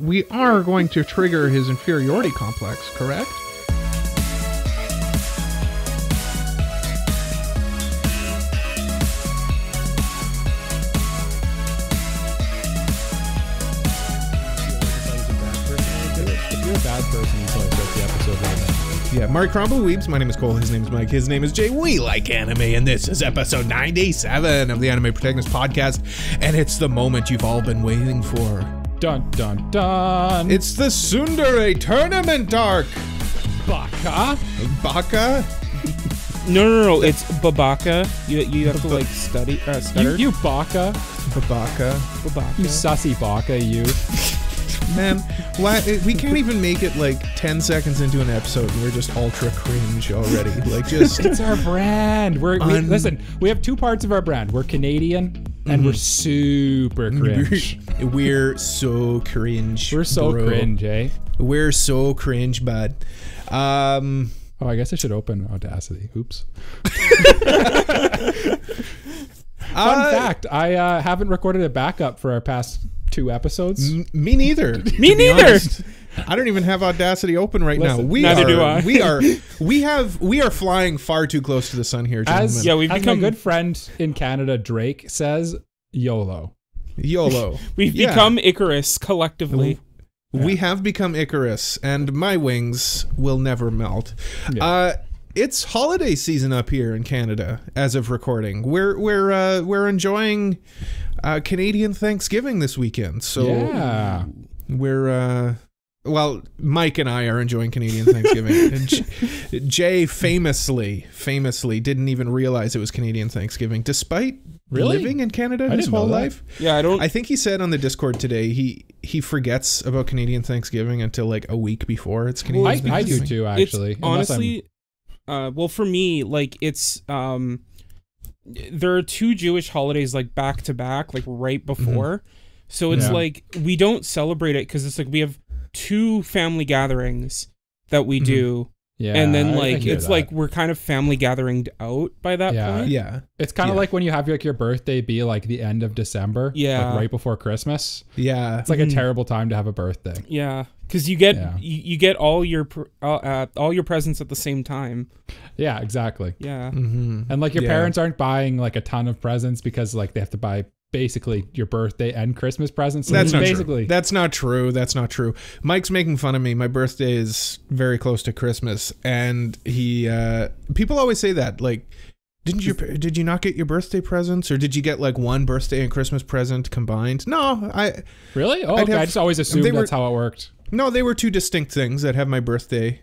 we are going to trigger his inferiority complex, correct? Yeah, Mark Crumble Weeps. My name is Cole. His name is Mike. His name is Jay. We like anime, and this is episode 97 of the Anime Protagonist Podcast. And it's the moment you've all been waiting for. Dun dun dun. It's the Tsundere Tournament arc. Baka. Baka? No, no, no. It's Babaka. You you have to like study uh, You, stutter. you Baka. Babaka. Babaka. You sussy Baka, you. Man, why, we can't even make it like 10 seconds into an episode and we're just ultra cringe already. Like, just. It's our brand. We're we, listen. We have two parts of our brand. We're Canadian and we're super cringe. We're so cringe. We're so bro. cringe, eh? We're so cringe, bud. Um, Oh, I guess I should open Audacity. Oops. uh, Fun fact: I uh, haven't recorded a backup for our past two episodes. M- me neither. Me neither. honest. I don't even have Audacity open right now. We neither are, do I. We are. We have. We are flying far too close to the sun here, gentlemen. As Yeah, we've as become- my good friend in Canada, Drake says, YOLO. YOLO. We've Yeah. become Icarus collectively. We have become Icarus, and my wings will never melt. Yeah. Uh, it's holiday season up here in Canada as of recording. We're we're uh, we're enjoying uh, Canadian Thanksgiving this weekend. So yeah. we're uh, well, Mike and I are enjoying Canadian Thanksgiving. And J- Jay famously famously didn't even realize it was Canadian Thanksgiving, despite Really? living in Canada I his didn't know whole that. life. Yeah, I don't. I think he said on the Discord today he he forgets about Canadian Thanksgiving until like a week before it's Canadian I, I do Thanksgiving. too, actually. unless I'm- honestly, uh, well, for me, like it's um, there are two Jewish holidays like back to back, like right before. So it's Yeah. like we don't celebrate it because it's like we have two family gatherings that we Mhm. do, yeah, and then I- I like it's that. like we're kind of family gathering out by that Yeah. point. Yeah, it's kind of yeah. like when you have like your birthday be like the end of December, Yeah. like right before Christmas. yeah. It's like Mhm. a terrible time to have a birthday. Yeah, because you get Yeah. you, you get all your uh, uh, all your presents at the same time. Yeah, exactly. Yeah, hmm And like your Yeah. parents aren't buying like a ton of presents because like they have to buy basically your birthday and Christmas presents. So That's not basically true. That's not true. That's not true. Mike's making fun of me. My birthday is very close to Christmas, and he. uh People always say that. Like, didn't you? Did you not get your birthday presents, or did you get like one birthday and Christmas present combined? No, I. really. Oh, okay. have- I just always assumed were- that's how it worked. No, they were two distinct things. I'd have my birthday,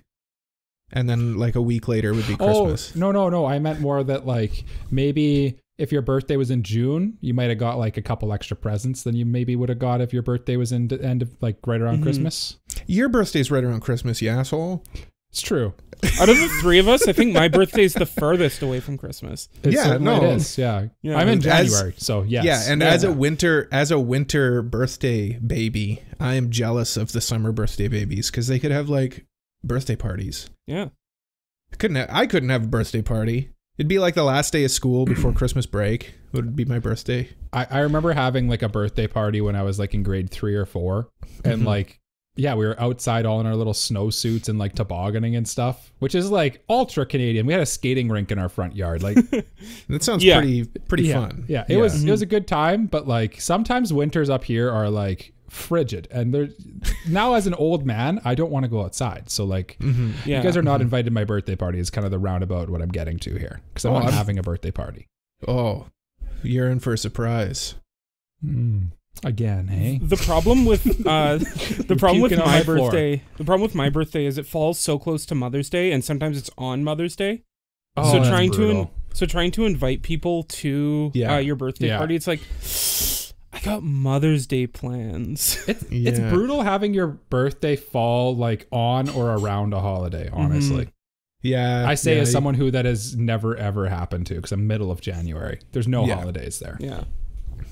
and then like a week later would be Christmas. Oh no no no! I meant more that like maybe if your birthday was in June, you might have got like a couple extra presents than you maybe would have got if your birthday was in the end of like right around Mhm. Christmas. Your birthday's right around Christmas, you asshole. It's true. out of the three of us, I think my birthday is the furthest away from Christmas. It Yeah, certainly no. it is. Yeah, Yeah. I'm in And as- January, so yes. Yeah, and Yeah. as a winter as a winter birthday baby, I am jealous of the summer birthday babies because they could have like birthday parties. Yeah, couldn't. Ha- I couldn't have a birthday party. It'd be like the last day of school before Christmas break. It would be my birthday. I, I remember having like a birthday party when I was like in grade three or four, and Mhm. like yeah, we were outside all in our little snowsuits and like tobogganing and stuff, which is like ultra Canadian. We had a skating rink in our front yard, like That sounds Yeah. pretty pretty yeah, fun. Yeah, it was it was a good time, but like sometimes winters up here are like frigid, and there's now as an old man, I don't want to go outside. So like, hmm yeah. you guys are not invited to my birthday party. Is kind of the roundabout what I'm getting to here because I'm Oh, not I'm- having a birthday party Oh, you're in for a surprise. Mm. again. Hey, the problem with uh, the problem with my, my floor. birthday. The problem with my birthday is it falls so close to Mother's Day, and sometimes it's on Mother's Day. Oh, so that's trying to in, so trying to invite people to Yeah. uh, your birthday Yeah. party, it's like I got Mother's Day plans. It's it's brutal having your birthday fall like on or around a holiday. Honestly, Yeah, I say yeah, as someone who that has never ever happened to because I'm middle of January. There's no Yeah. holidays there. yeah,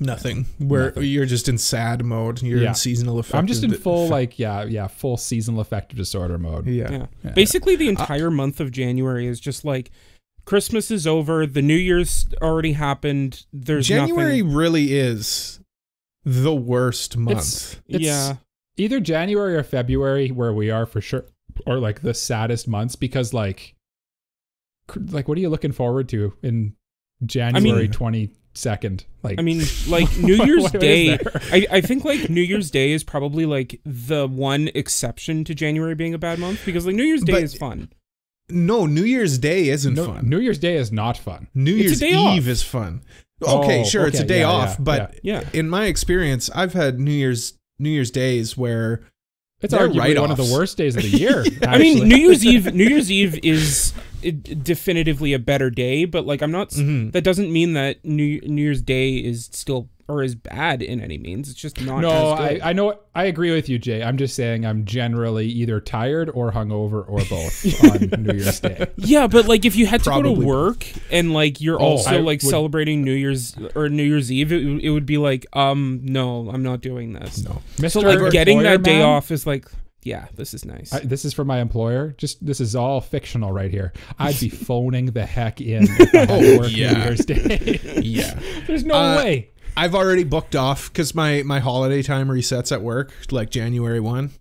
nothing. Where Nothing. you're just in sad mode. You're Yeah. in seasonal effect. I'm just in full like yeah yeah full seasonal affective disorder mode. Yeah. yeah. Yeah. Basically, the entire month of January is just like Christmas is over, the New Year's already happened. There's January nothing. really is the worst month. It's- yeah, either January or February where we are for sure or like the saddest months because like like what are you looking forward to in January 22nd? Like I mean, like New Year's What is Day. I, I think like New Year's Day is probably like the one exception to January being a bad month because like New Year's Day But- is fun. No, New Year's Day isn't no, fun. New Year's Day is not fun. New It's Year's day off. Eve is fun. Okay, Oh, sure, it's a day yeah, off, yeah, but Yeah. in my experience, I've had New Year's New Year's days where It's They're arguably one of the worst days of the year. I mean. New Year's Eve. New Year's Eve is uh, definitively a better day, but like I'm not. s Mhm. That doesn't mean that New New Year's Day is still or is bad in any means. It's just not. no, as I, good. I know. I agree with you, Jay. I'm just saying I'm generally either tired or hungover or both on New Year's Day. Yeah, but like if you had to go to work and like you're Oh, also I like would- celebrating New Year's or New Year's Eve, it, it would be like, um, no, I'm not doing this. no. Mr. So like getting Employer that day Man, off is like, yeah, this is nice. I, this is for my employer. Just this is all fictional right here. I'd be phoning the heck in if I had to Oh, work yeah. New Year's Day. Yeah. There's no Uh, way. I've already booked off because my my holiday time resets at work like January one.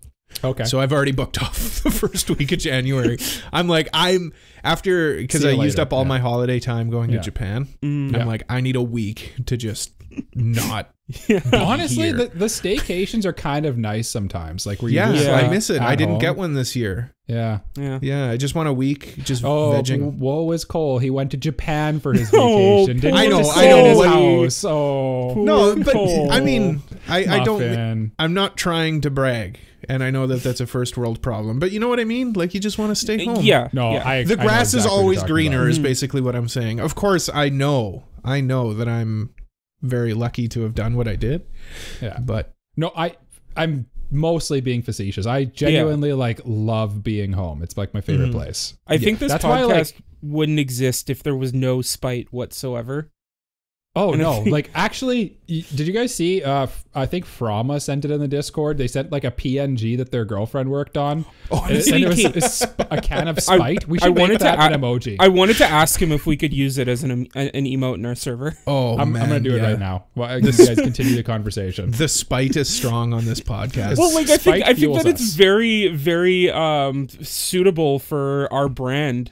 Okay. So I've already booked off the first week of January. I'm like I'm after because I you used up all Yeah. my holiday time going Yeah. to Japan. Mm. I'm Yeah. like I need a week to just not. Honestly, here. the, the staycations are kind of nice sometimes. Like where you Yeah, just, Yeah. I miss it. I didn't home. get one this year. Yeah. yeah. Yeah, I just want a week just Oh, vegging. woe is Cole. He went to Japan for his Oh, vacation. Didn't I know, I know. in his What- house. Oh, No, but Cole. I mean, I, I don't. Muffin. I'm not trying to brag, and I know that that's a first world problem. But you know what I mean? Like you just want to stay home. Yeah. No, yeah. I. the grass is exactly what always greener. about. Is basically what I'm saying. Of course, I know. I know that I'm very lucky to have done what I did. Yeah. But No, I. I'm mostly being facetious. I genuinely like love being home. It's like my favorite Mhm. place. I think this That's podcast why, like- wouldn't exist if there was no spite whatsoever. Oh no! like actually, did you guys see? Uh, f- I think Frama sent it in the Discord. They sent like a PNG that their girlfriend worked on. oh, And, it- and it was Honestly, a, sp- a can of spite. we I should make wanted to that an emoji. I wanted to ask him if we could use it as an em- an emote in our server. oh I'm, man, I'm gonna do it yeah. right now. Well, you guys continue the conversation. The spite is strong on this podcast. Well, like I think Spite I think fuels that it's very very um suitable for our brand.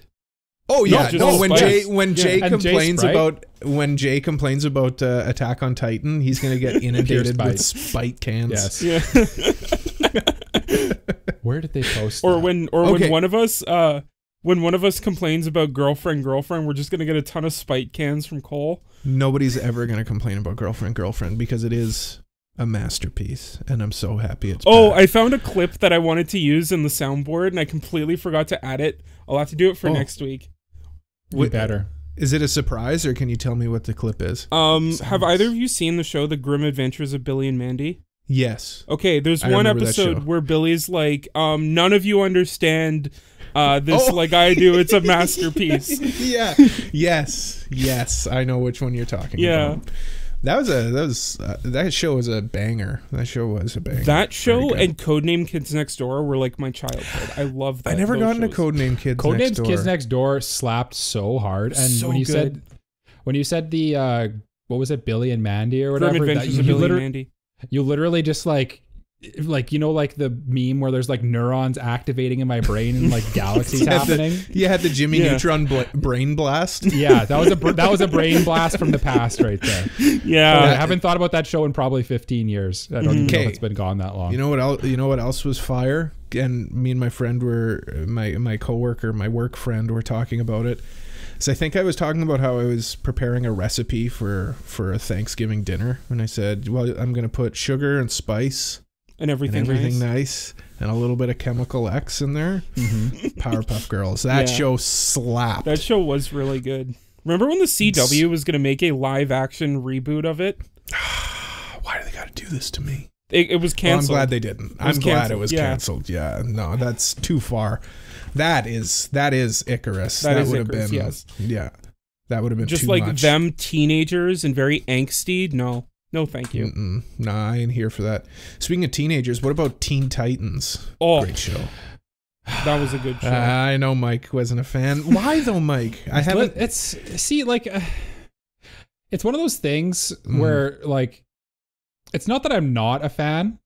Oh yeah, just no. When Jay when Jay And Jay complains Sprite. about when Jay complains about uh, Attack on Titan, he's gonna get inundated Spite. with spite cans. yes. Yeah. Where did they post? or that? when or Okay. when one of us uh when one of us complains about girlfriend girlfriend, we're just gonna get a ton of spite cans from Cole. Nobody's ever gonna complain about girlfriend girlfriend because it is a masterpiece, and I'm so happy it's. Oh, back. I found a clip that I wanted to use in the soundboard and I completely forgot to add it. I'll have to do it for Oh. next week. We better. Is it a surprise, or can you tell me what the clip is? Um, have either of you seen the show The Grim Adventures of Billy and Mandy? Yes. Okay, there's I one episode where Billy's like, um, none of you understand uh, this Oh. like I do. It's a masterpiece. yeah. Yes. Yes. I know which one you're talking Yeah. about. That was a that was uh, that show was a banger. That show was a banger. that show good. and Codename Kids Next Door were like my childhood. I love that. I never got into shows. Codename Kids Codenames Next Door. Kids Next Door slapped so hard, and So when you good. said when you said the uh, what was it, Billy and Mandy or Grim whatever, that Adventures you, of you Billy and literally Mandy. you literally just like like you know like the meme where there's like neurons activating in my brain and like galaxies Yeah, the- happening. You had the Jimmy Yeah. Neutron bla- brain blast. Yeah, that was a br- that was a brain blast from the past right there. Yeah. I haven't thought about that show in probably 15 years. I don't mm-hmm. even know if it's been gone that long. You know what else? You know what else was fire? And me and my friend were my my coworker, my work friend, were talking about it. So I think I was talking about how I was preparing a recipe for for a Thanksgiving dinner, and I said, "Well, I'm going to put sugar and spice and everything. and everything nice. nice, and a little bit of chemical X in there." Mhm. Powerpuff Girls. That Yeah. show slapped. That show was really good. Remember when the CW was going to make a live action reboot of it? Why do they got to do this to me? It, it was Well, I'm glad they didn't. I'm was glad it was yeah. canceled. Yeah, no, that's too far. That is that is Icarus. That would have been yes. Yeah, that would have been Just too like much. them teenagers and very angsty. No, no, thank you. Mm-mm. Nah, I ain't here for that. Speaking of teenagers, what about Teen Titans? Oh, Great show. that was a good show. Uh, I know Mike wasn't a fan. Why though, Mike? I haven't. It's see like uh, it's one of those things Mhm. where like it's not that I'm not a fan,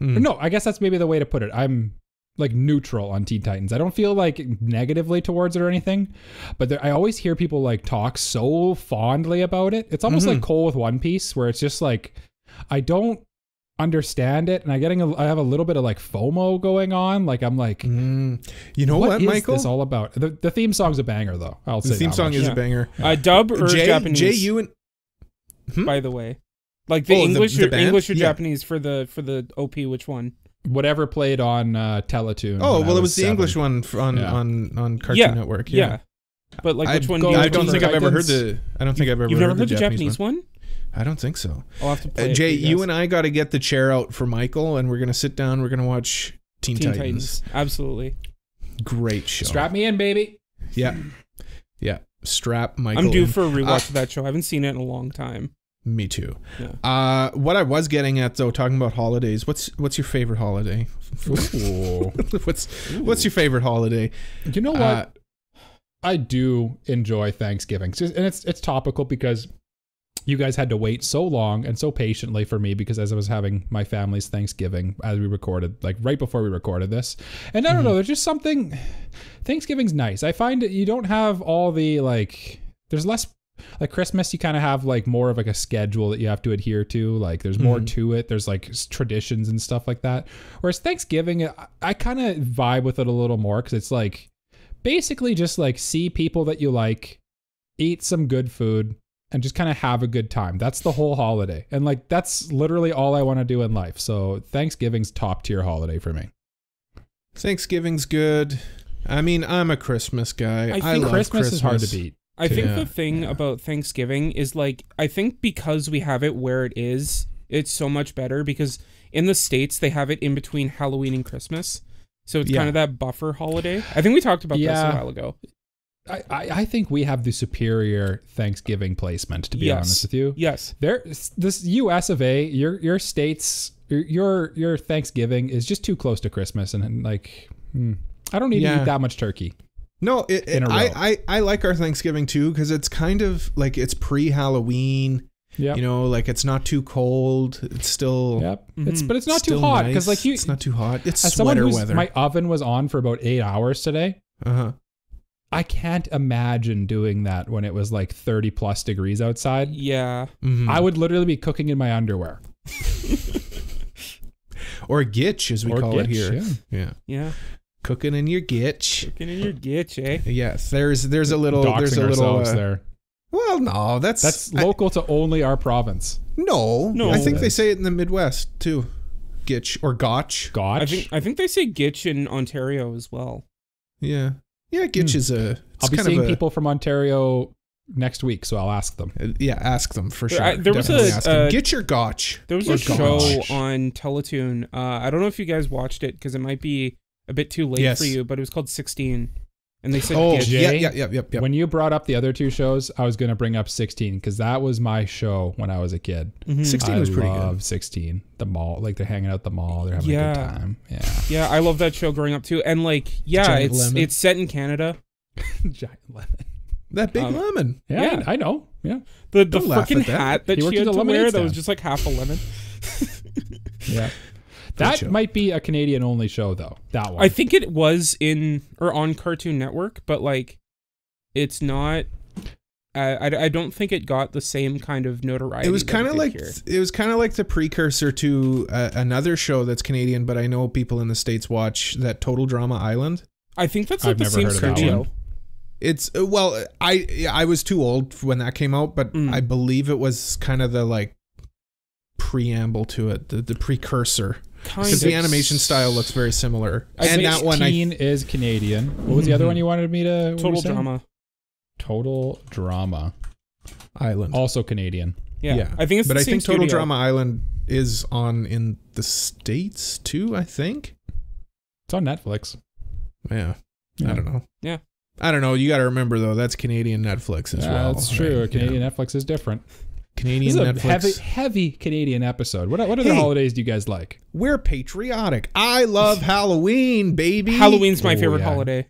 Mm. No, I guess that's maybe the way to put it. I'm like neutral on Teen Titans. I don't feel like negatively towards it or anything, but there, I always hear people like talk so fondly about it. It's almost Mhm. like Cole with One Piece, where it's just like I don't understand it, and I getting a, I have a little bit of like FOMO going on. Like I'm like, Mm. You know what, what is Michael? this all about? The, the theme song's a banger though. I'll say the theme that song much. is Yeah. a banger. Uh, dub or Jay, Japanese? Jay, you and by the way, like the Oh, the- English the or band? English or Yeah. Japanese for the for the OP. Which one? Whatever played on uh, Teletoon. oh when I well, it was the seven. English one on Yeah. on on Cartoon Yeah, Network. Yeah. Yeah, But like, which I, one? do you I don't think I've ever heard the. I don't think I've ever You've heard, never heard the Japanese, Japanese one. one? I don't think so. I'll have to play. Uh, it Jay, you guys. and I got to get the chair out for Michael, and we're gonna sit down. We're gonna watch Teen, Teen Titans. Titans. Absolutely. Great show. Strap me in, baby. Yeah, yeah. Strap Michael. I'm due in. for a rewatch Uh, of that show. I haven't seen it in a long time. Me too. Yeah. Uh, what I was getting at though, talking about holidays. What's what's your favorite holiday? Ooh. what's what's your favorite holiday? You know what? Uh, I do enjoy Thanksgiving, and it's it's topical because you guys had to wait so long and so patiently for me because as I was having my family's Thanksgiving as we recorded, like right before we recorded this, and I don't know, there's just something. Thanksgiving's nice. I find that you don't have all the like. There's less like Christmas. You kind of have like more of like a schedule that you have to adhere to. Like there's more Mhm. to it. There's like traditions and stuff like that. Whereas Thanksgiving, I, I kind of vibe with it a little more because it's like basically just like see people that you like, eat some good food, and just kind of have a good time. That's the whole holiday. And like that's literally all I want to do in life. So Thanksgiving's top tier holiday for me. Thanksgiving's good. I mean, I'm a Christmas guy. I, I think love Christmas, is hard to beat. I think Yeah. the thing about Thanksgiving is like I think because we have it where it is, it's so much better because in the states they have it in between Halloween and Christmas. So it's Yeah. kind of that buffer holiday. I think we talked about this a while ago. I, I, I think we have the superior Thanksgiving placement, to be Yes. honest with you. Yes. There, this U.S. of A. Your your states, your your, your Thanksgiving is just too close to Christmas, and, and like, hmm, I don't need to eat that much turkey. No, it, it, I. I I like our Thanksgiving too because it's kind of like it's pre-Halloween. Yeah, You know, like it's not too cold. It's still yep. It's Mhm. but it's not too hot because nice. like you, it's not too hot. It's as someone sweater who's weather. my oven was on for about eight hours today. uh huh. I can't imagine doing that when it was like thirty plus degrees outside. Yeah. Mm-hmm. I would literally be cooking in my underwear or gitch as we or call it here. yeah. Yeah, Yeah. Cooking in your gitch. Cooking in your gitch, eh? Yes, there's there's a little Doxing there's a little. ourselves uh, there. Well, no, that's That's I- local to only our province. no, No. I think they say it in the Midwest too. Gitch or gotch. Gotch. I think I think they say gitch in Ontario as well. Yeah, yeah. Gitch Hmm. is a. It's I'll be kind seeing of a, people from Ontario next week, so I'll ask them. Uh, Yeah, ask them for There- sure. I- there was a, ask them. uh, Get your gotch. There was Or a show on Teletoon. Uh, I don't know if you guys watched it because it might be a bit too late Yes. for you, but it was called 16. And they said Oh, gitch. Jay, yeah, yeah, yeah, yeah, yeah. When you brought up the other two shows, I was going to bring up 16 because that was my show when I was a kid. Mhm. 16 I was pretty love good. 16. The mall, like they're hanging out at the mall, they're having a good time. Yeah. Yeah, I love that show growing up too. And like, yeah, Giant it's lemon. it's set in Canada. Giant lemon. That big Um, lemon. Yeah, Yeah. I, I know. Yeah. The the Don't freaking at that. hat that He she had at to the wear lemonade that was just like half a lemon. Yeah. Good That show. might be a Canadian only show though. That one. I think it was in or on Cartoon Network, but like, it's not. I, I, I don't think it got the same kind of notoriety. It was kind of like here. it was kind of like the precursor to uh, another show that's Canadian, but I know people in the states watch that Total Drama Island. I think that's like I've the never same heard of that studio. one. It's uh, well, I I was too old when that came out, but Mm. I believe it was kind of the like preamble to it, the, the precursor, Kind because of. the animation style looks very similar. I and that one, I is Canadian. What was the other Mhm. one you wanted me to? what were you Total saying? drama. Total drama. Island. Also Canadian. Yeah. Yeah. I think it's but the I same think Total studio. Drama Island is on in the states too. I think. It's on Netflix. Yeah. Yeah. I don't know. Yeah. I don't know. You got to remember though, that's Canadian Netflix as Yeah, well. That's true. right? Canadian Yeah. Netflix is different. Canadian This is a Netflix. heavy, heavy Canadian episode. What, what other Hey. holidays do you guys like? We're patriotic. I love Halloween, baby. Halloween's my Oh, favorite yeah. holiday.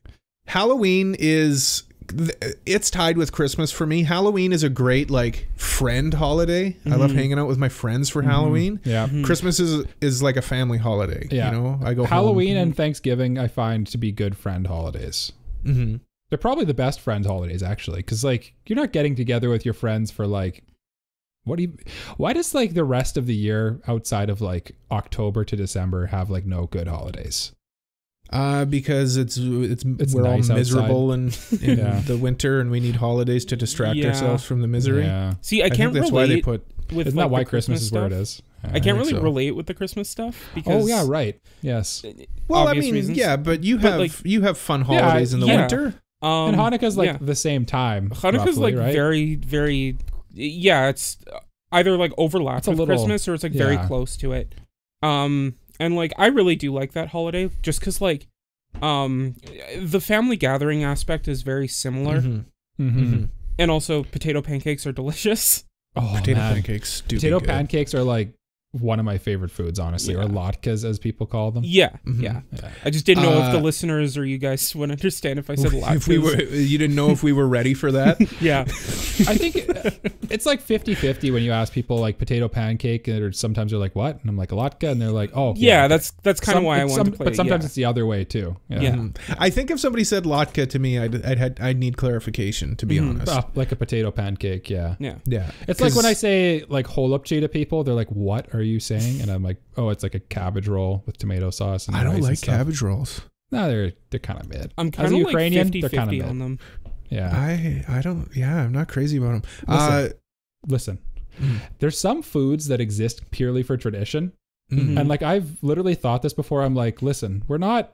Halloween is it's tied with Christmas for me. Halloween is a great like friend holiday. I love mm-hmm. hanging out with my friends for mm-hmm. Halloween. Yeah. Mm-hmm. Christmas is is like a family holiday. Yeah. You know, I go Halloween and Thanksgiving I find to be good friend holidays. hmm They're probably the best friend holidays actually, because like you're not getting together with your friends for like, what do you? Why does like the rest of the year outside of like October to December have like no good holidays? Uh, because it's it's, It's we're nice all miserable in, in Yeah. the winter, and we need holidays to distract Yeah. ourselves from the misery. Yeah, See, I I, can't think that's why they put. with isn't like, that why the Christmas, is where it is? stuff. I can't think really so. relate with the Christmas stuff because Oh yeah, right. Yes. Well, I mean, reasons. yeah, but you But, have like- you have fun holidays in the yeah. winter. Um, and Hanukkah's like yeah. the same time. Hanukkah's roughly, like right? very, very, yeah. It's either like overlaps It's a with little- Christmas or it's like very close to it. Um, and like I really do like that holiday just because like, um, the family gathering aspect is very similar, Mhm. Mhm. Mhm. and also potato pancakes are delicious. Oh, Potato man. pancakes. Do Potato good. pancakes are like one of my favorite foods, honestly, or Yeah. latkes as people call them. Yeah, Mhm. yeah. Yeah. I just didn't know if the Uh, listeners or you guys would understand if I said latkes. If we were, you didn't know if we were ready for that. yeah, I think it's like 50-50 when you ask people like potato pancake, or sometimes they're like, "What?" and I'm like, "A latke," and they're like, "Oh, yeah. That's that's kind of why I it's wanted some- to play. But it, sometimes yeah. it's the other way too. Yeah. Yeah. Mhm. I think if somebody said latke to me, I'd I'd, had, I'd need clarification. To be Mhm. honest, Oh, like a potato pancake. Yeah. yeah. yeah, It's like when I say like holupchi to people, they're like, "What are you saying?" And I'm like, "Oh, it's like a cabbage roll with tomato sauce." And I don't rice and like stuff." cabbage rolls. No, they're they're kind of mid. I'm kind a of like Ukrainian, 50 they're kinda mid. on them. Yeah. I I don't. Yeah, I'm not crazy about them. Listen. Uh, Listen, Mm. there's some foods that exist purely for tradition, mhm. and like I've literally thought this before. I'm like, listen, we're not.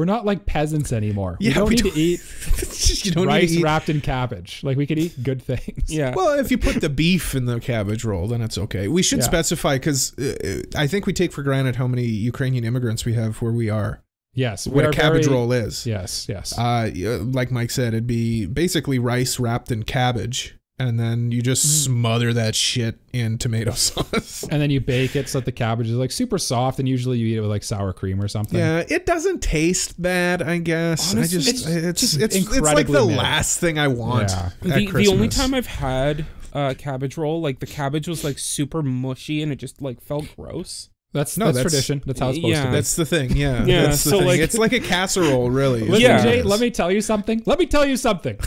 We're not like peasants anymore. we don't we need don't- to eat you don't rice need to eat. wrapped in cabbage. Like we could eat good things. Yeah. Well, if you put the beef in the cabbage roll, then it's okay. We should Yeah. specify because uh, I think we take for granted how many Ukrainian immigrants we have where we are. Yes. What a cabbage very- roll is. Yes. Yes. Uh, like Mike said, it'd be basically rice wrapped in cabbage, and then you just Mm. smother that shit in tomato sauce. and then you bake it so that the cabbage is like super soft, and usually you eat it with like sour cream or something. Yeah, it doesn't taste bad. I guess. Honestly, I just it's it's just it's, it's, like the mid. last thing I want. Yeah. at the, the only time I've had uh, cabbage roll, like the cabbage was like super mushy and it just like felt gross. That's No, that's, that's- tradition. That's how it's supposed Yeah. to be. That's the thing. Yeah. Yeah, That's the so, thing. like- it's like a casserole, really. Listen, Yeah. Jay, let me tell you something. Let me tell you something.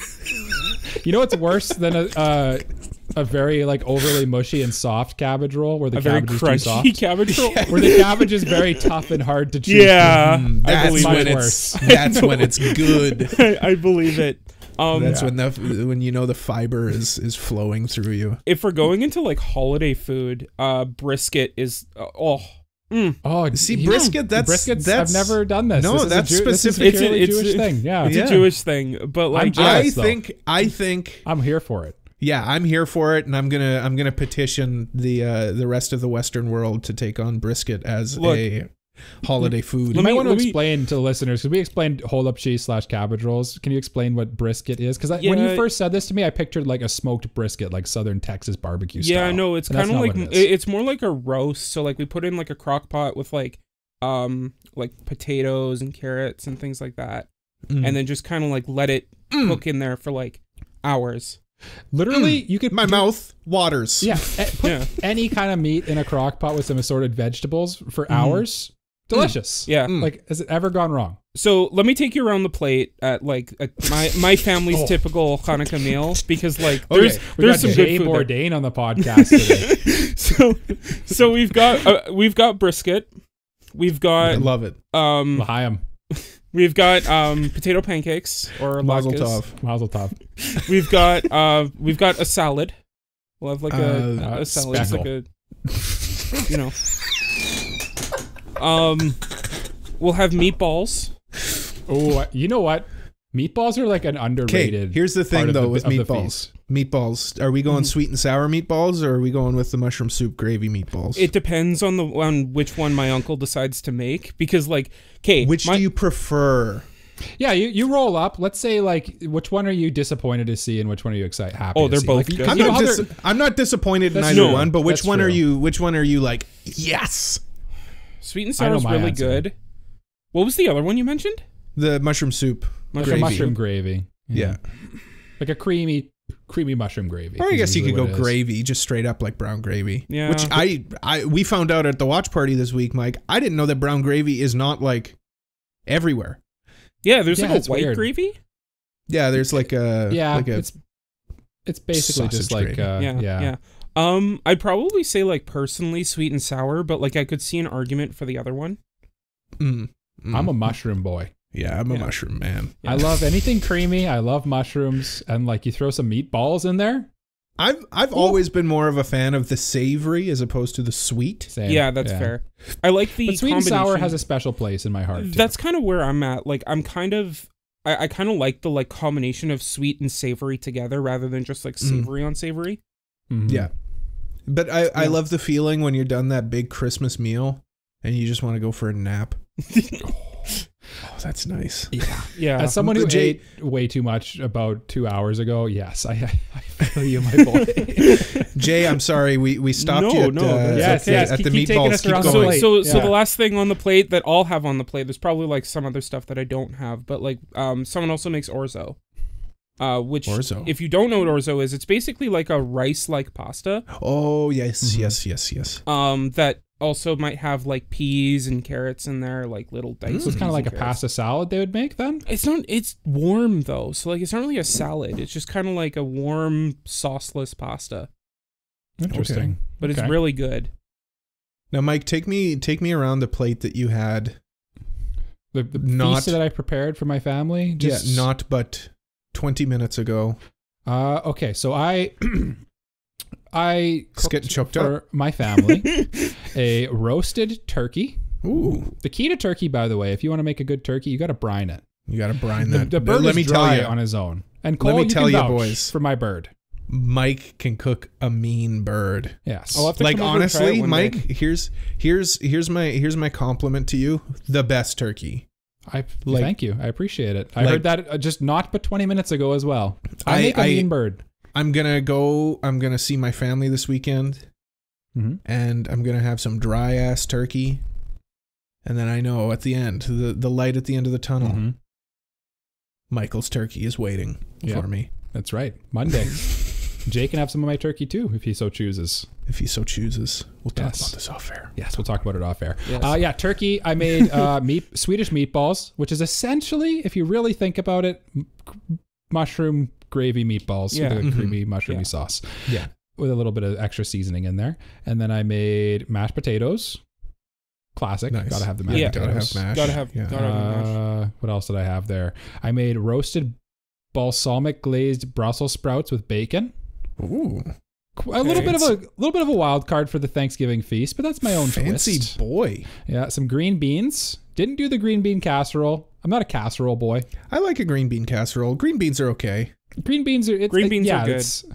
you know what's worse than a uh, a very like overly mushy and soft cabbage roll where the A very cabbage is too soft? cabbage roll. Where the cabbage is very tough and hard to chew. Yeah, Mm, that's when it. it's that's when it's good. I, I believe it. Um, That's when the when you know the fiber is is flowing through you. if we're going into like holiday food, uh, brisket is uh, oh. Mm. Oh, See, you- brisket, that's- briskets. that's- I've never done this. No, This that's Jew- this is a specific- It's a- purely it's a- Jewish thing. Yeah, It's Yeah. a Jewish thing, but like jealous. I though. think I think I'm here for it. yeah, I'm here for it, and I'm gonna I'm gonna petition the uh, the rest of the Western world to take on brisket as Look, a holiday food. You Let might want to let me- explain to the listeners because we explained holupchi slash cabbage rolls. Can you explain what brisket is? Because when you first said this to me, I pictured like a smoked brisket, like Southern Texas barbecue style. yeah, no, it's kind of like what it is. more like a roast. So like we put in like a crock pot with like um like potatoes and carrots and things like that, Mm. and then just kind of like let it Mm. cook in there for like hours. Literally, you could my do- mouth waters. Yeah, eh, put Yeah. any kind of meat in a crock pot with some assorted vegetables for hours. Delicious. Yeah. Mm. Like, has it ever gone wrong? So let me take you around the plate at like a, my my family's Oh. typical Hanukkah meal because like there's there's some Jay good food. there. On the podcast today. so so we've got uh, we've got brisket, we've got I love it. um L'chaim. we've got um potato pancakes or Mazel tov. Mazel tov. We've got uh we've got a salad. We'll have like a, Uh, a salad, it's like a you know. Um, we'll have meatballs. Oh, you know what? Meatballs are like an Okay, underrated. here's the thing of though the- with meatballs. Meatballs. Are we going sweet and sour meatballs, or are we going with the mushroom soup gravy meatballs? It depends on the on which one my uncle decides to make because like okay, Which my, do you prefer? Yeah, you, you roll up. Let's say like which one are you disappointed to see and which one are you excited happy? Oh, they're see? both Like, good. I'm not, dis- they're- I'm not disappointed in That's either true. one, but which That's one are you? Which one are you like? Yes, sweet and sour is really answer. good. What was the other one you mentioned? the mushroom soup. Mushroom the gravy. mushroom gravy. Yeah. like a creamy, creamy mushroom gravy. Or I guess you could go what it is. gravy, just straight up like brown gravy. Yeah. Which I, I, we found out at the watch party this week, Mike. I didn't know that brown gravy is not like everywhere. Yeah, there's Yeah, like a white weird. gravy. Yeah, there's like a, Yeah, like a, it's it's basically just like gravy. uh, yeah, yeah, yeah. Um, I'd probably say like personally sweet and sour, but like I could see an argument for the other one. mm, mm. I'm a mushroom boy. yeah, I'm a Yeah. mushroom man. I love anything creamy. I love mushrooms, and like you throw some meatballs in there. I've, I've always been more of a fan of the savory as opposed to the sweet. Same. Yeah, that's fair. I like the But sweet and sour has a special place in my heart. Too. That's kind of where I'm at. Like I'm kind of I, I kind of like the like combination of sweet and savory together rather than just like Mm. savory on savory. Mhm. Yeah. But I, I love the feeling when you're done that big Christmas meal and you just want to go for a nap. Oh, that's nice. yeah. Yeah. As someone who Jay- ate way too much about two hours ago, yes, I, I, I feel you, my boy. Jay, I'm sorry. We, we stopped No, you at, no, uh, Yes, at yes, at keep- the keep meatballs. us Keep so going. so so Yeah. the last thing on the plate that I'll have on the plate, there's probably like some other stuff that I don't have, but like um someone also makes orzo. Uh which Orzo. if you don't know what orzo is, it's basically like a rice like pasta. Oh, yes, Mhm. yes, yes, yes. Um that also might have like peas and carrots in there, like little diced. so it's kind of like a carrots. pasta salad they would make then. It's not. It's warm though, so like it's not really a salad. It's just kind of like a warm sauceless pasta, Interesting. but Okay. it's really good. Now, Mike, take me take me around the plate that you had. the, the not- feast that I prepared for my family. Just, yeah, not but 20 minutes ago. Uh, okay, so I I getting cooked choked for up. my family a roasted turkey. Ooh, The key to turkey, by the way, if you want to make a good turkey, you got to brine it. you got to brine that. the bird Let is me dry tell you, on his own. And Let me you tell you, boys. for my bird. Mike can cook a mean bird. Yes. I'll have to like come over and try it honestly, Mike, day. here's here's here's my here's my compliment to you. The best turkey. I like- thank you. I appreciate it. I like- heard that uh, just not but 20 minutes ago as well. I, I- make a I- mean bird. I'm gonna go. I'm gonna see my family this weekend, Mhm. and I'm gonna have some dry ass turkey. And then I know at the end, the the light at the end of the tunnel, Mhm. Michael's turkey is waiting Yeah. for me That's right. Monday. Jay can have some of my turkey too if he so chooses. if he so chooses. We'll talk Yes. about this off air. Yes, we'll talk about it off air. Yes. Uh, yeah, turkey. I made uh, meat Swedish meatballs, which is essentially, if you really think about it, m- mushroom gravy meatballs Yeah. with a Mhm. creamy mushroomy Yeah. sauce Yeah. with a little bit of extra seasoning in there. And then I made mashed potatoes. Classic. Nice. Gotta have the mashed Yeah. Gotta potatoes. have mash. Gotta have- Yeah. gotta- mash. Uh, what else did I have there? I made roasted balsamic glazed Brussels sprouts with bacon. Ooh, A little bit of a little bit of a wild card for the Thanksgiving feast, but that's my own fancy twist. boy. Yeah, some green beans. Didn't do the green bean casserole. I'm not a casserole boy. I like a green bean casserole. Green beans are okay. Green beans are it's, Green like, beans yeah, are good. it's-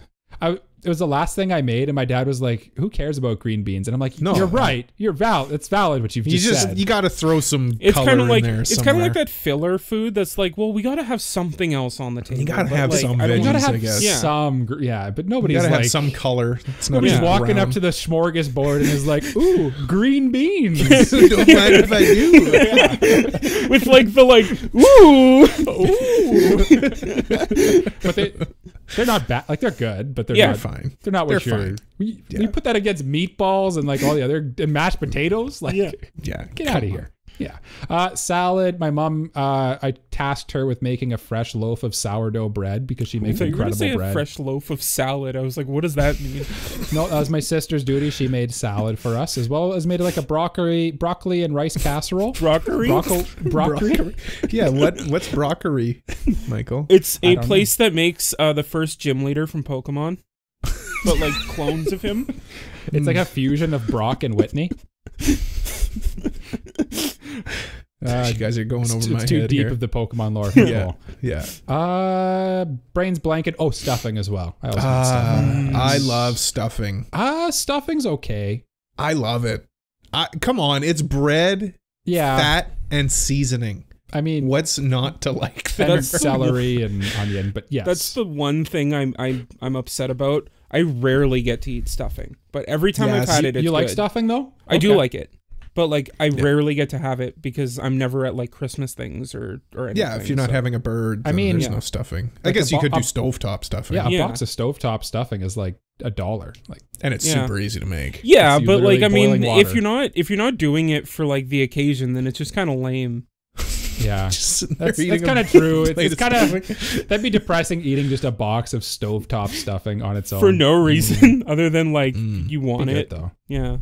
I it was the last thing I made, and my dad was like, "Who cares about green beans?" And I'm like, No. "You're right. You're valid. It's valid what you've You just, just said." you got to throw some It's color kind of in like there it's kind of like that filler food that's like, well, we got to have something else on the table. gotta have like, some I don't you veggies, gotta wanna- I have guess. Yeah. some, gr- yeah, but You nobody's got to like have some color. It's nobody's just walking brown. up to the smorgasbord and is like, "Ooh, green beans." Don't mind if I do. with like the like ooh but they they're not bad. Like they're good, but they're Yeah. not Fine. They're not what They're you're. fine. We, Yeah. You put that against meatballs and like all the other and mashed potatoes. Like, Yeah. Yeah. get out of here. Yeah. Uh, salad. My mom. Uh, I tasked her with making a fresh loaf of sourdough bread because she makes So you were gonna incredible say a bread. fresh loaf of salad. I was like, what does that mean? no, that was my sister's duty. She made salad for us as well as made like a broccoli, broccoli and rice casserole. Broccoli. Broccoli, broccoli. Yeah. What what's broccoli, Michael? It's a don't place that makes uh, the first gym leader from Pokemon, but like clones of him. It's like a fusion of Brock and Whitney. Uh, you guys are going it's, over it's my too head deep here. of the Pokemon lore. Yeah. Yeah. Uh, brains blanket. Oh, stuffing as well. I also uh, stuffing. I love stuffing. Uh, stuffing's okay. I love it. I, come on, it's bread, Yeah, fat, and seasoning. I mean, What's not to like and there? That's- celery and onion, but yes, That's the one thing I'm I'm I'm upset about. I rarely get to eat stuffing, but every time Yes, I've had it, it's you like good. stuffing though. I do like it, but like I rarely get to have it because I'm never at like Christmas things or or anything. Yeah, if you're not so- having a bird, I mean- there's Yeah. no stuffing. I guess a you could do a- stovetop stuffing. Yeah, a Yeah. box of stovetop stuffing is like a dollar. Like and it's Yeah. super easy to make. Yeah, but like I mean, boiling if you're not if you're not doing it for like the occasion, then it's just kind of lame. Yeah. Just That's, that's kind of true. It's, it's kind of that'd be depressing eating just a box of stovetop stuffing on its own. for no reason other than like Mm. you Be want good, it. though. Yeah.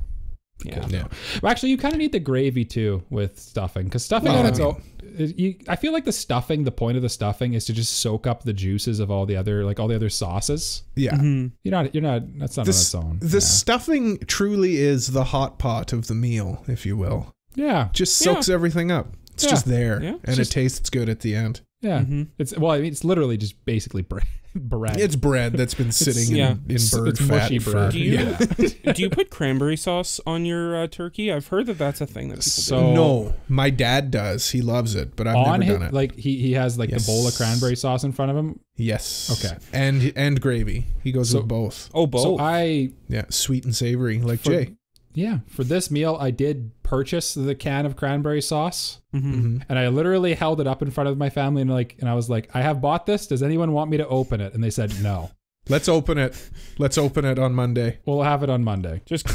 Yeah. Yeah. Well, actually, you kind of need the gravy too with stuffing because stuffing Well, on its own. it- You, I feel like the stuffing. The point of the stuffing is to just soak up the juices of all the other, like all the other sauces. Yeah. Mhm. You're not. You're not. That's not The, on its own. the yeah. stuffing truly is the hot pot of the meal, if you will. yeah. Just Yeah. soaks everything up. It's Yeah. just there, Yeah. and Just- it tastes good at the end. Yeah. Mhm. It's well. I mean, it's literally just basically bread. bread. It's bread that's been sitting yeah. in, in It's- bird it's fat mushy for bread. Do you yeah. do you put cranberry sauce on your uh, turkey? I've heard that that's a thing that people So- no, my dad does. He loves it, but I've on never his, done it. like he he has like Yes. the bowl of cranberry sauce in front of him. yes. Okay. And and gravy. He goes So- with both. Oh, both. So I Yeah, sweet and savory, like For- Jay. Yeah for this meal I did purchase the can of cranberry sauce. Mhm. Mhm. And I literally held it up in front of my family and like, and I was like, I have bought this. Does anyone want me to open it? And they said no. Let's open it. Let's open it on Monday. We'll have it on Monday. Just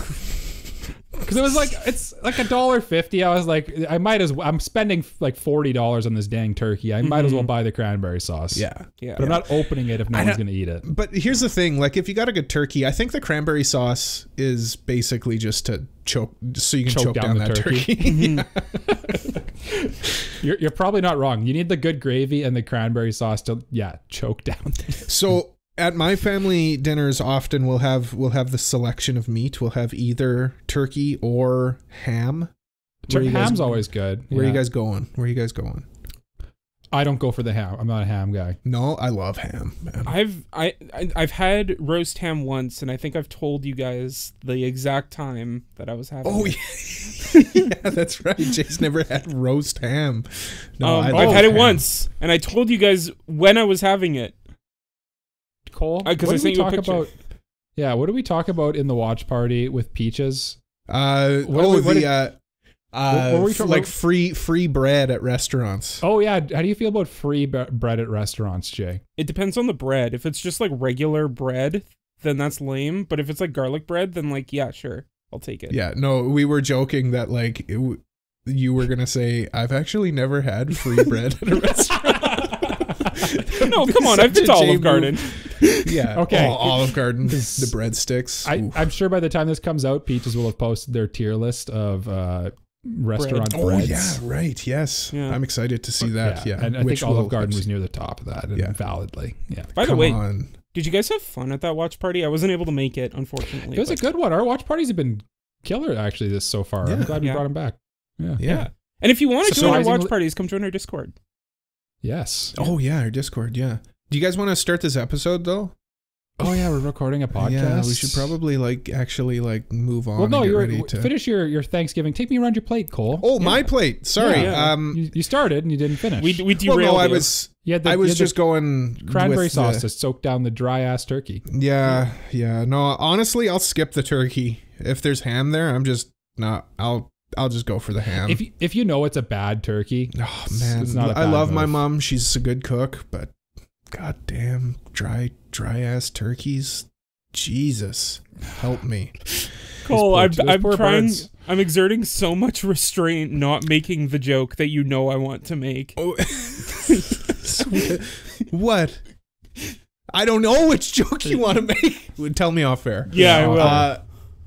Because it was like it's like a dollar fifty. I was like, I might as well. I'm spending like forty dollars on this dang turkey. I might as well mm-hmm. buy the cranberry sauce. Yeah. yeah. But I'm not opening it if no I one's don't- gonna eat it. But here's the thing, like if you got a good turkey, I think the cranberry sauce is basically just to choke so you can choke, down, the that turkey. You're, you're probably not wrong. You need the good gravy and the cranberry sauce to yeah choke down. so at my family dinners often we'll have we'll have the selection of meat. We'll have either turkey or ham. Where you guys- Ham's always good. Where Yeah. you guys going? Where are you guys going? I don't go for the ham. I'm not a ham guy. No, I love ham. Man. I've I I- I've had roast ham once, and I think I've told you guys the exact time that I was having. Oh it. yeah. yeah, that's right. Jay's never had roast ham. No, um, I I've love had it once, and I told you guys when I was having it. Cole, Uh, 'cause what I did we sent you a talk picture. about? Yeah, what do we talk about in the watch party with peaches? Uh, What- oh, what the did- uh, uh, what were we f- talking like about? free free bread at restaurants. Oh yeah, how do you feel about free bre- bread at restaurants, Jay? It depends on the bread. If it's just like regular bread, then that's lame. But if it's like garlic bread, then like yeah, sure, I'll take it. Yeah, no, we were joking that like it w- you were gonna say I've actually never had free bread at a restaurant. no, come on, I've been to Such a Jay Olive. Garden. Yeah. Okay. Oh, Olive Garden, the breadsticks. I, I'm sure by the time this comes out, Peaches will have posted their tier list of uh, restaurant oh breads. yeah, right. Yes, Yeah. I'm excited to see that. Yeah, and I Which think Olive Garden was near the top of that, Yeah. validly. Yeah, By the way, on. did you guys have fun at that watch party? I wasn't able to make it, unfortunately. it was a good one. Our watch parties have been killer actually this so far. I'm glad we Yeah. brought them back. Yeah. Yeah. And if you want to join our watch parties, come join our Discord. Yes. Oh yeah, our Discord. Yeah. Do you guys want to start this episode though? Oh yeah, we're recording a podcast. Yeah, we should probably like actually like move on. Well, no, and get you're ready to. finish your your Thanksgiving. Take me around your plate, Cole. Oh, my plate. Sorry. Yeah, yeah. Um. You, you started and you didn't finish. We we Well, derailed no, I you. was. you had the, I was just going cranberry with sauce the- to soak down the dry ass turkey. Yeah, yeah. No, honestly, I'll skip the turkey. If there's ham there, I'm just not. I'll I'll just go for the ham. if you, if you know it's a bad turkey, oh man, it's not a I bad love my mom. She's a good cook, but god damn, dry dry ass turkeys. Jesus, help me. Cole, poor- I'm, I'm trying. birds. I'm exerting so much restraint, not making the joke that you know I want to make. Oh, what? I don't know which joke you want to make. Tell me off air. Yeah, I will. Uh,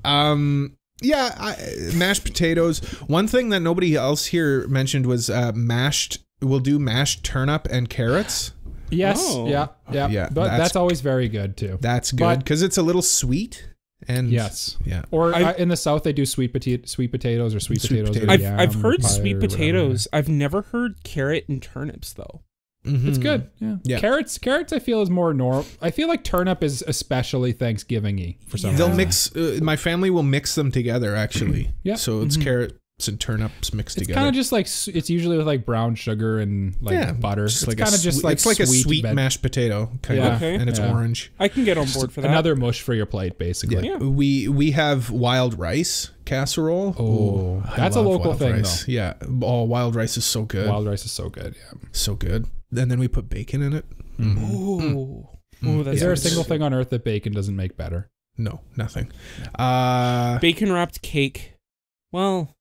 um, yeah, I, mashed potatoes. One thing that nobody else here mentioned was uh, mashed. We'll do mashed turnip and carrots. yes, Oh. yeah, yeah, Yeah, But that's- that's, always very good too. That's good because it's a little sweet. And Yes. yeah. Or I've- uh, in the south, they do sweet potato, sweet potatoes, or sweet, Sweet potatoes. potatoes. I've I've heard sweet potatoes. I've never heard carrot and turnips though. It's Mhm. good. Yeah. Yeah. Carrots, carrots. I feel is more normal. I feel like turnip is especially Thanksgiving-y for some They'll mix. Uh, my family will mix them together actually. Yeah. So it's Mhm. carrot and turnips mixed It's together. kind of just like it's usually with like brown sugar and like butter. Just It's like kind of just like it's like a sweet veg- mashed potato kind Yeah. of, Okay. and it's Yeah. orange. I can get on board for that. Another mush for your plate, basically. Yeah. We we have wild rice casserole. Oh, Ooh, that's a local thing, rice. Yeah. Oh, wild rice is so good. Wild rice is so good. Yeah. So good. And then we put bacon in it. Mm-hmm. Ooh. Mm. Ooh, that's Is there a single thing on earth that bacon doesn't make better? No, nothing. Uh, bacon wrapped cake? Well,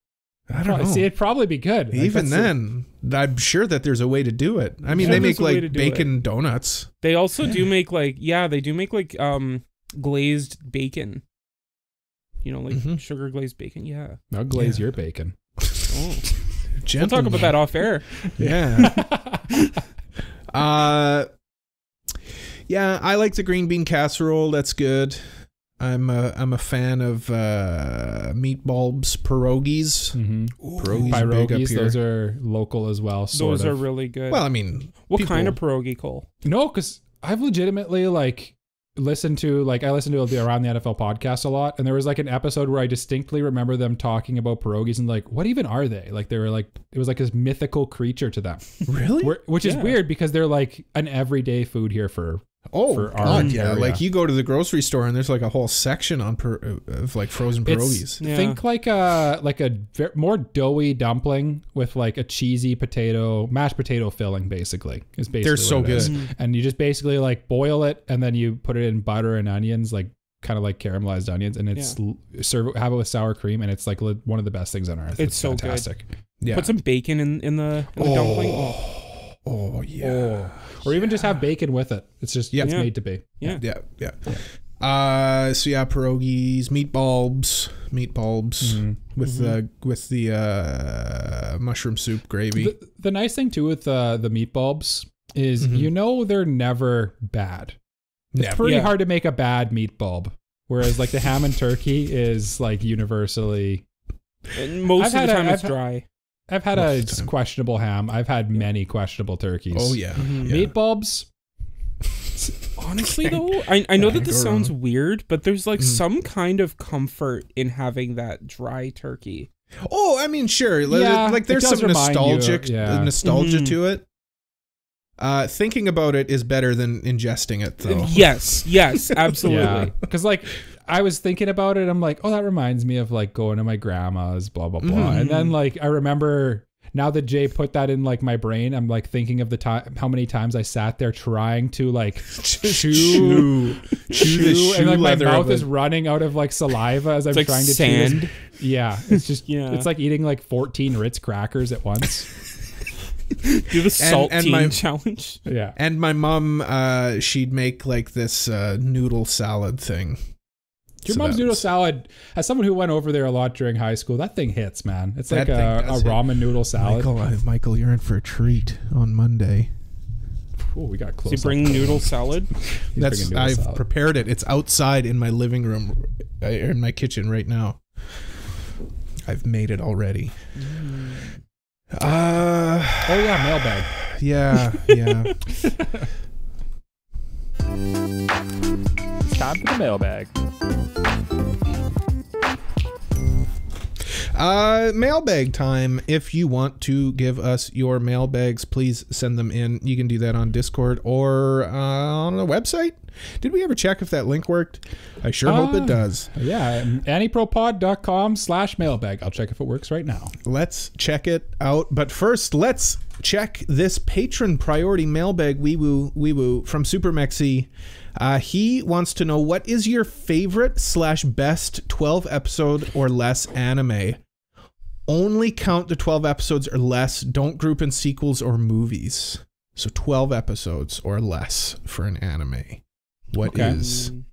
I don't know. See, it'd probably be good. Even that's a- then, I'm sure that there's a way to do it. I mean, Yeah, they make like to do bacon donuts. they also do make like yeah, they do make like um glazed bacon. You know, like Mhm. sugar glazed bacon. Yeah. I'll glaze Yeah. your bacon. Oh. We'll talk about that off air. Yeah. uh, yeah, I like the green bean casserole. That's good. I'm a, I'm a fan of uh, meatballs, pierogies. hmm Pierogies are Pierogies, those are local as well. Sort Those of. are really good. Well, I mean, what people- kind of pierogi, Cole? No, because I've legitimately like listened to like I listen to the Around the NFL podcast a lot, and there was like an episode where I distinctly remember them talking about pierogies and like what even are they? Like they were like it was like this mythical creature to them, really? Where- which is weird because they're like an everyday food here for Oh for our God, yeah! area. Like you go to the grocery store and there's like a whole section on per, of like frozen It's- pierogies. Yeah. Think like a like a ver- more doughy dumpling with like a cheesy potato mashed potato filling. Basically, is basically They're so what it is. good. Mm. and you just basically like boil it and then you put it in butter and onions like kind of like caramelized onions and it's l serve have it with sour cream and it's like li- one of the best things on earth It's so good. fantastic Yeah. Put some bacon in in the, in the dumpling. Oh. oh yeah. Oh. Or even just have bacon with it it's just Yeah. it's Yeah. made to be Yeah. Yeah, yeah. Uh, so yeah, pierogies, meatballs, meatballs Mhm. with the with the uh, mushroom soup gravy. the, the nice thing too with uh, the meat bulbs is Mhm. you know they're never bad it's Yeah. pretty Yeah. hard to make a bad meat bulb whereas like the ham and turkey is like universally And most I've of the had a- time it's I've had- dry. I've had Most a time. questionable ham i've had many questionable turkeys oh yeah, Mhm. yeah. meat bulbs Honestly though, I, I know that this sounds wrong. weird, but there's like Mhm. some kind of comfort in having that dry turkey. Oh, I mean, sure. Like, Yeah, like there's some nostalgic yeah. nostalgia Mhm. to it. Uh, thinking about it is better than ingesting it, though. Yes, yes, absolutely. Yeah, because like I was thinking about it, I'm like, oh, that reminds me of like going to my grandma's, blah blah blah, Mhm. and then like I remember now that Jay put that in like my brain, I'm like thinking of the time how many times I sat there trying to like chew, chew, chew the shoe and like my leather mouth of is it. running out of like saliva as I'm It's like trying to chew. sand. This. Yeah, it's just Yeah. it's like eating like 14 Ritz crackers at once. Do the saltine my- challenge. Yeah. And my mom, uh, she'd make like this uh, noodle salad thing. Your So mom's noodle was- salad, as someone who went over there a lot during high school, that thing hits, man. It's That like a, a does hit. ramen noodle salad. Michael, uh, Michael, you're in for a treat on Monday. Oh, we got close. Does he bring noodle salad? That's noodle I've salad. prepared it. It's outside in my living room, uh, in my kitchen right now. I've made it already. Uh, oh yeah, mailbag. yeah, yeah. Time for the mailbag. Uh, mailbag time. If you want to give us your mailbags, please send them in. You can do that on Discord or uh, on the website. Did we ever check if that link worked? I sure hope Uh, it does. Yeah, anipropod.com slash mailbag. I'll check if it works right now. Let's check it out. But first, let's check this patron priority mailbag wee woo wee woo from Super Mexi. Uh, he wants to know what is your favorite slash best 12 episode or less anime. Only count the 12 episodes or less. Don't group in sequels or movies. So 12 episodes or less for an anime. What is Okay. Mm.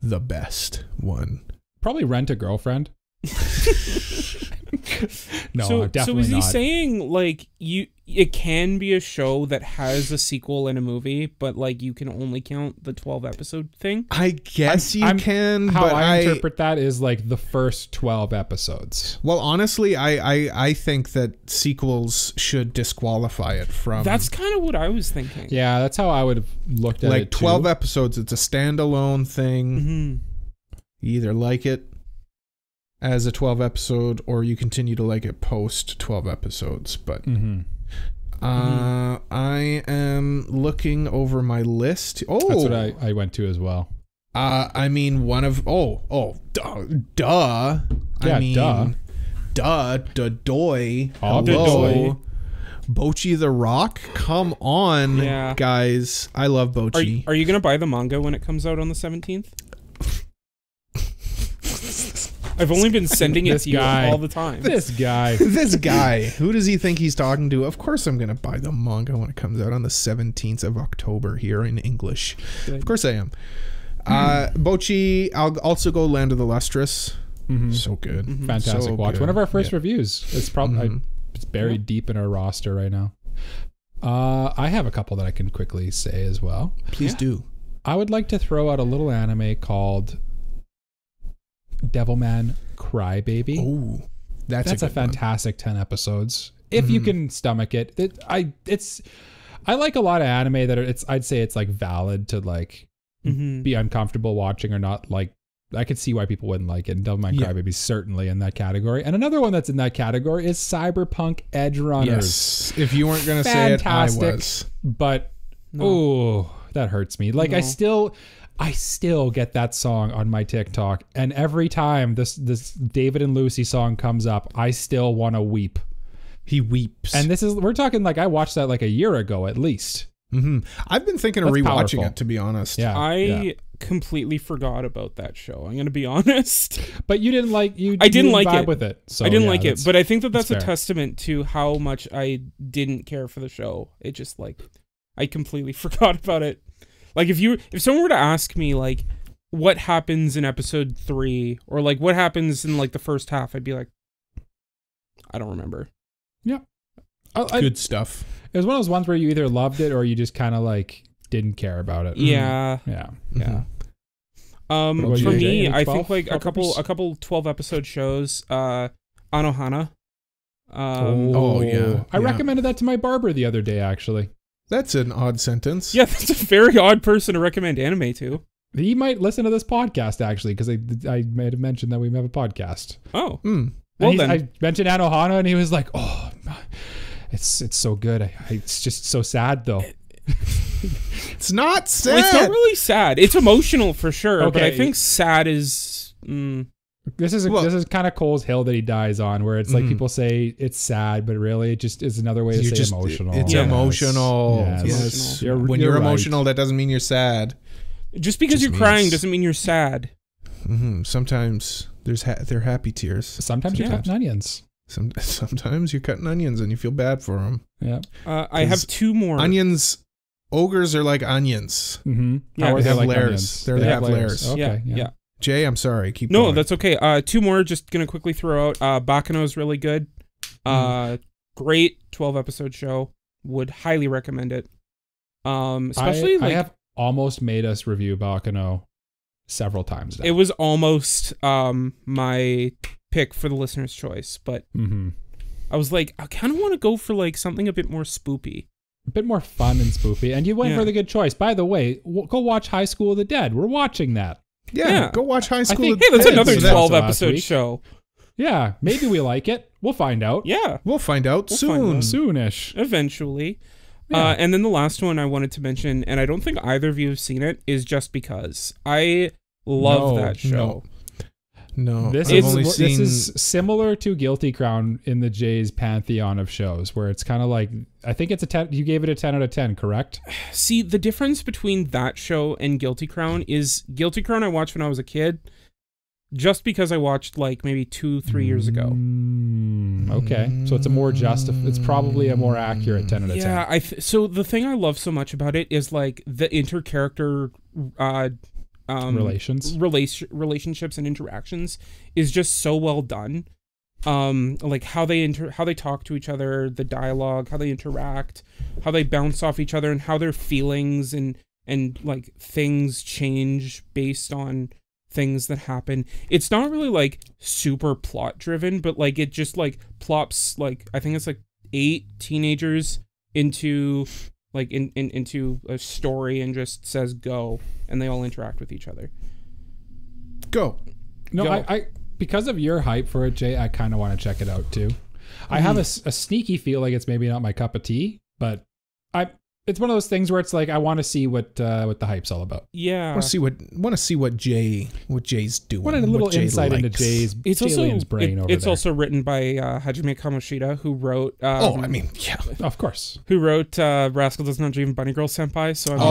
the best one? Probably rent a girlfriend. no, so, definitely so is he not. saying like you? It can be a show that has a sequel and a movie, but like you can only count the twelve episode thing. I guess you I'm- can, How but I, interpret that is like the first 12 episodes. Well, honestly, I, I I think that sequels should disqualify it from. That's kind of what I was thinking. Yeah, that's how I would have looked at like it. too. twelve episodes. It's a standalone thing. hmm You either like it as a 12 episode or you continue to like it post 12 episodes. But Mm-hmm. uh, I am looking over my list. Oh, That's what I, I went to as well. Uh, I mean, one of oh oh duh, duh. Yeah, I mean, duh. duh, duh, doy. Oh, Hello, Bocchi the Rock. Come on, Yeah. guys. I love Are, Bocchi. are you gonna buy the manga when it comes out on the seventeenth? I've only been sending it to you guy. all the time. This guy. this guy, who does he think he's talking to? Of course, I'm gonna buy the manga when it comes out on the 17th of October here in English. Good. Of course, I am. Uh, Bocchi. I'll also go Land of the Lustrous. Mhm. So good. Fantastic So watch. good. One of our first Yeah. reviews. It's probably Mhm. it's buried deep in our roster right now. Uh, I have a couple that I can quickly say as well. Please Yeah. do. I would like to throw out a little anime called Devilman Crybaby. Oh, that's, That's a, a, good one. fantastic 10 episodes. If you Mhm. can stomach it. it. I it's I like a lot of anime that are it's I'd say it's like valid to like Mhm. be uncomfortable watching or not like I could see why people wouldn't like it. And Devilman Yeah. Crybaby's certainly in that category. And another one that's in that category is Cyberpunk Edge Runners. Yes. If you weren't gonna say it, I Fantastic. was. But No. oh, that hurts me. Like I still I still get that song on my TikTok and every time this this David and Lucy song comes up, I still want to weep. He weeps. And this is we're talking like I watched that like a year ago at least. hmm I've been thinking of rewatching powerful. it to be honest. Yeah. I yeah. completely forgot about that show. I'm gonna be honest. But you didn't like you I didn't you like vibe it. with it. So I didn't yeah, like it, but I think that that's, that's a testament to how much I didn't care for the show. It just like I completely forgot about it. Like if you if someone were to ask me like what happens in episode 3 or like what happens in like the first half, I'd be like I don't remember. I- I- Good stuff. it was one of those ones where you either loved it or you just kind of like didn't care about it. Yeah. Yeah. Yeah. Um, for you, me, Any I 12 think like a couple toppers? a couple 12 episode shows uh Anohana. Um Oh, yeah. I Yeah. recommended that to my barber the other day actually. That's an odd sentence. Yeah, that's a very odd person to recommend anime to. He might listen to this podcast actually because I I might have mentioned that we have a podcast. Oh. Mm. And Well then. I mentioned Anohana and he was like, "Oh, it's it's so good. I, I, it's just so sad though." It's not sad. Well, it's not really sad. It's emotional for sure, but I think sad is. Mm, This is a, Well- this is kind of Cole's hill that he dies on, where it's like Mhm. people say it's sad, but really it just is another way to You're say just- emotional. It's Yeah. emotional. Yes. Yes. You're- when you're you're, right. emotional, that doesn't mean you're sad. just because Just you're crying doesn't mean you're sad. hmm Sometimes there's ha- they're happy tears. Sometimes you're cutting onions. Some sometimes you're cutting onions and you feel bad for them. Yeah. Uh, I have two more. Onions, ogres are like onions. Mm-hmm. Yeah, they they have like layers. onions? They're- they have layers. Okay. yeah, Yeah. yeah. Jay, I'm sorry. Keep No, going. that's okay. Uh, two more. Just gonna quickly throw out. Uh, Baccano is really good. Uh, great 12 episode show. Would highly recommend it. Um, especially I, like I have almost made us review Baccano several times now. it was almost um my pick for the listener's choice, but mm-hmm. I was like, I kind of want to go for like something a bit more spoopy. a bit more fun and spoofy, and you went Yeah. for the good choice. By the way, w- go watch High School of the Dead. We're watching that. Yeah, yeah. Go watch High School. think- of Hey, that's Dead. another 12 episode show. Yeah, maybe we like it. We'll find out Yeah, We'll find out We'll soon. find soonish. eventually. Yeah. Uh, and then the last one I wanted to mention, and I don't think either of you have seen it, is just because I love No, that show. No, This I've is only this seen. is similar to Guilty Crown in the Jays pantheon of shows, where it's kind of like I think it's a ten. You gave it a ten out of ten, correct? See, the difference between that show and Guilty Crown is Guilty Crown I watched when I was a kid, just because I watched like maybe two, three years ago. Mm, okay, so it's a more just. It's probably a more accurate ten out of Yeah, ten. I th- so the thing I love so much about it is like the intercharacter uh um Relations. relation relationships and interactions is just so well done. Um like how they inter how they talk to each other, the dialogue, how they interact, how they bounce off each other and how their feelings and and like things change based on things that happen. It's not really like super plot driven, but like it just like plops like I think it's like eight teenagers into like in, in into a story and just says go and they all interact with each other. Go. No, Go. I, I because of your hype for it, Jay, I kind of want to check it out too. I have a, mm-hmm. a sneaky feel like it's maybe not my cup of tea, but I it's one of those things where it's like I want to see what uh, what the hype's all about. Yeah. want to see what want to see what Jay what Jay's doing. Want a little what Jay insight into. Jay's It's also brain it- over it's there. also written by uh, Hajime Kamoshida, who wrote. Um, Oh, I mean, yeah. of course. who wrote uh, Rascal Does Not Dream Bunny Girl Senpai. So I mean,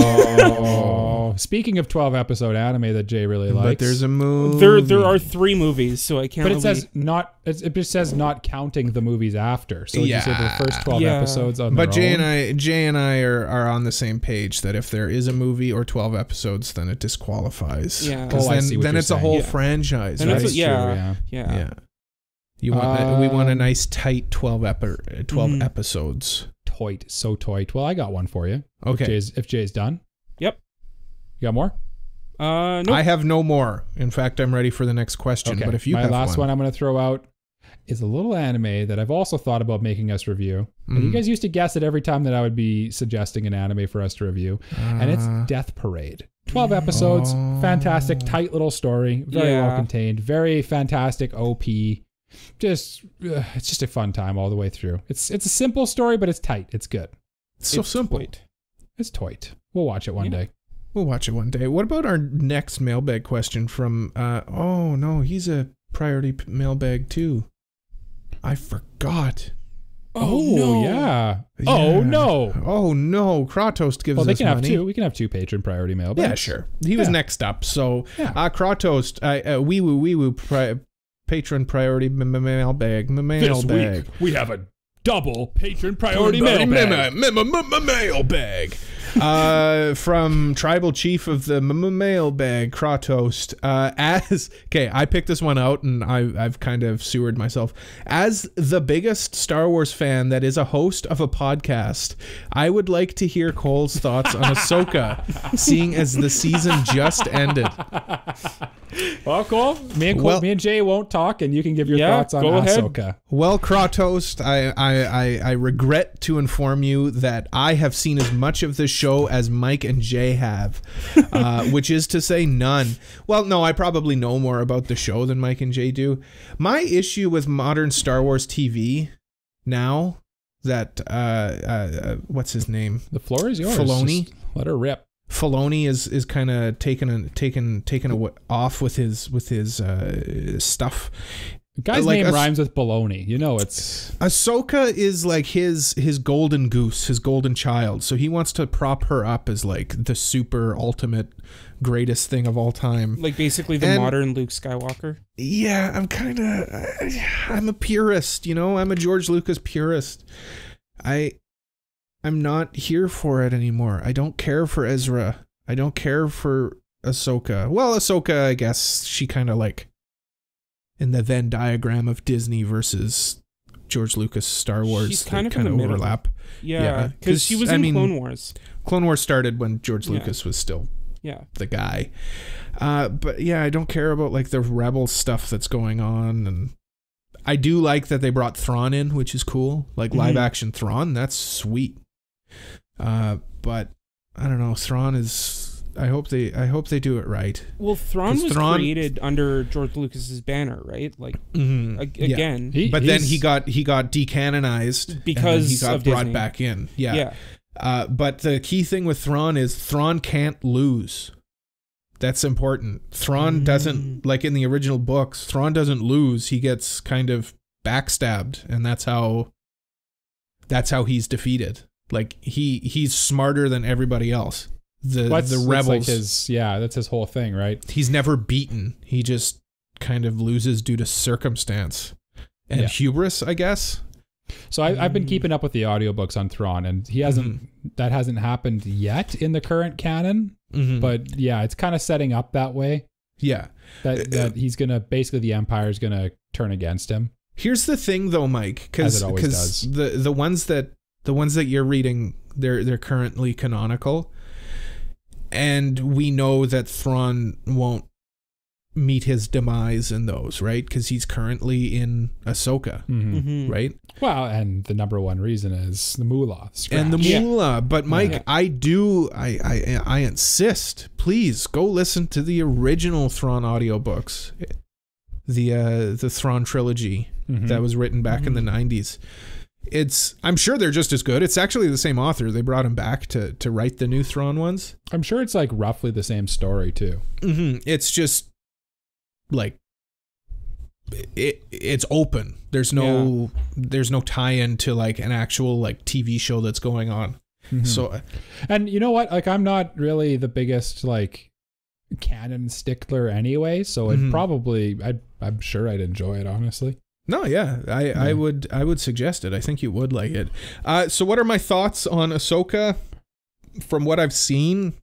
Oh, speaking of twelve episode anime that Jay really likes, But there's a movie. there there are three movies, so I can't. but it says not. It's, it just says not counting the movies after. So you say the first twelve Yeah. episodes on But their Jay own. and I, Jay and I are, are on the same page that if there is a movie or twelve episodes, then it disqualifies. Yeah. 'Cause Oh, I then, see what then you're it's a whole Yeah. franchise, Then right? it's That's a- yeah. true, yeah. yeah. yeah. You want we want a Um, nice tight twelve epi- 12 Mhm. episodes. Toit, so toit. Well, I got one for you. If Okay. Jay's, if Jay's done. Yep. You got more? Uh, no. I have no more. In fact, I'm ready for the next question. Okay. But if you My have last one. one, I'm going to throw out is a little anime that I've also thought about making us review. And you Mhm. guys used to guess it every time that I would be suggesting an anime for us to review. and it's Uh, Death Parade. 12 episodes, Oh. fantastic, tight little story, very well contained, very fantastic OP. Just uh, it's just a fun time all the way through. It's it's a simple story, but it's tight. It's good. it's so It's simple. Wait. It's toit. We'll watch it one Yeah. day. We'll watch it one day. What about our next mailbag question from? Uh, oh no, he's a priority mailbag too. I forgot. oh no. yeah. Oh Yeah. no. Oh no, Kratos gives Well, they us can have two. We can have two patron priority mail. Yeah, sure. He was Yeah. next up. So, Yeah. uh, Kratos, uh, uh, wee woo wee woo pri- patron priority m- m- mailbag m- mailbag. we have a double patron priority mailbag. ma- ma- ma- ma- mailbag. uh, from tribal chief of the mailbag, Kratos. Uh, as okay, I picked this one out, and I, I've kind of sewered myself. As the biggest Star Wars fan that is a host of a podcast, I would like to hear Cole's thoughts on Ahsoka, seeing as the season just ended. Well, cool. Me and Cole, Well- me and Jay won't talk, and you can give your Yeah, thoughts on go ahead. Ahsoka. Well, Kratos, I, I, I, I regret to inform you that I have seen as much of the show as Mike and Jay have, uh, which is to say none. Well, no, I probably know more about the show than Mike and Jay do. My issue with modern Star Wars TV now that uh, uh, uh what's his name The floor is yours. Filoni? Just let her rip. Filoni is is kind of taken taken taken awa off with his with his uh, stuff. The guy's Like name a- rhymes with baloney. You know it's Ahsoka is like his his golden goose, his golden child. So he wants to prop her up as like the super ultimate greatest thing of all time. Like basically the And- modern Luke Skywalker. Yeah, I'm kind of I'm a purist, you know? I'm a George Lucas purist. I I'm not here for it anymore. I don't care for Ezra. I don't care for Ahsoka. Well, Ahsoka, I guess she kind of like in the Venn diagram of Disney versus George Lucas Star Wars. She's kind of the middle. overlap. Yeah, Yeah, because she 'cause, was I in mean- Clone Wars. Clone Wars started when George Yeah. Lucas was still Yeah. the guy. Uh, but yeah, I don't care about like the rebel stuff that's going on, and I do like that they brought Thrawn in, which is cool. Like live Mhm. action Thrawn, that's sweet. Uh, but I don't know, Thrawn is. I hope they. I hope they do it right. Well, Thrawn 'Cause was Thrawn- created under George Lucas's banner, right? Like Mm-hmm. ag- again, He- but then he got he got decanonized and Because he got of brought Disney. back in. Yeah. yeah. Uh, but the key thing with Thrawn is Thrawn can't lose. That's important. Thrawn Mm. doesn't like in the original books. Thrawn doesn't lose. He gets kind of backstabbed, and that's how. That's how he's defeated. Like he he's smarter than everybody else. The What's, the rebels. like his yeah, that's his whole thing, right? he's never beaten. He just kind of loses due to circumstance and Yeah. hubris, I guess. So I, I've been Mm. keeping up with the audiobooks on Thrawn, and he hasn't. That hasn't happened yet in the current canon, Mhm. but yeah, it's kind of setting up that way yeah. that that he's gonna basically the Empire is gonna turn against him. Here's the thing though, Mike, because it always does. the the ones that the ones that you're reading, they're they're currently canonical, and we know that Thrawn won't meet his demise in those, right? Because he's currently in Ahsoka, Mhm. Mhm. right? Well, and the number one reason is the moolah, scratch. And the Yeah. moolah. But Mike, Yeah. I do, I, I I insist. Please go listen to the original Thrawn audiobooks. the uh, the Thrawn trilogy Mhm. that was written back in the '90s. It's I'm sure they're just as good. It's actually the same author. They brought him back to to write the new Thrawn ones. I'm sure it's like roughly the same story too. hmm It's just like it. It's open. There's no there's no tie-in to like an actual like TV show that's going on. Mhm. So And you know what? Like I'm not really the biggest like canon stickler anyway, so it Mhm. probably I I'm sure I'd enjoy it honestly. No, yeah, I, I would I would suggest it. I think you would like it. Uh, so, what are my thoughts on Ahsoka? From what I've seen,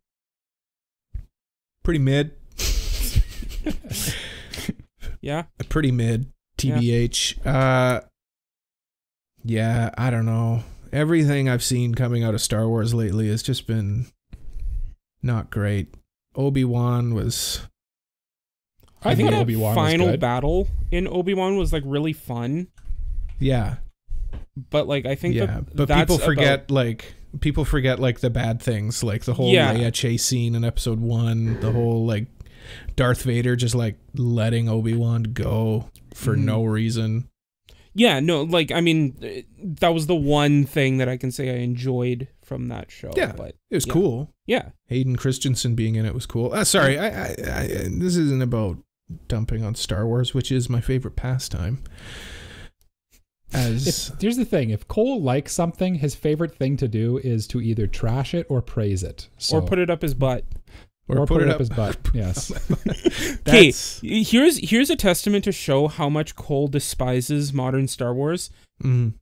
pretty mid, Yeah. pretty mid. TBH. Uh, yeah, I don't know. Everything I've seen coming out of Star Wars lately has just been not great. Obi Wan was I, think thought that Obi-Wan final battle in Obi Wan was like really fun, yeah but like I think yeah, that but people about- forget like people forget like the bad things, like the whole Yeah. Leia chase scene in Episode One, the whole like Darth Vader just like letting Obi Wan go for Mhm. no reason. yeah, no, like I mean, eh, that was the one thing that I can say I enjoyed from that show. Yeah. but It was Yeah. cool. yeah, Hayden Christensen being in it was cool. Uh, sorry, I, I, I, this isn't about dumping on Star Wars, which is my favorite pastime. As If, here's the thing: if Cole likes something, his favorite thing to do is to either trash it or praise it, so, or put it up his butt. or put, it up, his butt. Yes, Okay, here's here's a testament to show how much Cole despises modern Star Wars. mm,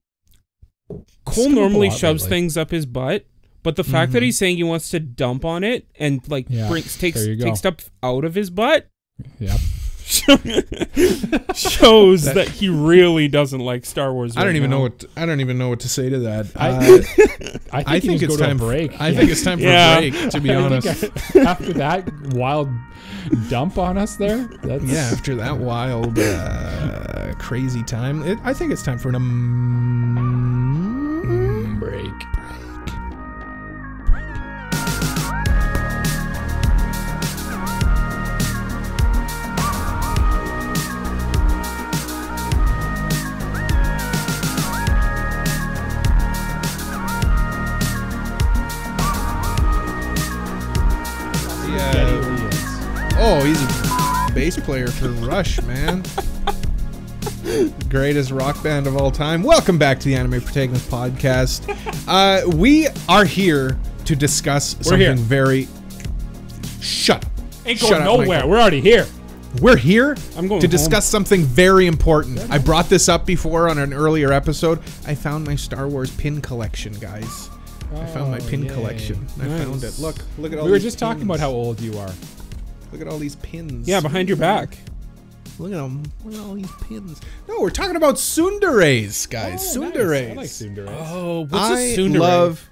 Cole come up a normally lot shoves lately. things up his butt, but the fact that Mhm. he's saying he wants to dump on it and like Yeah, brings takes there you go. takes stuff out of his butt yep. shows that he really doesn't like Star Wars. I don't even now. know what I don't even know what to say to that. I- Uh, I think, I think it's time to a break. I Yeah. think it's time for Yeah. a break. To be I honest, think after that wild dump on us there, that's, yeah. After that wild, uh, crazy time, it, I think it's time for an um, Oh, he's a bass player for Rush, man. Greatest rock band of all time. Welcome back to the Anime Protagonist Podcast. Uh, we are here to discuss something here. very. Shut up. Ain't Shut going up, nowhere. Michael. We're already here. We're here I'm going to home. discuss something very important. I brought this up before on an earlier episode. I found my Star Wars pin collection, guys. I found my Oh, pin yay. collection. I found it. Look, look at all. We were just talking about how old you are. Look at all these pins. Yeah, behind your back. Look at them. Look at all these pins. No, we're talking about tsunderes, guys. Oh, nice. tsunderes. I like tsunderes. Oh, what's I a tsundere? love.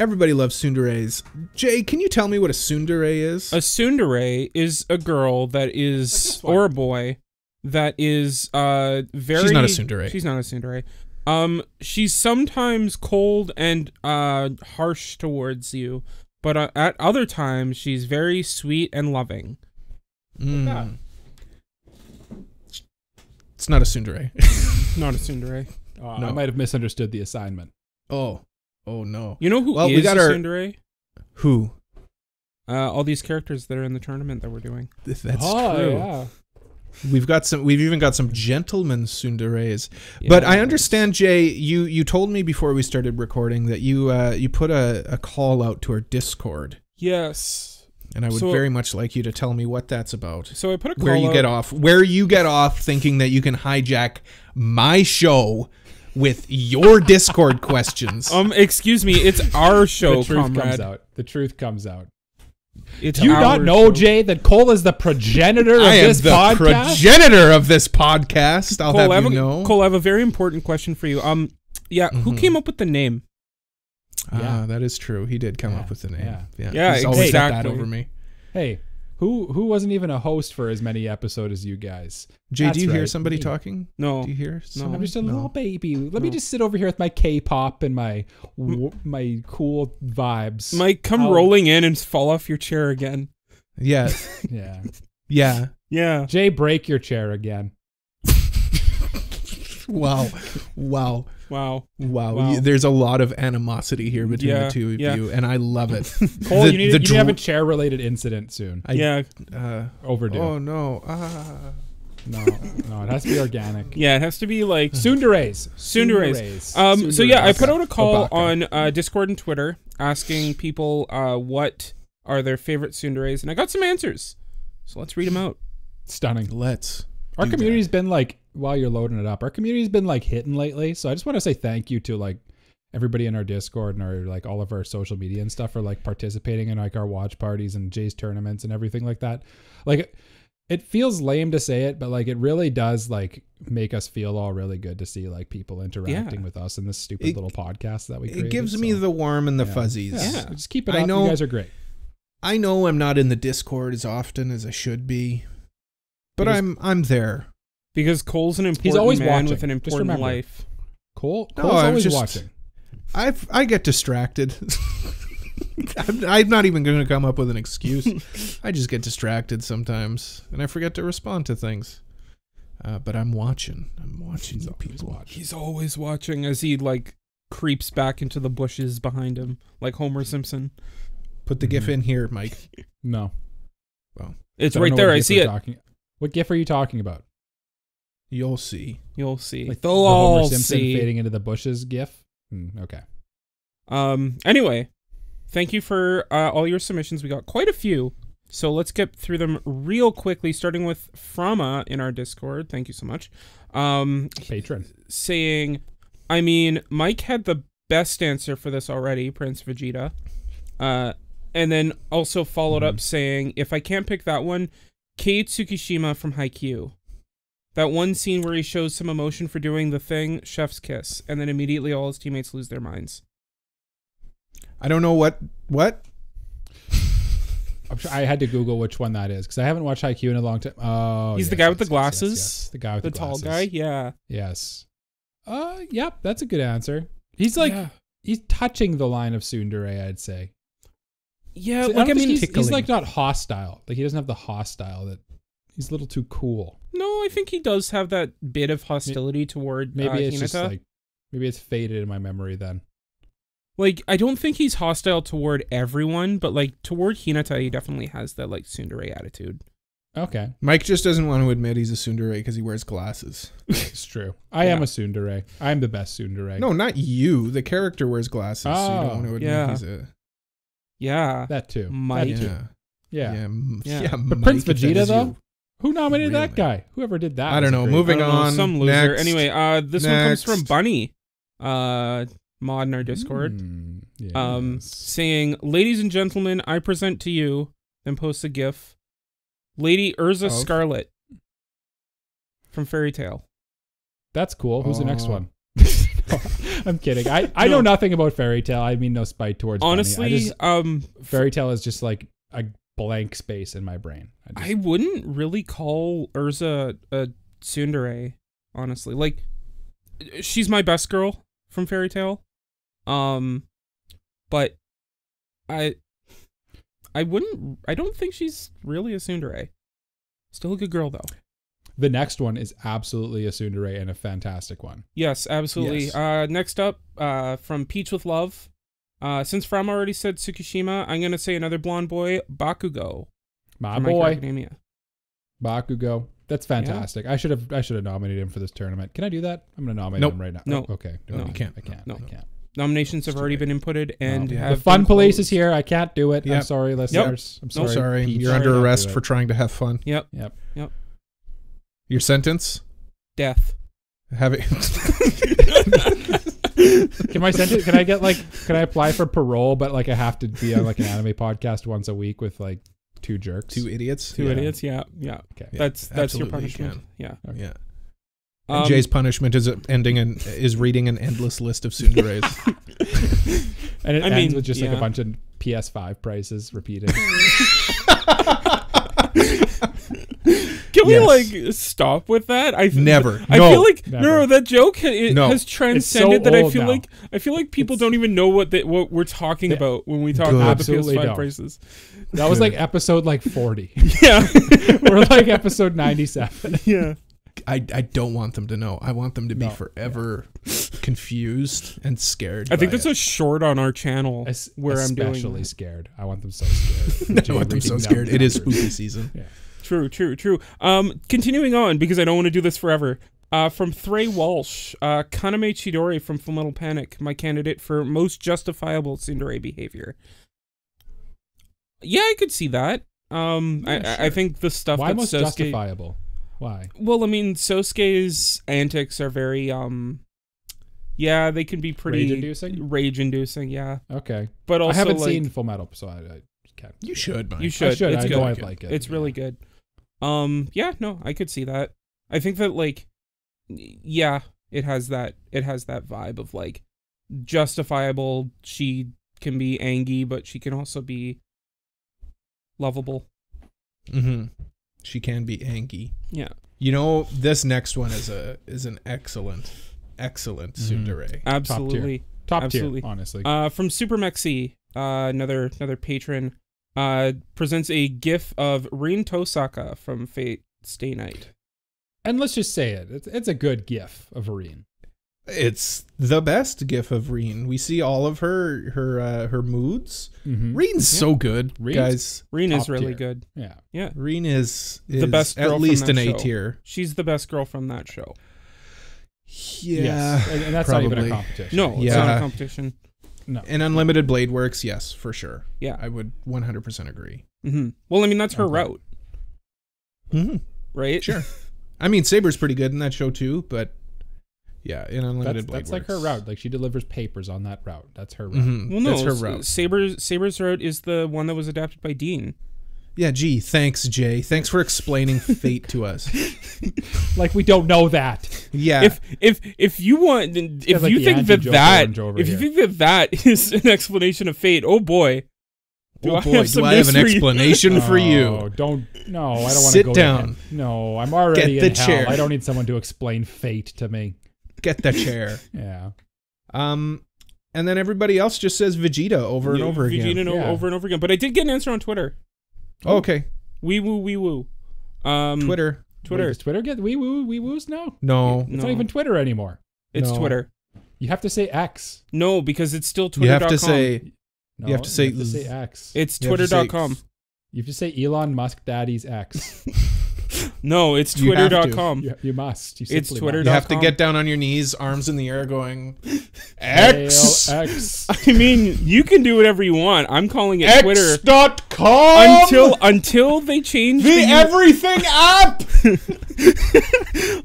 Everybody loves tsunderes. Jay, can you tell me what a tsundere is? A tsundere is a girl that is, Like is this one. or a boy that is uh very She's not a tsundere. She's not a tsundere. Um she's sometimes cold and uh harsh towards you, but uh, at other times she's very sweet and loving. Mm. It's not a tsundere. Not a tsundere. Uh, No. I might have misunderstood the assignment. oh, oh no. You know who is Well, we got a our- tsundere? Who? Uh, all these characters that are in the tournament that we're doing. That's oh, true. Yeah. We've got some. We've even got some gentlemen tsunderes. But I understand, Jay. You you told me before we started recording that you uh, you put a, a call out to our Discord, Yes. and I would So- very much like you to tell me what that's about. So I put a call Where you out- get off, where you get off thinking that you can hijack my show with your Discord questions. Um, excuse me, it's our show, the truth comrade. comes out. The truth comes out. It's Do you not know, show. Jay, that Cole is the progenitor of I am this the podcast? progenitor of this podcast. I'll Cole, I have have you a, know. Cole, I have a very important question for you. Um, yeah, who Mhm. came up with the name? Ah, Yeah. that is true. He did come Yeah, up with the name. yeah. Yeah, Yeah, He's always that exactly. over me. hey, who who wasn't even a host for as many episodes as you guys? Jay, That's do you hear somebody me. talking? No, Do you hear? No. I'm just a No. little baby. Let me just sit over here with my K-pop and my my cool vibes. Mike, come I'll- rolling in and fall off your chair again. Yeah, yeah. yeah. Yeah. Jay, break your chair again. wow, wow, Wow. wow, Wow. You- There's a lot of animosity here between Yeah, the two of yeah. you, and I love it. Cole, The- you need, the you need to have a chair related incident soon. I- yeah. uh, Overdue. oh no, ah. No, no, it has to be organic. Yeah, it has to be like Tsunderes. Tsunderes. Um, so yeah, I put out a call Obaka. on uh, Discord and Twitter asking people uh, what are their favorite Tsunderes, and I got some answers. So let's read them out. Stunning. Let's. Our community's been like, while you're loading it up, our community's been like hitting lately. So I just want to say thank you to like everybody in our Discord and our like all of our social media and stuff for like participating in like our watch parties and Jay's tournaments and everything like that. Like it feels lame to say it, but like it really does like make us feel all really good to see like people interacting Yeah. with us in this stupid It- little podcast that we created. It gives me the warm and the yeah. fuzzies. yeah. Yeah. so just keep it I up. know- you guys are great. I know I'm not in the Discord as often as I should be, but Because- I'm I'm there. Because Cole's an important he's always man watching. with an Just important remember. life. Cole, No, Cole's I'm always just- watching. I've I get distracted. I'm, I'm not even going to come up with an excuse. I just get distracted sometimes, and I forget to respond to things. Uh, but I'm watching. I'm watching He's you always people. watching. He's always watching as he like creeps back into the bushes behind him, like Homer Simpson. Put the GIF Mhm. in here, Mike. No. Well, It's right there. I see it. Talking, what GIF are you talking about? You'll see. You'll see. Like They'll the Homer Simpson see. fading into the bushes GIF? Hmm, okay. Um. Anyway, thank you for uh, all your submissions. We got quite a few, so let's get through them real quickly. Starting with Frama in our Discord. Thank you so much. Um, Patron. saying, I mean, Mike had the best answer for this already, Prince Vegeta. Uh, and then also followed up saying, if I can't pick that one, Kei Tsukishima from Haikyuu. That one scene where he shows some emotion for doing the thing, chef's kiss, and then immediately all his teammates lose their minds. I don't know what what. I'm sure I had to Google which one that is because I haven't watched Haikyuu in a long time. Oh, He's the guy with yes, the yes, yes, glasses? yes. The guy with the the, tall glasses. guy, yeah. Yes. Uh, yep, that's a good answer. He's like yeah, he's touching the line of tsundere, I'd say. Yeah So like I don't mean, he's, he's like not hostile. Like he doesn't have the hostile that he's a little too cool. no, I think he does have that bit of hostility toward Maybe uh, it's Hinata. just like maybe it's faded in my memory then. Like, I don't think he's hostile toward everyone, but like toward Hinata, he definitely has that like tsundere attitude. Okay, Mike just doesn't want to admit he's a tsundere because he wears glasses. it's true. I am Yeah. a tsundere. I'm the best tsundere. No, not you. The character wears glasses, so you Oh, don't want to admit yeah. he's a Yeah, that too. Mike. That too. yeah. Yeah. Yeah, Yeah. yeah. But Mike, Prince Vegeta though, you. who nominated that guy? Whoever did that. I don't know. great- Moving don't know, on. some loser. Next. Anyway, uh, this one comes from Bunny, uh, mod in our Discord, Hmm, um, saying, "Ladies and gentlemen, I present to you." Then posts a GIF. Lady Erza Of? Scarlet from Fairy Tail. That's cool. Who's the next one? I'm kidding. I, I know nothing about Fairy Tail. I mean no spite towards Bunny. I Honestly, just- um, Fairy Tail is just like a blank space in my brain. I just, I wouldn't really call Erza a tsundere, honestly. Like, she's my best girl from Fairy Tail. Um, but I, I wouldn't. I don't think she's really a tsundere. Still a good girl though. The next one is absolutely a tsundere and a fantastic one. Yes, absolutely. Yes. Uh, next up, uh, from Peach with Love. Uh, since Fram already said Tsukishima, I'm gonna say another blonde boy, Bakugo. My from My Hero boy, Academia. Bakugo. That's fantastic. I should have I should have nominated him for this tournament. Can I do that? I'm gonna nominate Nope. him right now. No. Oh, okay. No. You can't. I can't. No. I can't. Nominations have already been inputted and No. have the fun been police is here. I can't do it. I'm sorry, listeners. I'm No, sorry. sorry. Peach. You're I under arrest for trying to have fun. Yep. Yep. Yep. Your sentence? Death. Have it. Can my sentence? Can I get like? Can I apply for parole? But like, I have to be on like an anime podcast once a week with like two jerks. Two idiots. Two Yeah. idiots. Yeah. Yeah. Okay. Yeah, that's that's your absolutely you punishment. yeah. Okay. Yeah. Um, And Jay's punishment is ending and is reading an endless list of tsunderes. And it I ends mean, with just like a bunch of PS5 prices repeating. Can we like stop with that? I Never. I No. feel like no, Never. no, that joke ha- it No. has transcended that. I feel now. like I feel like people don't even know what they, what we're talking They about when we talk Good. about the Absolutely PS5 don't. prices. That was like episode like 40. Yeah, We're like episode 97. yeah. I I don't want them to know. I want them to be No. forever confused and scared. I think by that's it. a short on our channel Es- where I'm doing. especially scared. I want them so scared. I want them so scared. It is spooky season. True, true, true. Um, continuing on because I don't want to do this forever. Uh, from Thray Walsh, uh, Kaname Chidori from Full Metal Panic, my candidate for most justifiable tsundere behavior. Yeah, I could see that. Um, I, Yeah, I- I think the stuff Why that most Sosuke. justifiable? Why? Well, I mean, Sosuke's antics are very um, yeah, they can be pretty Rage-inducing? Rage-inducing, yeah. Okay. But also, I haven't like, seen Full Metal, so I, I can't. You should, Mike. You should. should. It's I good. know I'd like it. It's Yeah. really good. Um, yeah, no, I could see that. I think that like, yeah, it has that. It has that vibe of like justifiable. She can be angry, but she can also be lovable. Mm-hmm. She can be angry. Yeah, You know, this next one is a is an excellent, excellent Mhm. tsundere. absolutely. Top Absolutely. tier, honestly. Uh, from Super Mexi, uh, another another patron, uh, presents a GIF of Rin Tosaka from Fate Stay Night. and let's just say it. It's, it's a good gif of Areen. It's the best gif of Rin. We see all of her her uh, her moods. Mm-hmm. Rin's so good, Rin's- guys. Rin is really tier. good. Yeah. Yeah, Rin is, The best girl at from least that an A tier. she's the best girl from that show. Yeah, Yes. And, and that's not even a probably. competition. No, it's not a competition. No. and Unlimited Blade Works, yes, for sure. Yeah. I would 100% agree. hmm Well, I mean that's her Okay. route, Mm-hmm. right? Sure. I mean, Saber's pretty good in that show too, but yeah, in Unlimited That's, Blade that's like her route. Like she delivers papers on that route. That's her route. Mhm, Well, no, that's her route. Saber's Saber's route is the one that was adapted by Deen. Yeah, gee, thanks, Jay. Thanks for explaining fate to us. Like we don't know that. Yeah, If if if you want, if like you the think that anti-Joker that, orange over if you think that that is an explanation of fate, oh boy, do oh I have do some I have an news for you? explanation for Oh, you? don't. No, I don't want to Sit go down. To no, I'm already Get the in hell. chair. I don't need someone to explain fate to me. Get the chair. Yeah. Um, and then everybody else just says Vegeta over and Yeah, over again. Vegeta Yeah. over and over again. But I did get an answer on Twitter. Oh, okay, Wee woo wee woo. Um, Twitter. Twitter. Wait, does Twitter get wee woo wee woos? No, No, it's No. not even Twitter anymore. It's No. Twitter. You have to say X. No, because it's still you Twitter.com. have to say No, You have to say you have to say X. it's you have to say- Twitter.com. You have to say Elon Musk Daddy's X. No, it's You have to. Twitter.com. you, you must. You It's simply Twitter you have to com. get down on your knees, arms in the air, going Hail X X. I mean, you can do whatever you want. I'm calling it Twitter X dot com until until they change the the, U- everything app.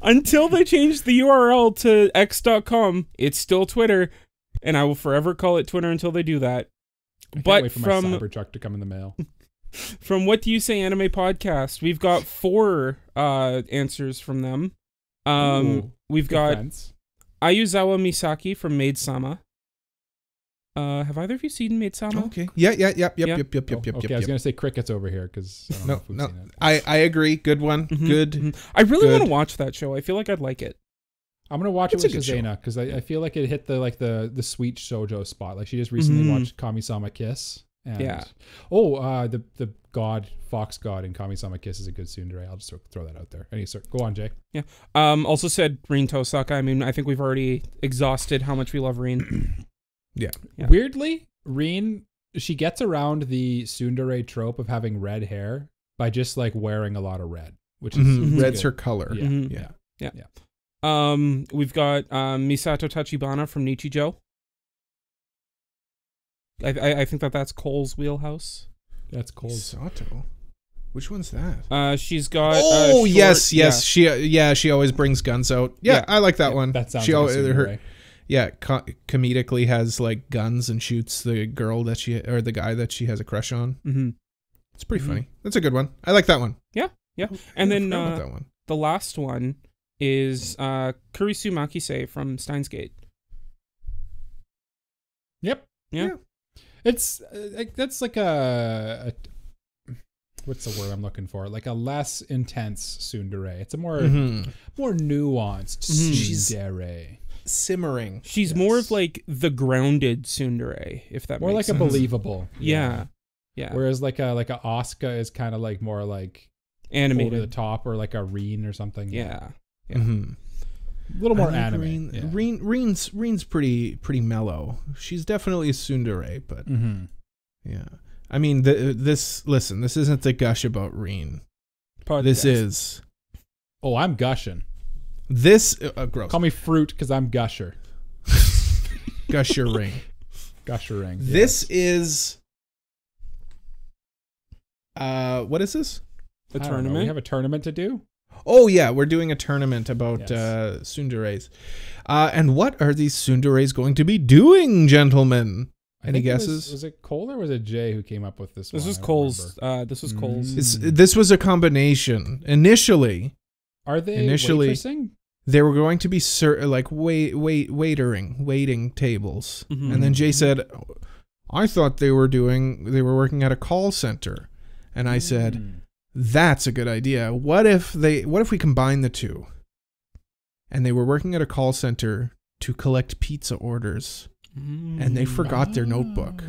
until they change the URL to x.com. It's still Twitter, and I will forever call it Twitter until they do that. I can't But wait for from- my Cybertruck to come in the mail. From what do you say anime podcast? We've got four uh answers from them. Um Ooh, we've got Defense. Ayuzawa Misaki from Maid Sama. Uh have either of you seen Maid Sama? Okay. Yeah, yeah, yep, yep, Yeah. yep, yep, Oh, yep, yep, okay, yep. I was yep. gonna say crickets over here because I don't know No, no. I I agree. Good one. Mhm, Good. mhm. I really want to watch that show. I feel like I'd like it. I'm gonna watch It's it with good. Shazana because I, I feel like it hit the like the the sweet shojo spot. Like she just recently Mhm. watched Kami-sama Kiss. And, Yeah. Oh, uh, the the god Fox God in Kami-sama Kiss is a good tsundere. I'll just throw, throw that out there. Any sir, go on, Jay. Yeah. Um also said Rin Tosaka. I mean, I think we've already exhausted how much we love Rin. Yeah. Weirdly, Rin she gets around the tsundere trope of having red hair by just like wearing a lot of red, which is Mhm. Red's good. her color. Yeah, Mhm. yeah. Um we've got um Misato Tachibana from Nichijou. I, I I think that that's Cole's wheelhouse. That's cold. Sato. Which one's that? Uh, she's got. oh uh, short- yes, yes. She yeah, she always brings guns out. Yeah, Yeah. I like that one. That sounds she like al- a her tsundere. yeah, co- comedically has like guns and shoots the girl that she or the guy that she has a crush on. hmm It's pretty Mhm. funny. That's a good one. I like that one. Yeah, yeah. I And then forgot about uh, that one. the last one is uh, Kurisu Makise from Steins Gate. Yep. Yeah. Yeah. It's uh, like that's like a, a what's the word I'm looking for? Like a less intense tsundere. It's a more Mhm. more nuanced Mhm. She's- tsundere. Simmering. She's more of like the grounded tsundere, if that More like makes a believable. Yeah, yeah. Whereas like a like a Asuka is kind of like more like animated over the top or like a Rin or something. Yeah, Yeah. Mhm. A little more I like anime. Rin. yeah. Rin, Rin's, Rin's pretty pretty mellow. She's definitely a tsundere, but Mm-hmm. yeah. I mean, the, this listen. This isn't the gush about Rin. This Podcast. is Oh, I'm gushing. this uh, gross. Call me fruit because I'm gusher. Gusher ring. Gusher ring. This is. Uh, what is this? the I don't know. tournament. We have a tournament to do. Oh yeah, we're doing a tournament about Yes. uh, tsunderes. Uh, and what are these tsunderes going to be doing, gentlemen? I Any think it was- guesses? Was, it Cole or was it Jay who came up with this? this one? was Cole's. Uh, this was Cole's. Mm. It's, this was a combination. Initially, Are they Initially- waitressing? they were going to be ser- like wait, wait, waitering, waiting tables, Mhm. and then Jay said, "I thought they were doing. They were working at a call center," and I said, Mm. "That's a good idea. What if they? What if we combine the two? And they were working at a call center to collect pizza orders, mm, and they forgot their notebook,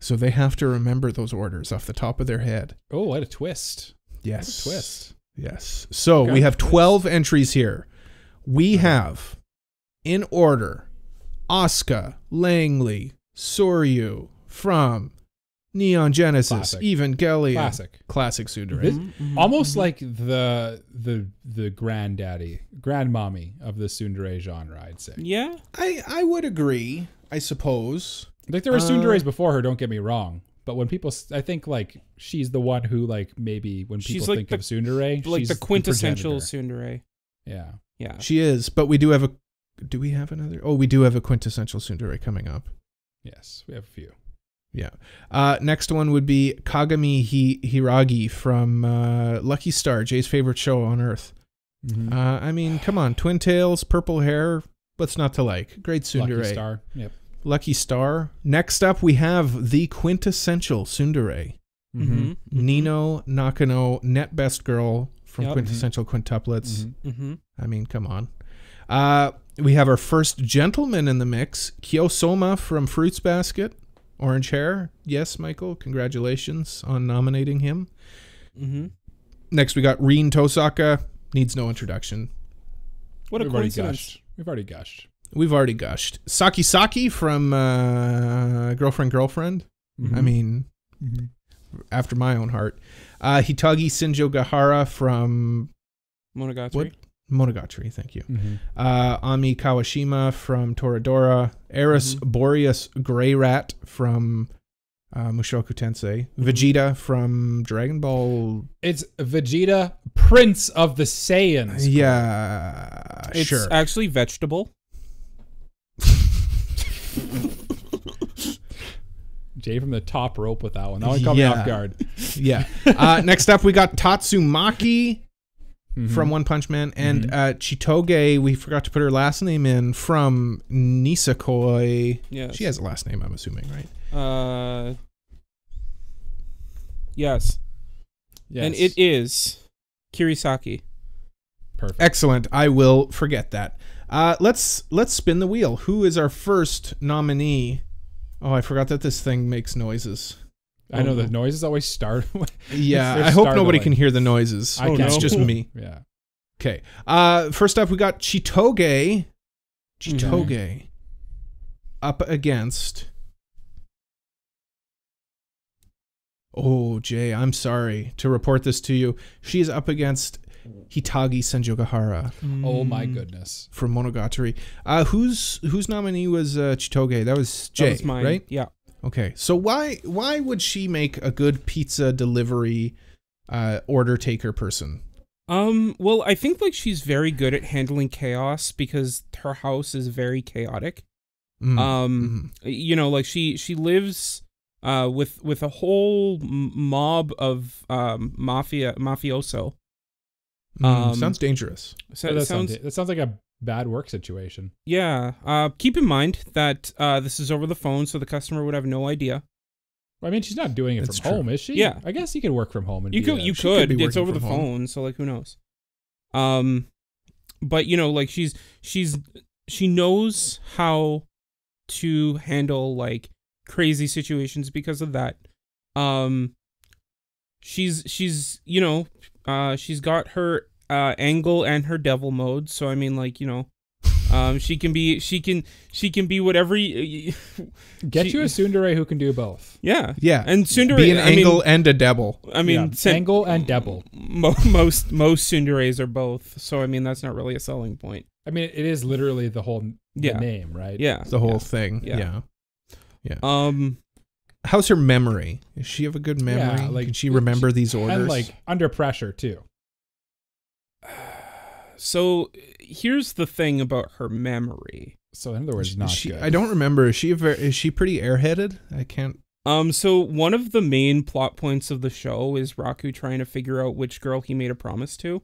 so they have to remember those orders off the top of their head." Oh, what a twist! Yes. What a twist. Yes. So we have 12 entries here. We uh-huh. have, in order, Asuka, Langley, Soryu from Neon Genesis, Classic. Evangelion. Classic. Classic Tsundere. This- Mhm, mhm, Almost mhm. like the the the granddaddy, grandmommy of the tsundere genre. I'd say. Yeah. I, I would agree, I suppose. Like there were Uh, tsunderes before her. Don't get me wrong. But when people, s- I think like she's the one who like maybe when She's people like think the- of tsundere, Like she's the quintessential progenitor. tsundere. Yeah. Yeah. She is, but we do have a. Do we have another? Oh, we do have a quintessential Tsundere coming up. Yes, we have a few. Yeah. Uh, next one would be Kagami Hi- Hiragi from uh, Lucky Star, Jay's favorite show on Earth. Mm-hmm. Uh, I mean, come on, twin tails, purple hair. What's not to like? Great Tsundere. Lucky Star. Yep. Lucky Star. Next up, we have the quintessential Tsundere, Mm-hmm. Mhm, Nino Nakano, net best girl from Yep. quintessential quintuplets. Mhm. mhm. I mean, come on. Uh, we have our first gentleman in the mix, Kyo Sohma from Fruits Basket. Orange hair. Yes, Michael. Congratulations on nominating him. Mm-hmm. Next, we got Rin Tosaka. Needs no introduction. What a We've already coincidence. gushed. We've already gushed. We've already gushed. Saki Saki from uh, Girlfriend Girlfriend. I Mhm. mean, Mhm. after my own heart. Uh, Hitagi Senjo Gahara from Monogatari. What? Monogatari. Thank you. Mhm. Uh, Ami Kawashima from Toradora. Eris Mhm. Boreas Greyrat from uh, Mushoku Tensei. Mhm. Vegeta from Dragon Ball. It's Vegeta, Prince of the Saiyans. Yeah, It's sure. actually vegetable. Jay from the top rope with that one. That one caught me off guard. yeah. Uh, next up, we got Tatsumaki Mhm. from One Punch Man and Mhm. uh, Chitoge. We forgot to put her last name in from Nisekoi. Yes. She has a last name, I'm assuming, right? Uh. Yes. Yes. And it is Kirisaki. perfect. Excellent. I will forget that. Uh, let's let's spin the wheel. Who is our first nominee? Oh, I forgot that this thing makes noises. I know the noises always start. Yeah, I hope nobody startling. can hear the noises. I Oh, can't. It's no. just me. yeah. Okay. Uh, first up, we got Chitoge. Chitoge up against. Oh, Jay, I'm sorry to report this to you. She is up against Hitagi Senjogahara Oh my Mm. goodness. from Monogatari. Uh, whose whose nominee was uh, Chitoge? That was Jay, That was mine. right? Yeah. Okay. So why why would she make a good pizza delivery uh, order taker person? Um. Well, I think like she's very good at handling chaos because her house is very chaotic. Mm, Um. You know, like she she lives uh with with a whole m- mob of um mafia mafioso. mm. um, sounds dangerous. So that, sounds, sounds that sounds like a bad work situation. yeah. Uh, keep in mind that uh this is over the phone, so the customer would have no idea. I mean, she's not doing it It's from true. home, is she? Yeah. I guess you could work from home and You be could a- you she could could. be it's over the home. phone, so like who knows. Um, but you know, like she's she's she knows how to handle like crazy situations because of that. Um, she's she's you know uh she's got her uh, Angle and her devil mode. So I mean, like you know, um, she can be she can she can be whatever. You, Get She- you a tsundere who can do both. yeah, Yeah. and Tsundere. Be an I mean- angle and a devil. I mean, Yeah, sen- Angle and Devil. mo- most most tsunderes are both. So I mean, that's not really a selling point. I mean, it is literally the whole the Yeah. name, right? Yeah. The whole Yeah. thing. Yeah. Yeah. Um. How's her memory? Does she have a good memory? Yeah, like, Can she remember these orders? And like under pressure too. So here's the thing about her memory. So in other words, not she, good. I don't remember. Is she a ver- is she pretty airheaded? I can't. Um. So one of the main plot points of the show is Raku trying to figure out which girl he made a promise to.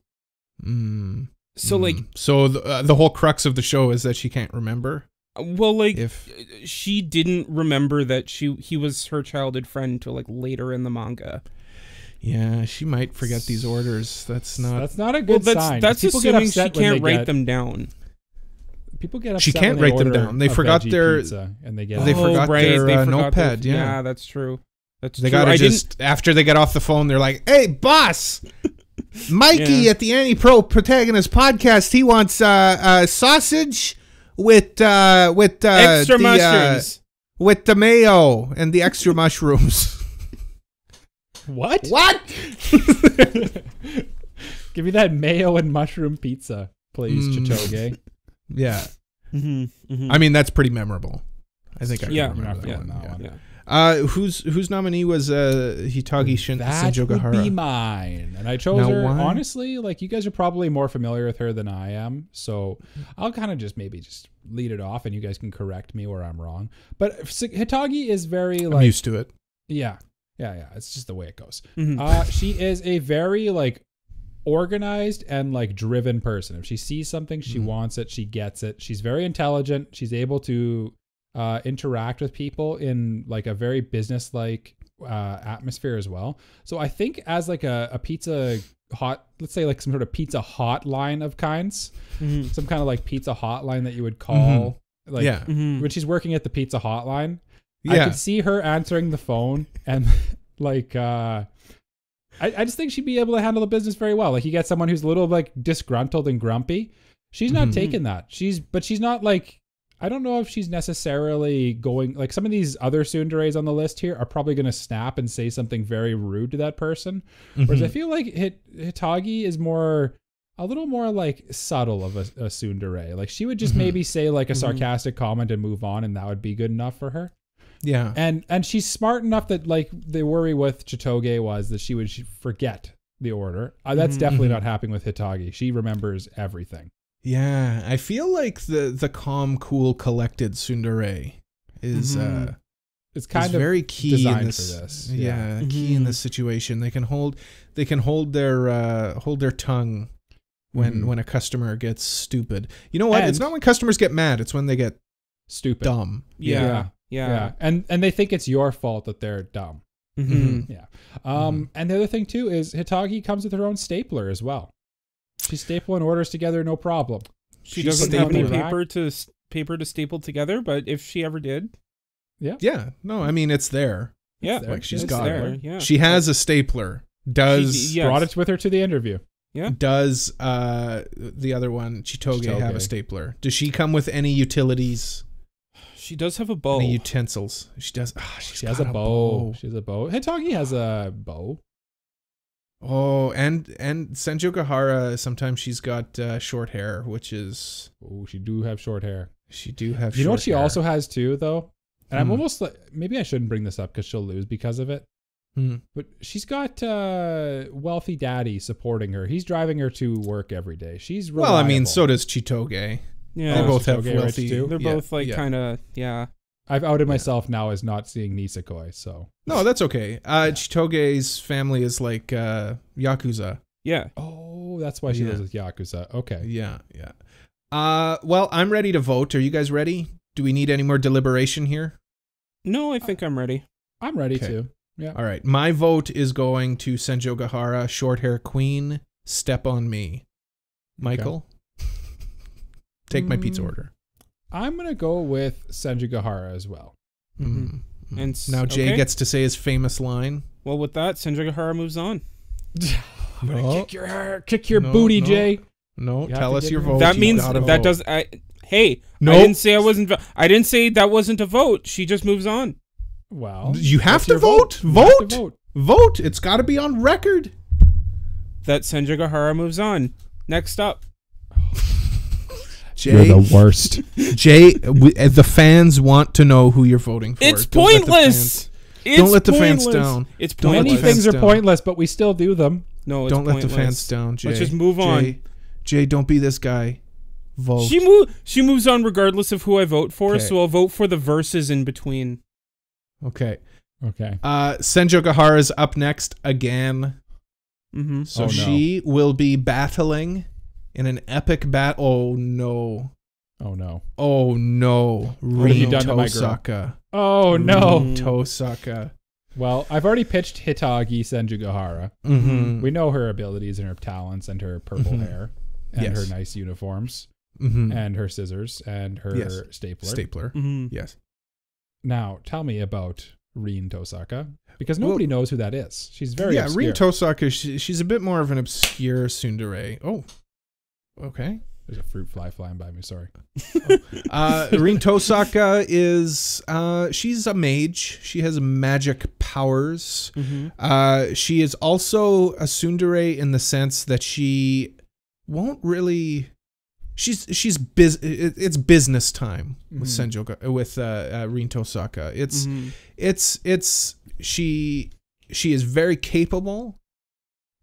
Mm, So mm. like, so the, uh, the whole crux of the show is that she can't remember well, like if. she didn't remember that she he was her childhood friend until like later in the manga. Yeah, she might forget these orders. That's not. that's not a Well, good that's sign. that's People get assuming she can't write get- them down. People get upset She can't when they write them down. They forgot their- pizza and they get They it. forgot their, uh, notepad, their- yeah. that's true. That's They true. gotta I just after they get off the phone, they're like, "Hey, boss, Mikey Yeah. at the Anti Pro Protagonist podcast. He wants uh, uh, sausage with uh, with uh, extra the, uh, mushrooms. with the mayo and the extra mushrooms." What? what? Give me that mayo and mushroom pizza, please, Mm. Chitoge. Yeah, mm-hmm, mm-hmm. I mean that's pretty memorable. I think I Yeah, remember that yeah, one. that yeah. one. yeah. Uh, whose whose nominee was uh, Hitagi Shin That would be mine, and I chose Now her. why? Honestly, like you guys are probably more familiar with her than I am, so I'll kind of just maybe just lead it off, and you guys can correct me where I'm wrong. But S- Hitagi is very I'm like, used to it. yeah, yeah, yeah. It's just the way it goes. Mhm. Uh, she is a very like organized and like driven person. If she sees something, she Mhm. wants it, she gets it. She's very intelligent. She's able to uh, interact with people in like a very business like uh, atmosphere as well. So I think as like a, a pizza hot, let's say like some sort of pizza hotline of kinds, Mhm. some kind of like pizza hotline that you would call like yeah, Mhm. when she's working at the pizza hotline. I could see her answering the phone and like uh I, I just think she'd be able to handle the business very well. Like you get someone who's a little like disgruntled and grumpy. She's not Mhm. taking that. She's but she's not like I don't know if she's necessarily going like some of these other tsunderes on the list here are probably going to snap and say something very rude to that person. Whereas I Mhm. feel like Hit, Hitagi is more a little more like subtle of a, a tsundere. Like she would just Mhm. maybe say like a Mhm. sarcastic comment and move on, and that would be good enough for her yeah, and and she's smart enough that like the worry with Chitoge was that she would forget the order. Uh, that's Mhm. definitely Mhm. not happening with Hitagi. She remembers everything. yeah. I feel like the the calm, cool, collected Tsundere is Mhm. uh It's is kind of very key in designed for this. this, Yeah, yeah. key in Mhm. this situation. They can hold they can hold their uh hold their tongue when Mhm. when a customer gets stupid. You know what? it's not when customers get mad. It's when they get stupid. dumb. Yeah. Yeah. Yeah. Yeah. and and they think it's your fault that they're dumb. Mhm. Yeah. Um, and the other thing too is Hitagi comes with her own stapler as well. She's stapling orders together, no problem. She She's doesn't have any stapling. paper to paper to staple together, but if she ever did, Yeah. Yeah. No, I mean it's there. yeah, there. Like she's it's got there. it. Yeah, She has a stapler. Does She- Yes. Brought it with her to the interview. yeah. does uh the other one Chitoge, have a stapler? Does she come with any utilities, She does have a bow. any utensils? She does. Ah, she's She has got a bow. She has a bow. Hitagi has a bow. Oh, and and Senjo Gahara. Sometimes she's got uh, short hair, which is Oh, she do have short hair. she do have. You know what she hair. also has too, though, and I'm Hmm. almost like maybe I shouldn't bring this up because she'll lose because of it. Hmm. But she's got uh, wealthy daddy supporting her. He's driving her to work every day. She's Well, I mean, so does Chitoge. Yeah, they both have Chitoge rich wealthy. too? they're yeah, both like yeah. kind of yeah. I've outed Yeah. myself now as not seeing Nisekoi. So No, that's okay. Uh, Yeah. Chitoge's family is like uh, yakuza. Yeah. oh, that's why she Yeah. lives with Yakuza. Okay, Yeah, yeah. Uh, well, I'm ready to vote. Are you guys ready? Do we need any more deliberation here? No, I think I'm ready. I'm ready Okay. to. Yeah. All right. My vote is going to Senjo Gahara, short hair queen. Step on me, Michael. Take my pizza Mm. order. I'm gonna go with Senjo Gahara as well. Mm. And s- now Jay okay. gets to say his famous line. Well, with that, Senjogahara moves on. No. Kick your hair, kick your No, booty, no. Jay. No, You tell us your vote. that You means that vote. does. I hey, No. I didn't say I wasn't. vo- I didn't say that wasn't a vote. She just moves on. Well, You have to your vote. You have to Vote. vote. Vote. It's got to be on record. That Senjo Gahara moves on. Next up, Jay, worst. Jay, we, uh, the fans want to know who you're voting for. it's Don't let the pointless. fans- It's Don't let the fans pointless. down. It's Don't let Many the pointless. fans things are down. pointless, but we still do them. No, it's don't let the pointless. fans down, Jay. Let's just move on. Jay, Jay, don't be this guy. Vote. She move. She moves on regardless of who I vote for. Okay. So I'll vote for the verses in between. okay. Okay. Uh, Senjo Gahara is up next again. Mm-hmm. So Oh, no. she will be battling in an epic battle. Oh no. Oh no. Oh no. have you done to my girl? Tosaka. Oh no. Mm. Tosaka. Well, I've already pitched Hitagi Senjogahara. Mm-hmm. We know her abilities and her talents and her purple Mhm. hair and Yes. her nice uniforms mm-hmm. and her scissors and her Yes. stapler. Stapler. Mm-hmm. Yes. Now, tell me about Rin Tosaka because Well- nobody knows who that is. She's very yeah, obscure. Rin Tosaka, she, she's a bit more of an obscure tsundere. Oh. Okay. There's a fruit fly flying by me. Sorry. Uh, Rin Tosaka is uh, she's a mage. She has magic powers. Mm-hmm. Uh, she is also a tsundere in the sense that she won't really. She's she's biz. It's business time with Mhm. Senjo with uh, uh, Rin Tosaka. It's Mhm. it's it's she she is very capable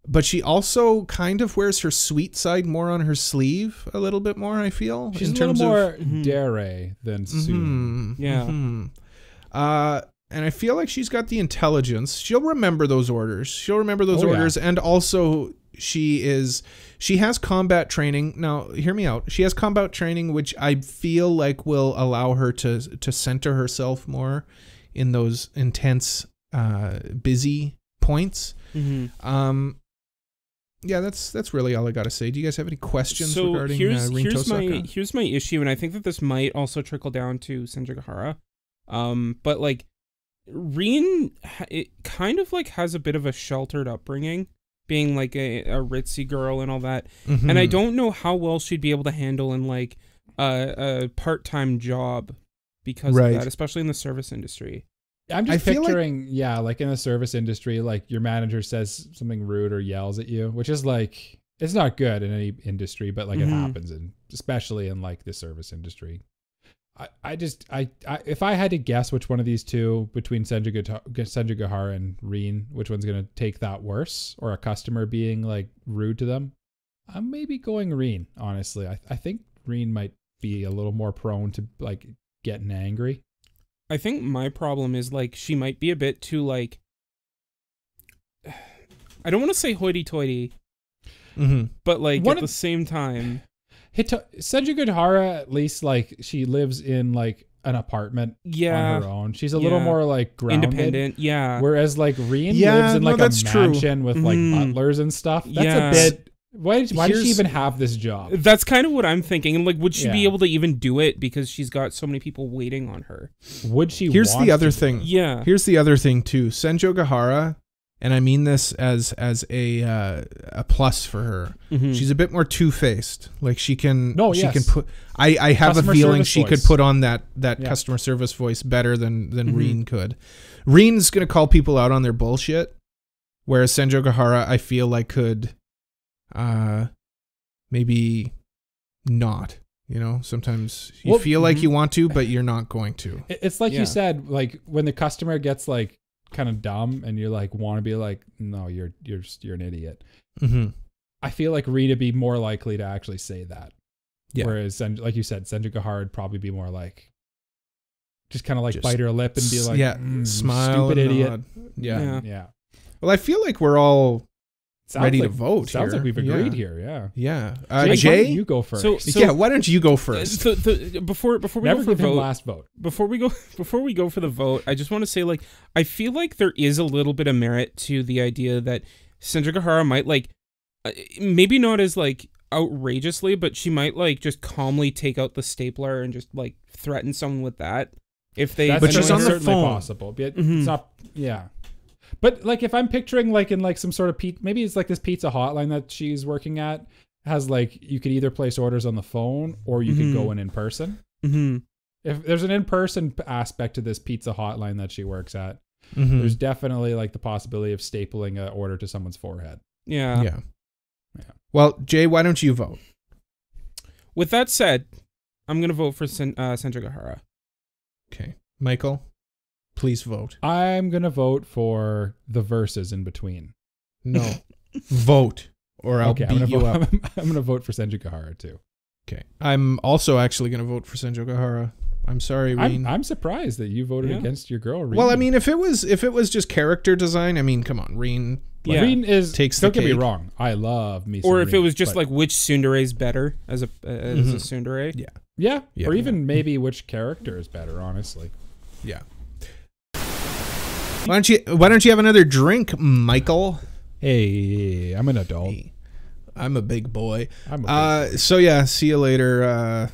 but she also kind of wears her sweet side more on her sleeve a little bit more i feel She's in a terms little more of Mhm. dare than Sue. Mhm, Yeah. mhm. uh and i feel like she's got the intelligence she'll remember those orders she'll remember those Oh, yeah. orders and also she is she has combat training now hear me out she has combat training which i feel like will allow her to to center herself more in those intense uh busy points Mm-hmm. um yeah that's that's really all i gotta say do you guys have any questions so regarding here's uh, here's my here's my issue, and I think that this might also trickle down to Senjogahara. Um, but like, Rin, it kind of like has a bit of a sheltered upbringing, being like a, a ritzy girl and all that. And I Mhm. don't know how well she'd be able to handle in like a, a part time job because Right. of that, especially in the service industry. I'm I just like- picturing, yeah, like in the service industry, like your manager says something rude or yells at you, which is like it's not good in any industry, but like it Mhm. happens, and especially in like the service industry. I, I just I, I if I had to guess which one of these two between Senjo Senjo Gahara and Rin, which one's gonna take that worse, or a customer being like rude to them, I'm maybe going Rin. Honestly, I I think Rin might be a little more prone to like getting angry. I think my problem is like she might be a bit too like I don't want to say hoity-toity, Mhm. but like One at of- the same time, Hito- Senjo Gahara, at least like she lives in like an apartment yeah, on her own. She's a little more like grounded. independent, yeah. Whereas like Rin Yeah, lives in like that's a true. mansion with like Mhm. butlers and stuff. That's Yeah. a bit. Why, did- why does she even have this job? That's kind of what I'm thinking. And like, would she be able to even do it because she's got so many people waiting on her? Would she? here's want the other to thing? Yeah, Here's the other thing too. Senjo Gahara, and I mean this as as a uh, a plus for her. Mhm. She's a bit more two faced. Like she can. No, she yes. can put. I I have Customer a feeling service she could put on that that Yeah. customer service voice better than than Mhm. Rin could. Rin's gonna call people out on their bullshit, whereas Senjo Gahara, I feel like could, uh, maybe not. You know, sometimes you Well, feel like mhm. you want to, but you're not going to. It's like Yeah. you said, like when the customer gets like kind of dumb, and you're like want to be like, no, you're you're just, you're an idiot. Mm-hmm. I feel like Rin would be more likely to actually say that. Yeah. Whereas, like you said, Senjo Gahara would probably be more like, just kind of like Just bite her lip and be like, yeah, "Mm, smile, stupid idiot. Yeah. Yeah. Yeah. Well, I feel like we're all Sounds ready like, to vote. Sounds here. like we've agreed yeah. here. Yeah. Yeah. Uh, Jay, why Jay, don't you go first. So- so- yeah. Why don't you go Uh, first? so the, before before we Never go for give him vote, last vote. before we go before we go for the vote, I just want to say like I feel like there is a little bit of merit to the idea that Senjo Gahara might like uh, maybe not as like outrageously, but she might like just calmly take out the stapler and just like threaten someone with that if they. That's But she's certainly- on the certainly phone. possible. But Mhm. It's not. Yeah. But like if I'm picturing like in like some sort of pe- maybe it's like this pizza hotline that she's working at has like you could either place orders on the phone or you could go Mhm. in in person. hmm If there's an in-person aspect to this pizza hotline that she works at, Mhm. there's definitely like the possibility of stapling an order to someone's forehead. Yeah. yeah. Yeah. Well, Jay, why don't you vote? With that said, I'm gonna vote for Sen- uh, Senjo Gahara. Okay, Michael, please vote. I'm gonna vote for the verses in between. No, vote, or I'll okay, I'm beat gonna, you up. vote, I'm gonna vote for Senjo Gahara too. Okay, I'm also actually going to vote for Senjo Gahara. I'm sorry, I'm, I'm surprised that you voted Yeah. against your girl. Rin. well, I mean, if it was if it was just character design, I mean, come on, Rin. Yeah. Rin is Takes Don't get me wrong. I love me. Or some if it was just but- like which tsundere is better as a as Mhm. a tsundere. Yeah. yeah, Yeah. or even maybe which character is better. Honestly, Yeah. Why don't you Why don't you have another drink, Michael? hey, I'm an adult. Hey, I'm a big boy. I'm a Uh, so yeah, see you later. Uh,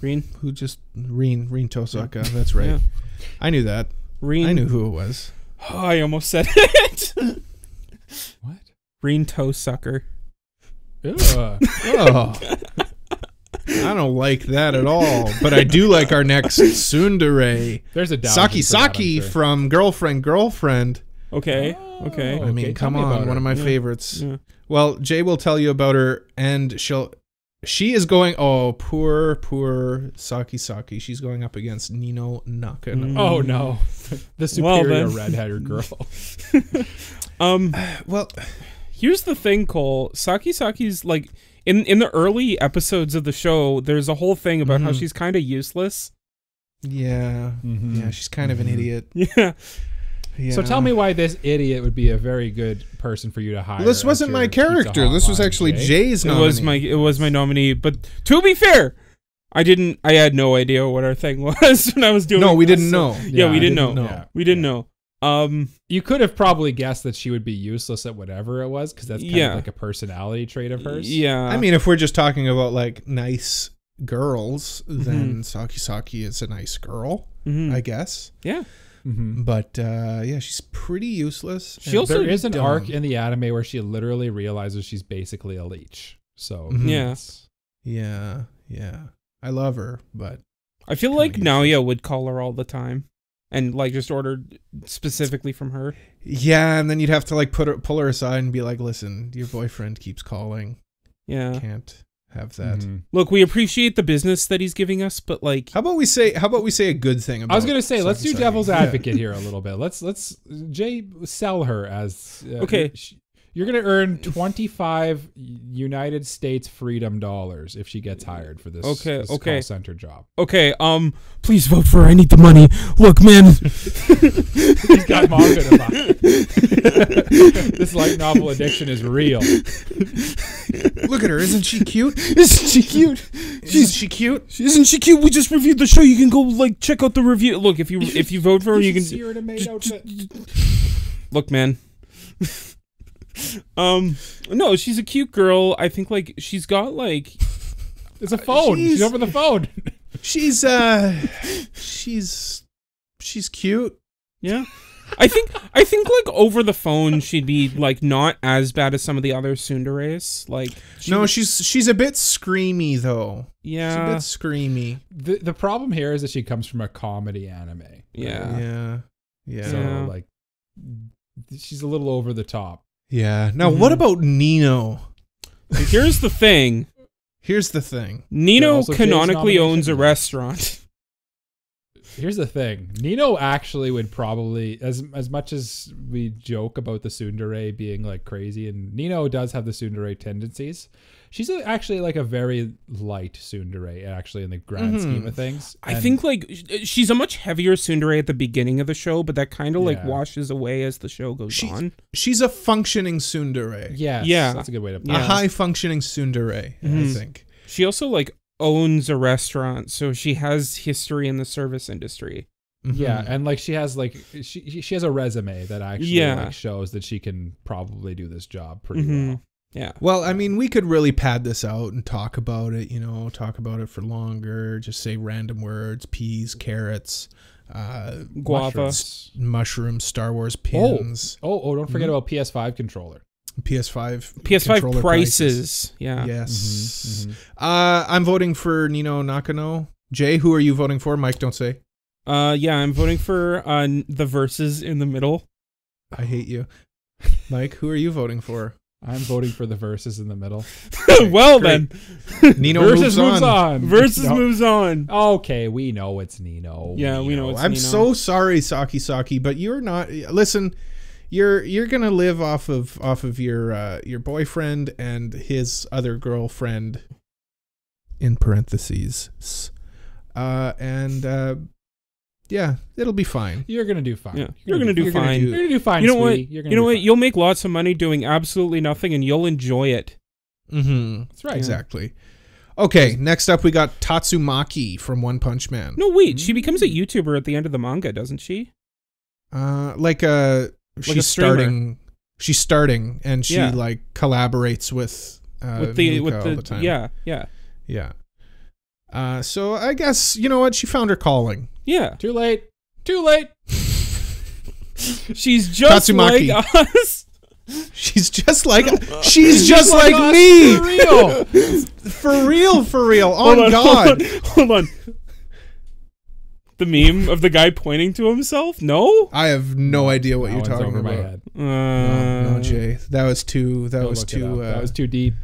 Rin. who just Rin Rin Tosaka? That's right. Yeah. I knew that. Rin. I knew who it was. Oh, I almost said it. what? Rin toe sucker. Oh. I don't like that at all, but I do like our next tsundere, There's a Saki for that, I'm Saki sure. from Girlfriend Girlfriend. Okay. okay. Oh, I mean, okay, come me on, one of my Yeah. favorites. Yeah. Well, Jay will tell you about her, and she'll. She is going. Oh, poor, poor Saki Saki. She's going up against Nino Naka. Mm. Oh no, the Well, superior then. red-headed girl. Um. Well, Here's the thing, Cole. Saki Saki's like in in the early episodes of the show. There's a whole thing about how Mhm. she's kind of useless. yeah, Mhm. yeah. She's kind of an Mhm. idiot. Yeah. Yeah. So tell me why this idiot would be a very good person for you to hire. This wasn't my character. This was actually Jay. Jay's It was my it was my nominee, but to be fair, I didn't. I had no idea what our thing was when I was doing. No, we this, didn't so- know. Yeah, we I didn't know. Yeah. We didn't know. Um. You could have probably guessed that she would be useless at whatever it was because that's kind Yeah. of like a personality trait of hers. Yeah. I mean, if we're just talking about like nice girls, Mm-hmm. then Saki Saki is a nice girl, Mhm. I guess. yeah. Mhm. But uh, yeah, she's pretty useless. She also- there is an dumb. arc in the anime where she literally realizes she's basically a leech. So Mhm. Yeah. Yeah, yeah. I love her, but I feel like useless. Naoya would call her all the time, and like just ordered specifically from her. yeah, and then you'd have to like put her, pull her aside and be like, "Listen, your boyfriend keeps calling. Yeah. Can't have that." Mhm. Look, we appreciate the business that he's giving us, but like, How about we say? How about we say a good thing about? I was gonna say, let's do Saki? devil's Yeah. advocate here a little bit. Let's let's Jay sell her as uh, Okay. sh- You're gonna earn twenty five United States freedom dollars if she gets hired for this, Okay, this okay. call center job. okay, um, please vote for. her. I need the money. Look, man. He's got manga to this light novel addiction is real. Look at her. Isn't she cute? Isn't she cute? Isn't she cute? Isn't she cute? We just reviewed the show. You can go like check out the review. Look, if you if you vote for her, you should can see her in a maid outfit. look, man. um, no, she's a cute girl. I think like she's got like It's a phone. She's, She's- over the phone. She's uh, she's she's cute. yeah. I think I think like over the phone she'd be like not as bad as some of the other tsunderes. Like she no, was- she's she's a bit screamy though. Yeah, She's a yeah bit screamy. the The problem here is that she comes from a comedy anime. Yeah. Yeah, yeah, So like, she's a little over the top. Yeah. Now, Mhm. what about Nino? Here's the thing: Here's the thing. Nino canonically owns a restaurant. Here's the thing: Nino actually would probably, as as much as we joke about the tsundere being like crazy, and Nino does have the tsundere tendencies. She's a, actually like a very light tsundere, actually, in the grand Mhm. scheme of things. I think like she's a much heavier tsundere at the beginning of the show, but that kind of like Yeah. washes away as the show goes She- on. She's a functioning tsundere. Yeah, Yeah. that's a good way to put A it. A high functioning tsundere, I Mhm. think. She also like owns a restaurant, so she has history in the service industry. Yeah, Mhm. and like she has like she she has a resume that actually Yeah. like shows that she can probably do this job pretty Mhm. well. Yeah. Well, I mean, we could really pad this out and talk about it, you know, talk about it for longer, just say random words, peas, carrots, uh, Guava. Mushrooms. mushrooms, Star Wars pins, Oh, oh, oh don't forget Mhm. about PS5 controller. PS5 PS5 controller prices. Yeah. Yes. Mhm, mhm. Uh, I'm voting for Nino Nakano. Jay, who are you voting for? Mike, don't say. Uh, yeah, I'm voting for uh, the verses in the middle. I hate you. Mike, who are you voting for? I'm voting for the verses in the middle. well great. then, Nino verses moves moves on. on. verses No. moves on. Okay, we know it's Nino. Yeah, we know it's Nino. I'm Nino. so sorry, Saki Saki, but you're not. Listen, you're you're gonna live off of off of your uh, your boyfriend and his other girlfriend, in parentheses, uh, and uh, yeah, it'll be fine. You're gonna do fine. Yeah, you're gonna do you're gonna fine. do- You're gonna do fine. You know what? You're gonna you know what? Fine. You'll make lots of money doing absolutely nothing, and you'll enjoy it. Mm-hmm. That's right. Exactly. Okay, next up we got Tatsumaki from One Punch Man. No, wait. She becomes a YouTuber at the end of the manga, doesn't she? Uh, like uh, she's a starting. She's starting, and she Yeah. like collaborates with uh, with the Luca with all the, the time. yeah yeah Yeah. Uh, so I guess you know what she found her calling. yeah. Too late. Too late. She's just Tatsumaki. like us. She's just like she's just like, us, me. For real. For real, for real. Hold On on, God. Hold on, hold on. The meme of the guy pointing to himself? No. I have no idea what That you're talking about. Uh, No, no, Jay. That was too. That was too. Uh, that was too deep.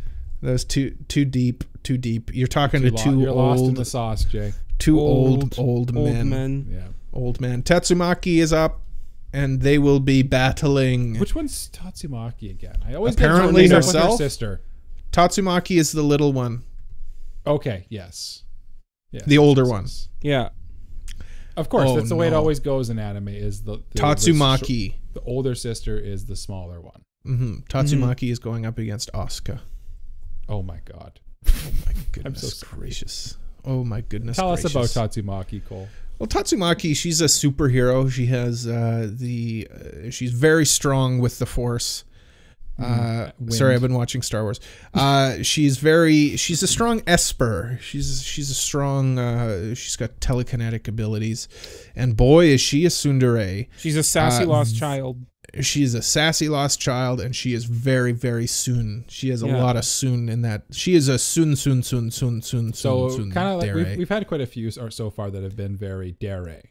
that was too too deep. Too deep. You're talking Too to lo- two you're lost in the sauce, Jay. two old, Old- old, Old men. men. Yeah. Old man. Tatsumaki is up, and they will be battling. Which one's Tatsumaki again? I always Apparently get mixed with herself? her sister. Tatsumaki is the little one, Okay. Yes. Yes. the older yes, one. Yeah. Of course, Oh, that's the way it always goes in anime. Is the, the Tatsumaki. The, the older sister is the smaller one. hmm Tatsumaki is going up against Asuka. Oh my god! Oh my goodness so sorry. gracious. Oh my goodness. Tell us about gracious. Tatsumaki, Cole. Well, Tatsumaki, she's a superhero. She has uh, the. Uh, she's very strong with the Force. Uh, Wind. sorry, I've been watching Star Wars. Uh, she's very. She's a strong Esper. She's she's a strong. Uh, she's got telekinetic abilities, and boy is she a tsundere. She's a sassy Uh, lost child. She is a sassy lost child, and she is very very soon. She has a Yeah. lot of soon in that. She is a soon soon soon soon soon So soon. kind of like we've, we've had quite a few so far that have been very dare.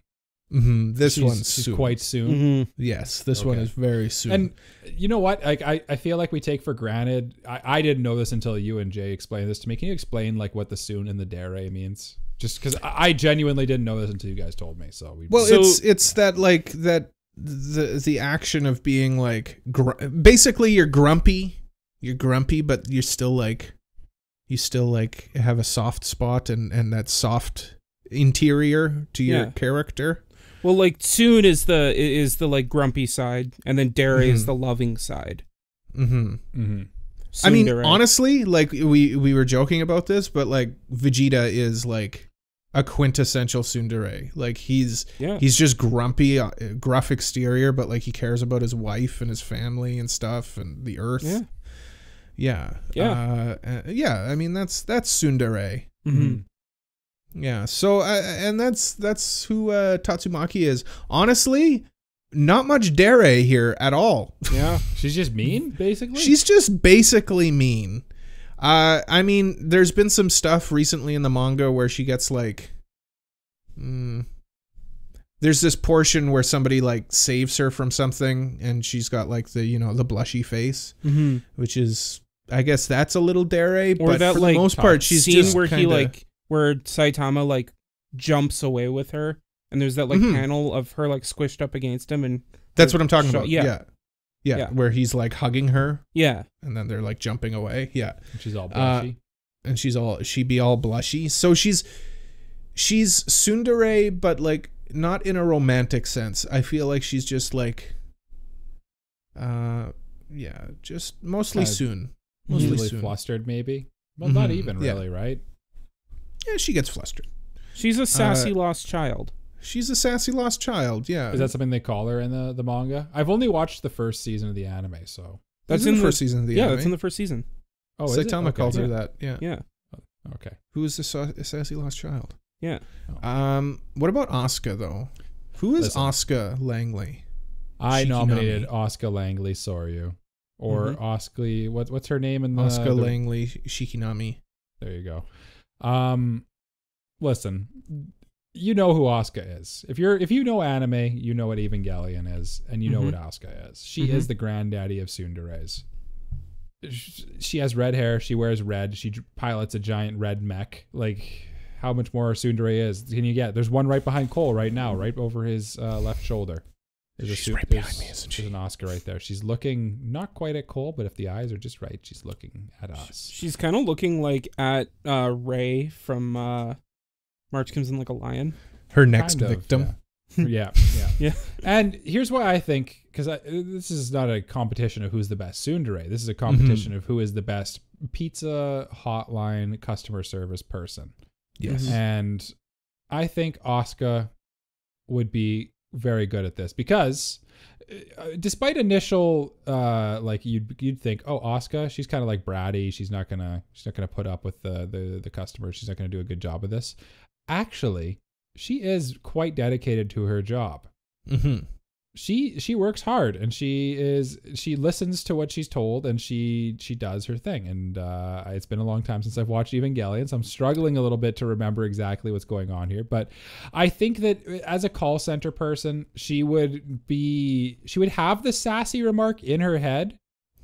hmm This she's, one's she's soon. quite soon. Mhm. Yes, this one is very soon. And you know what? Like I, I feel like we take for granted. I, I didn't know this until you and Jay explained this to me. Can you explain like what the soon and the dare means? Just because I, I genuinely didn't know this until you guys told me. So we Well, So- it's it's that like that the the action of being like gr- basically you're grumpy, you're grumpy, but you're still like you still like have a soft spot and and that soft interior to your Yeah. character. Well, like soon is the is the like grumpy side, and then Dare is Mhm. the loving side. Mm-hmm. Mm-hmm. I mean, Tsundere. honestly, like we we were joking about this, but like Vegeta is like a quintessential tsundere. Like he's yeah, he's just grumpy, uh, gruff exterior, but like he cares about his wife and his family and stuff and the earth. yeah, Yeah. Yeah. Uh, uh, yeah. I mean, that's that's Tsundere. hmm Yeah. So, uh, and that's that's who uh, Tatsumaki is. Honestly, not much dare here at all. yeah. She's just mean, basically. She's just basically mean. Uh, I mean, there's been some stuff recently in the manga where she gets like, mm, there's this portion where somebody like saves her from something, and she's got like the you know the blushy face, hmm which is I guess that's a little dare, Or but that, for like, the most part, she's Scene just where he kinda- like where Saitama like jumps away with her, and there's that like Mhm. panel of her like squished up against him, and That's what I'm talking about. yeah. Yeah. Yeah. Yeah. Where he's like hugging her yeah, and then they're like jumping away. Yeah. She's all Uh, blushy. And she's all she'd be all blushy. So she's she's tsundere but like not in a romantic sense. I feel like she's just like uh yeah, just mostly Kinda soon. Mostly Usually soon. flustered, maybe. Well, not Mhm, even yeah. really, right? Yeah, she gets flustered. she's a sassy lost child. She's a sassy lost child. Yeah. Is that something they call her in the, the manga? I've only watched the first season of the anime, so That's in, in the the- first season of the anime. yeah, anime. that's in the first season. Oh, is it? Saitama Okay, calls yeah. her that. Yeah. Yeah, Okay. Who is the sa- sassy lost child? yeah. Um, what about Oscar though? Who is Listen. Asuka Langley? I Shikinami. nominated Oscar Langley Soryu. Or Mhm. Oscar, what, what's her name in the. Oscar the- Langley Shikinami. There you go. Um, listen, you know who Asuka is. If you're if you know anime, you know what Evangelion is, and you know Mhm. what Asuka is. She Mhm. is the granddaddy of Tsunderes. Sh- She has red hair. She wears red. She pilots a giant red mech. Like, how much more Tsundere is can you get? There's one right behind Cole right now, right over his uh, left shoulder. There's She's Su- right behind me, isn't There's an Oscar right there. She's looking not quite at Cole, but if the eyes are just right, she's looking at us. She's kind of looking like at uh, Rei from uh, March Comes in Like a Lion. Her next Kind of, victim. Yeah, yeah. yeah. Yeah. And here's why I think because this is not a competition of who's the best tsundere. This is a competition of who is the best pizza hotline customer service person. Yes. Mhm. And I think Oscar would be very good at this because uh, despite initial uh like you'd you'd think oh Oscar she's kind of like bratty she's not gonna she's not gonna put up with the the the customer she's not gonna do a good job of this actually she is quite dedicated to her job. Mm-hmm. she she works hard and she is she listens to what she's told and she she does her thing. And uh it's been a long time since i've watched evangelion so i'm struggling a little bit to remember exactly what's going on here. But i think that as a call center person she would be she would have the sassy remark in her head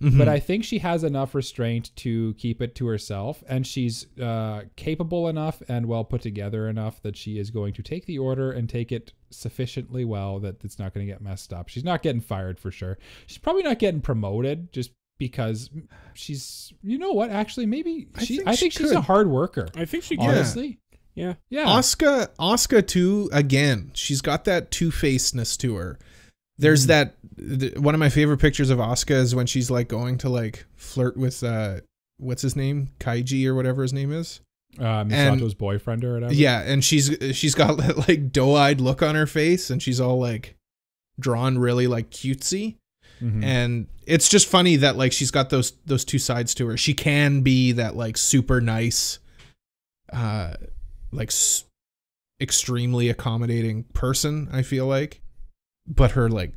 Mm-hmm. but I think she has enough restraint to keep it to herself, and she's uh, capable enough and well put together enough that she is going to take the order and take it sufficiently well that it's not going to get messed up. She's not getting fired for sure. She's probably not getting promoted just because she's. You know what? Actually, maybe I think I she think she's a hard worker. I think she can. Honestly, Yeah. yeah. Asuka, Asuka too. Again, she's got that two facedness to her. There's Mhm. that. th- one of my favorite pictures of Asuka is when she's like going to like flirt with uh, what's his name, Kaiji or whatever his name is. Uh, Misato's boyfriend or whatever. Yeah, and she's she's got that like doe-eyed look on her face, and she's all like drawn really like cutesy. Mhm. and it's just funny that like she's got those those two sides to her she can be that like super nice uh like s- extremely accommodating person i feel like but her like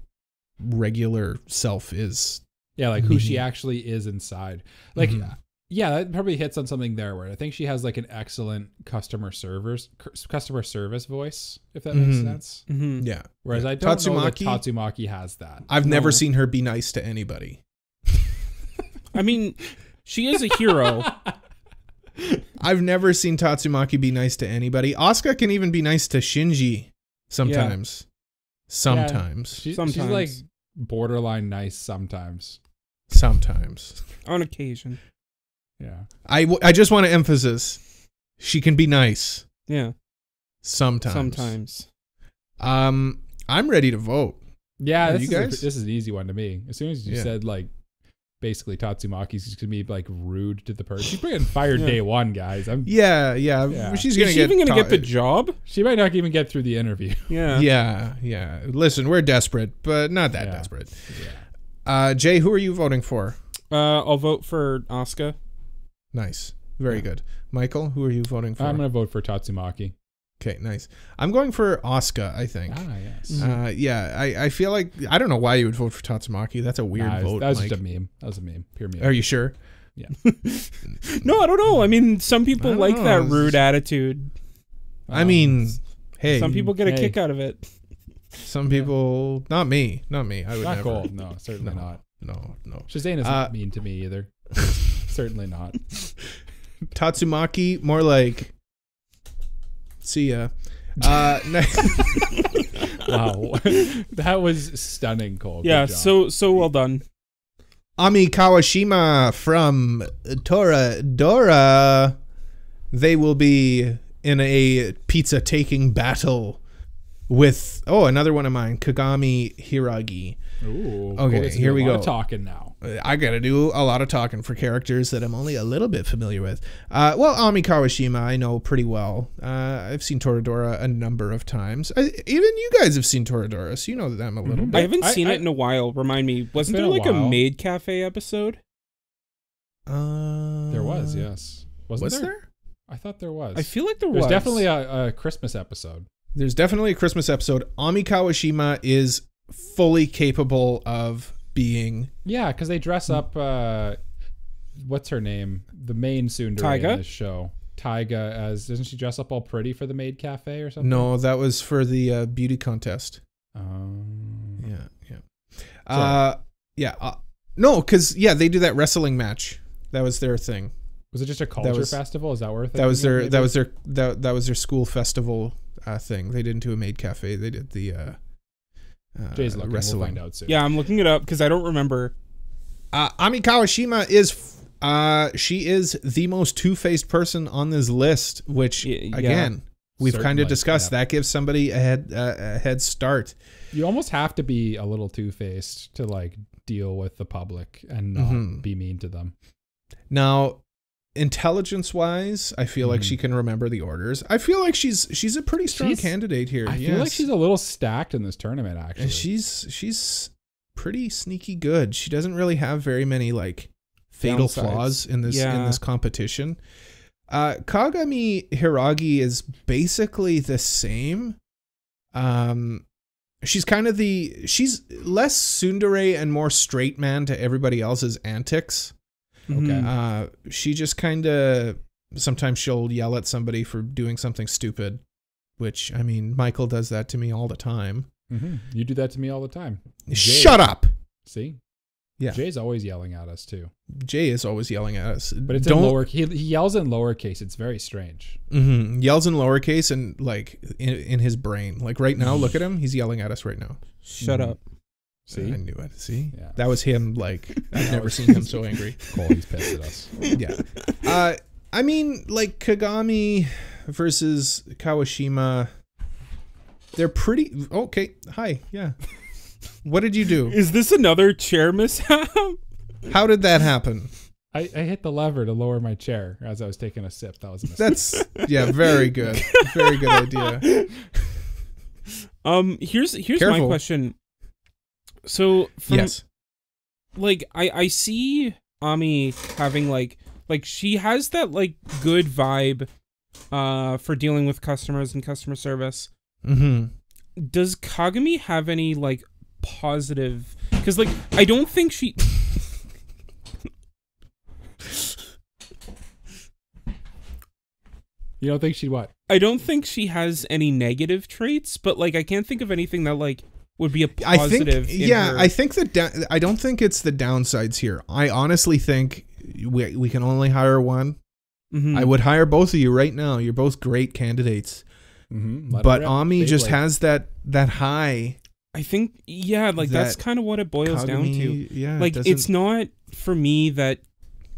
regular self is Yeah, like who she actually is inside. Like, Mhm. yeah, that probably hits on something there where I think she has like an excellent customer servers cu- customer service voice, if that makes Mhm. sense. hmm yeah Whereas Yeah. I don't know that Tatsumaki? Tatsumaki has that. i've never seen her be nice to anybody I mean, she is a hero. i've never seen tatsumaki be nice to anybody Asuka can even be nice to shinji sometimes sometimes She, she's like borderline nice sometimes. sometimes on occasion. Yeah. I, w- I just want to emphasize she can be nice Yeah. sometimes. Sometimes. Um, I'm ready to vote. Yeah, Are this you is, a- guys? this is an easy one to me. As soon as you Yeah. said like basically Tatsumaki's just gonna be like rude to the person. She's probably getting fired Yeah. day one, guys. I'm Yeah, yeah. Yeah. She's gonna she get even gonna ta- get the job? she might not even get through the interview. Yeah. Yeah, yeah. Listen, we're desperate, but not that Yeah. desperate. yeah. Uh, Jay, who are you voting for? Uh, I'll vote for Asuka. Nice, very Yeah. good. Michael, who are you voting for? I'm gonna vote for Tatsumaki. Okay, nice. I'm going for Oscar. I think. Ah, yes. Mhm. Uh, yeah, I, I feel like I don't know why you would vote for Tatsumaki. That's a weird Nah, vote. That was Mike. just a meme. That was a meme. Pure meme. Are you sure? Yeah. no, I don't know. I mean, some people like know. that It's rude just- attitude. I Um, mean, hey, Some people get a hey. kick out of it. some people, not me, not me. I would not never. cool. No, certainly No. not. No, no. Shazane isn't Uh, mean to me either. certainly not. Tatsumaki, more like. See ya. Uh, ne- Wow, that was stunning, Cole. Good yeah. job. So so well done. Ami Kawashima from Toradora. They will be in a pizza taking battle with oh another one of mine, Kagami Hiragi. Ooh. Okay, here we go. Talking now. I gotta do a lot of talking for characters that I'm only a little bit familiar with. Uh, well, Ami Kawashima, I know pretty well. Uh, I've seen Toradora a number of times. I, even you guys have seen Toradora, so you know them a little Mhm. I haven't I- seen I- it in a while. Remind me, wasn't there a like a maid cafe episode? Uh, There was, yes. Wasn't Was there? there? I thought there was. I feel like there There's was. definitely a, a Christmas episode. There's definitely a Christmas episode. Ami Kawashima is fully capable of being. Yeah, because they dress up. Uh, what's her name? The main tsundere Taiga? in this show. Taiga as doesn't she dress up all pretty for the maid cafe or something? No, that was for the uh, beauty contest. Um, Yeah, yeah. Uh, yeah. Uh, no, because yeah, they do that wrestling match. That was their thing. was it just a culture was- festival? Is that worth it? That was their that was their that, that was their school festival uh, thing. They didn't do a maid cafe. They did the uh, Jay's looking. wrestling. We'll find out soon. Yeah, I'm looking it up because I don't remember. Uh, Ami Kawashima is uh, she is the most two faced person on this list. Which yeah. again, we've kind of discussed. yeah. That gives somebody a head uh, a head start. You almost have to be a little two faced to like deal with the public and not Mhm. be mean to them. Now, intelligence wise, I feel like Mhm. she can remember the orders. I feel like she's she's a pretty strong She's- candidate here. I feel like she's a little stacked in this tournament. Actually, and she's she's pretty sneaky good. She doesn't really have very many like fatal Downsides. flaws in this in this competition. Uh, Kagami Hiragi is basically the same. Um, she's kind of the she's less tsundere and more straight man to everybody else's antics. Okay. Mhm. Uh, she just kind of sometimes she'll yell at somebody for doing something stupid, which I mean Michael does that to me all the time. Mhm. you do that to me all the time. Jay- Shut up. See, Yeah. Jay's always yelling at us too, Jay is always yelling at us. but it's Don't in lower. He, he yells in lowercase. It's very strange. Mm-hmm. yells in lowercase and like in, in his brain. Like right now, look at him. He's yelling at us right now. Shut Mhm. up. See, I knew it. See, Yeah. that was him. Like I've never seen him so angry. Cole, he's pissed at us. yeah. Uh, I mean, like Kagami versus Kawashima, they're pretty okay. Hi, yeah. What did you do? Is this another chair mishap? How did that happen? I, I hit the lever to lower my chair as I was taking a sip. That was a. That's yeah, very good, very good idea. Um, here's here's my question. So from Yes. like I I see Ami having like like she has that like good vibe uh for dealing with customers and customer service. Mm-hmm. Does Kagami have any like positive cuz like I don't think she you don't think she'd what? I don't think she has any negative traits, but like I can't think of anything that like would be a I positive think yeah, her. I think that da- I don't think it's the downsides here. I honestly think we we can only hire one. Mhm. I would hire both of you right now. You're both great candidates. Mm-hmm. but Ami just has that that high I think yeah, like that's kind of what it boils down to. Yeah, like doesn't- it's not for me that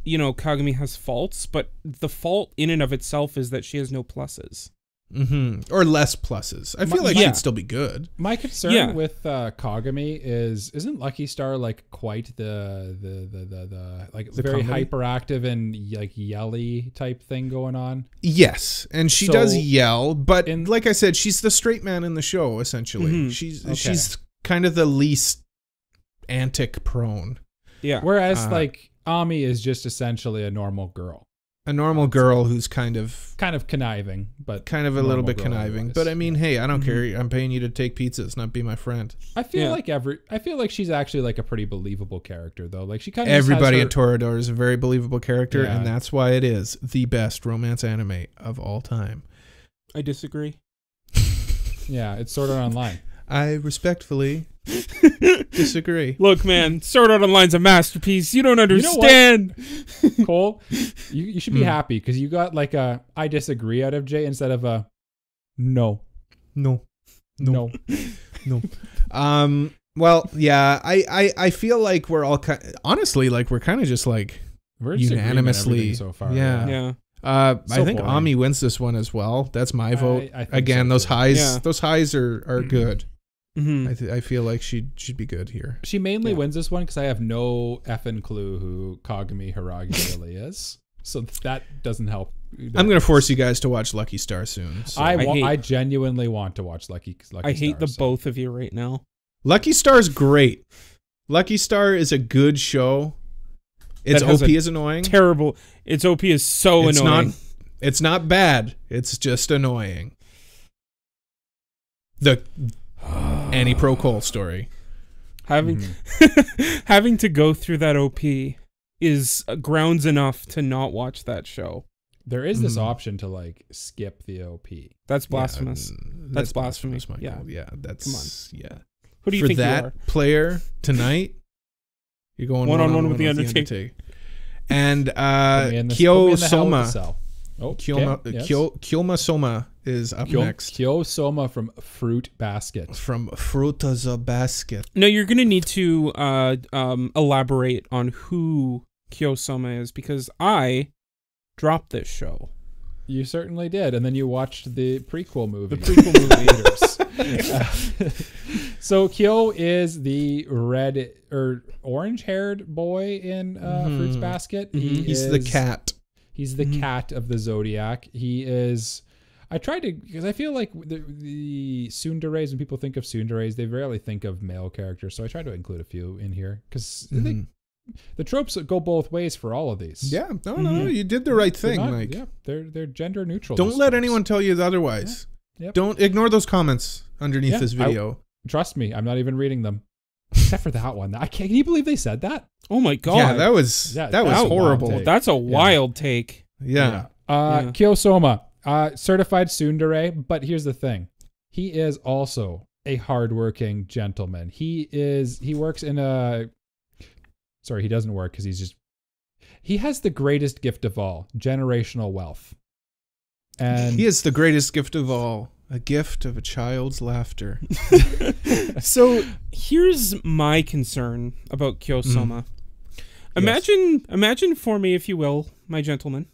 you know Kagami has faults, but the fault in and of itself is that she has no pluses. Hmm or less pluses. I feel My- like yeah. she'd still be good. My concern Yeah. with uh, Kagami is isn't Lucky Star like quite the the the the, the like The very comedy? hyperactive and like yelly type thing going on. Yes, and she So- does yell, but in- like I said, she's the straight man in the show. Essentially, Mhm. she's Okay. she's kind of the least antic prone. Yeah. Whereas Uh, like Ami is just essentially a normal girl, A normal girl who's kind of kind of conniving, but kind of a little bit conniving. otherwise. But I mean, hey, I don't Mhm. care. I'm paying you to take pizzas, not be my friend. I feel Yeah. like every I feel like she's actually like a pretty believable character though. Like she kind of Everybody has at Toradora is a very believable character, Yeah. and that's why it is the best romance anime of all time. I disagree. yeah, it's sort of online. I respectfully disagree. Look, man, Sword Art Online's a masterpiece. You don't know what? understand. Cole, you, you should be Hmm. happy because you got like a I disagree out of Jay instead of a no, No, no. no. Um. Well, yeah. I, I, I feel like we're all kind. Honestly, like we're kind of just like We're just agreeing on Unanimously, so far. yeah. yeah. Uh, I think boring. Ami wins this one as well. That's my vote. I think Again, so, those highs, Yeah. those highs are are good. Hmm I th- I feel like she she'd be good here. She mainly Yeah. wins this one because I have no effing clue who Kagami Hiragi really is. So that doesn't help. I'm gonna force you guys to watch Lucky Star soon. so. I, I hate- I genuinely want to watch Lucky. Lucky I hate Star, the so- both of you right now. Lucky Star is great. Lucky Star is a good show. Its OP is annoying. Terrible. Its OP is so it's annoying. not it's not bad. It's just annoying. The AniPro Cole story. having Mhm. having to go through that OP is uh, grounds enough to not watch that show. There is this Mhm. option to like skip the OP. That's blasphemous. Yeah, mm, That's blasphemous. Michael. Yeah. yeah, that's yeah. Who do you For think that you are? player tonight, you're going One-on-one one-on-one with The Undertaker. And uh, me in the- put me Kyo in the hell of the Sohma, cell. Oh, Kyoma, okay, yes. Kyo, Kyoma Soma is up Kyo, next Kyo Sohma from Fruit Basket. from Frutas a Basket. No, you're gonna need to uh, um, elaborate on who Kyo Sohma is because I dropped this show. You certainly did, and then you watched the prequel movie. The prequel movie. so Kyo is the red or orange-haired boy in uh, Mhm. Fruits Basket. He Mhm. He's the cat. He's the Mhm. cat of the zodiac. He is. I tried to because I feel like the, the tsunderes when people think of tsunderes, they rarely think of male characters. So I tried to include a few in here because Mhm. the tropes go both ways for all of these. Yeah, no, no, Mhm. you did the right They're thing. not- like, yeah, they're they're gender neutral. don't let tropes. anyone tell you otherwise. Yep. Don't ignore those comments underneath Yeah, this I- video. Trust me, I'm not even reading them. Except for that one. I can't. Can you believe they said that? Oh my god, yeah, that was Yeah, that was that's a wild horrible. take. that's a wild take. yeah. Uh, Yeah. Kyo Sohma, uh, certified tsundere. But here's the thing: he is also a hardworking gentleman. He is. He works in a. Sorry, he doesn't work because he's just. He has the greatest gift of all: generational wealth. And he is the greatest gift of all. A gift of a child's laughter. so here's my concern about Kyo Sohma. Imagine, imagine for me, if you will, my gentleman.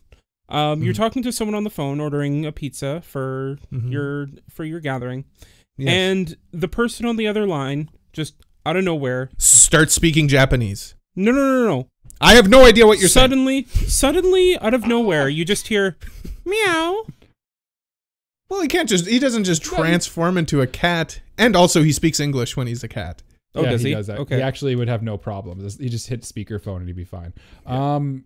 Um, You're Mhm. talking to someone on the phone, ordering a pizza for Mhm. your for your gathering, Yes. and the person on the other line just out of nowhere. start speaking Japanese. No, no, no, no. I have no idea what you're saying. suddenly, suddenly, out of nowhere, you just hear meow. Well, he can't just he doesn't just transform into a cat. And also he speaks English when he's a cat. Oh, yeah, does he, he? does that. Okay. He actually would have no problems. He just hit speakerphone and he'd be fine. Um,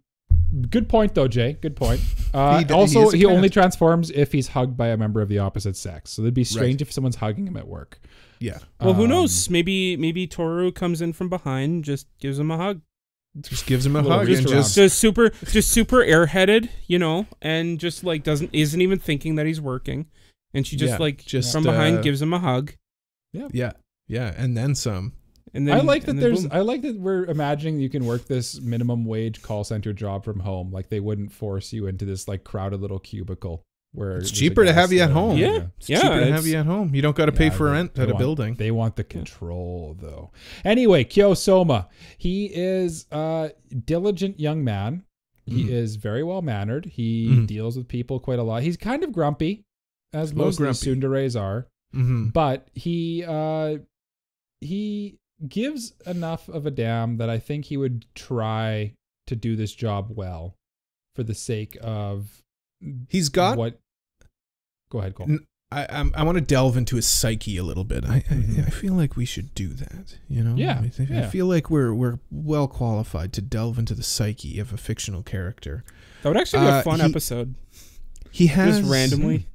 good point though, Jay. Good point. Uh, He d- he also, he, only transforms if he's hugged by a member of the opposite sex. So it'd be strange Right. if someone's hugging him at work. Yeah. Well, who Um, knows? Maybe maybe Tohru comes in from behind, just gives him a hug. Just gives him a Little hug reach and just Just super, just super airheaded, you know, and just like doesn't isn't even thinking that he's working, and she just Yeah, like just, from behind uh, gives him a hug, yeah. Yeah, Yeah, and then some. and then I like that. There's. boom. I like that we're imagining you can work this minimum wage call center job from home. Like they wouldn't force you into this like crowded little cubicle where It's there's cheaper to have you at home. Yeah. It's Yeah, cheaper to have you at home. You don't got to pay Yeah, for they- rent they at a want- building. They want the control though. Anyway, Kyo Sohma. He is a diligent young man. He Mhm. is very well mannered. He Mhm. deals with people quite a lot. He's kind of grumpy, as most of grumpy. tsunderes are. hmm But he uh he gives enough of a damn that I think he would try to do this job well for the sake of He's got what Go ahead, Cole. I I'm, I want to delve into his psyche a little bit. I, Mhm. I I feel like we should do that. You know. Yeah, I, think- I feel like we're we're well qualified to delve into the psyche of a fictional character. that would actually be a uh, fun he- episode, He has just randomly.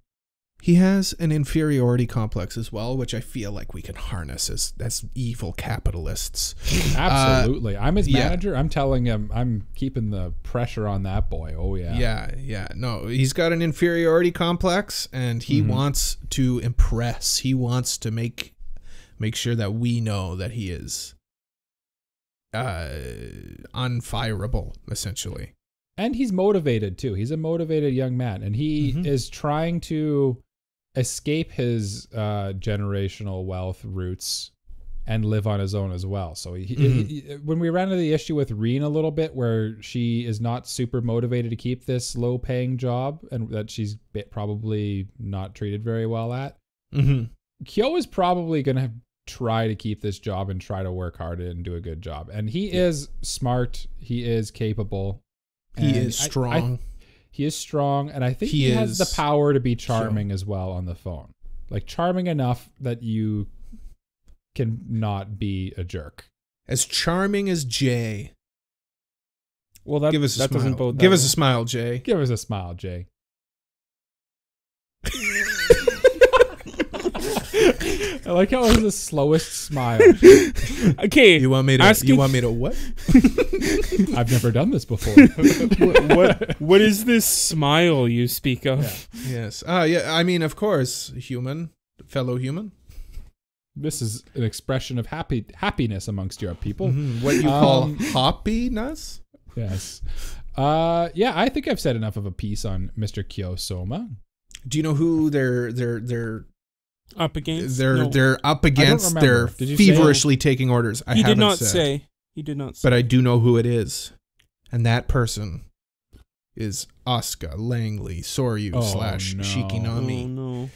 He has an inferiority complex as well, which I feel like we can harness as as evil capitalists. Absolutely. I'm his Uh, yeah. manager. I'm telling him I'm keeping the pressure on that boy. Oh yeah. Yeah, yeah. No, he's got an inferiority complex and he Mhm. wants to impress. He wants to make make sure that we know that he is uh unfireable essentially. And he's motivated too. He's a motivated young man and he Mhm. is trying to escape his uh generational wealth roots and live on his own as well. So he, Mhm. he- when we ran into the issue with Rin a little bit, where she is not super motivated to keep this low paying job and that she's bit- probably not treated very well at, Mm-hmm. Kyo is probably going to try to keep this job and try to work hard and do a good job. And he is smart. He is capable. He is I- I- strong. He is strong, and I think He he, has the power to be charming as well on the phone. Like charming enough that you can not be a jerk. as charming as Jay. Well, that Give us a that smile. doesn't bode. Give that us a smile, Jay. Give us a smile, Jay. I like how it was the slowest smile. Okay, You want me to? Asking- You want me to what? I've never done this before. what, what what is this smile you speak of? yes. Ah, yeah. I mean, of course, human, fellow human. This is an expression of happy happiness amongst your people. Mhm. What you call Um, hoppiness? Yes. Uh, yeah, I think I've said enough of a piece on Mr. Kyo Sohma. Do you know who they're they're they're Up against? they're No. they're up against? They're you say- feverishly taking orders. I he did not said, say. He did not say. but I do know who it is, and that person is Asuka Langley Soryu Oh, slash no. Shikinami. Oh no.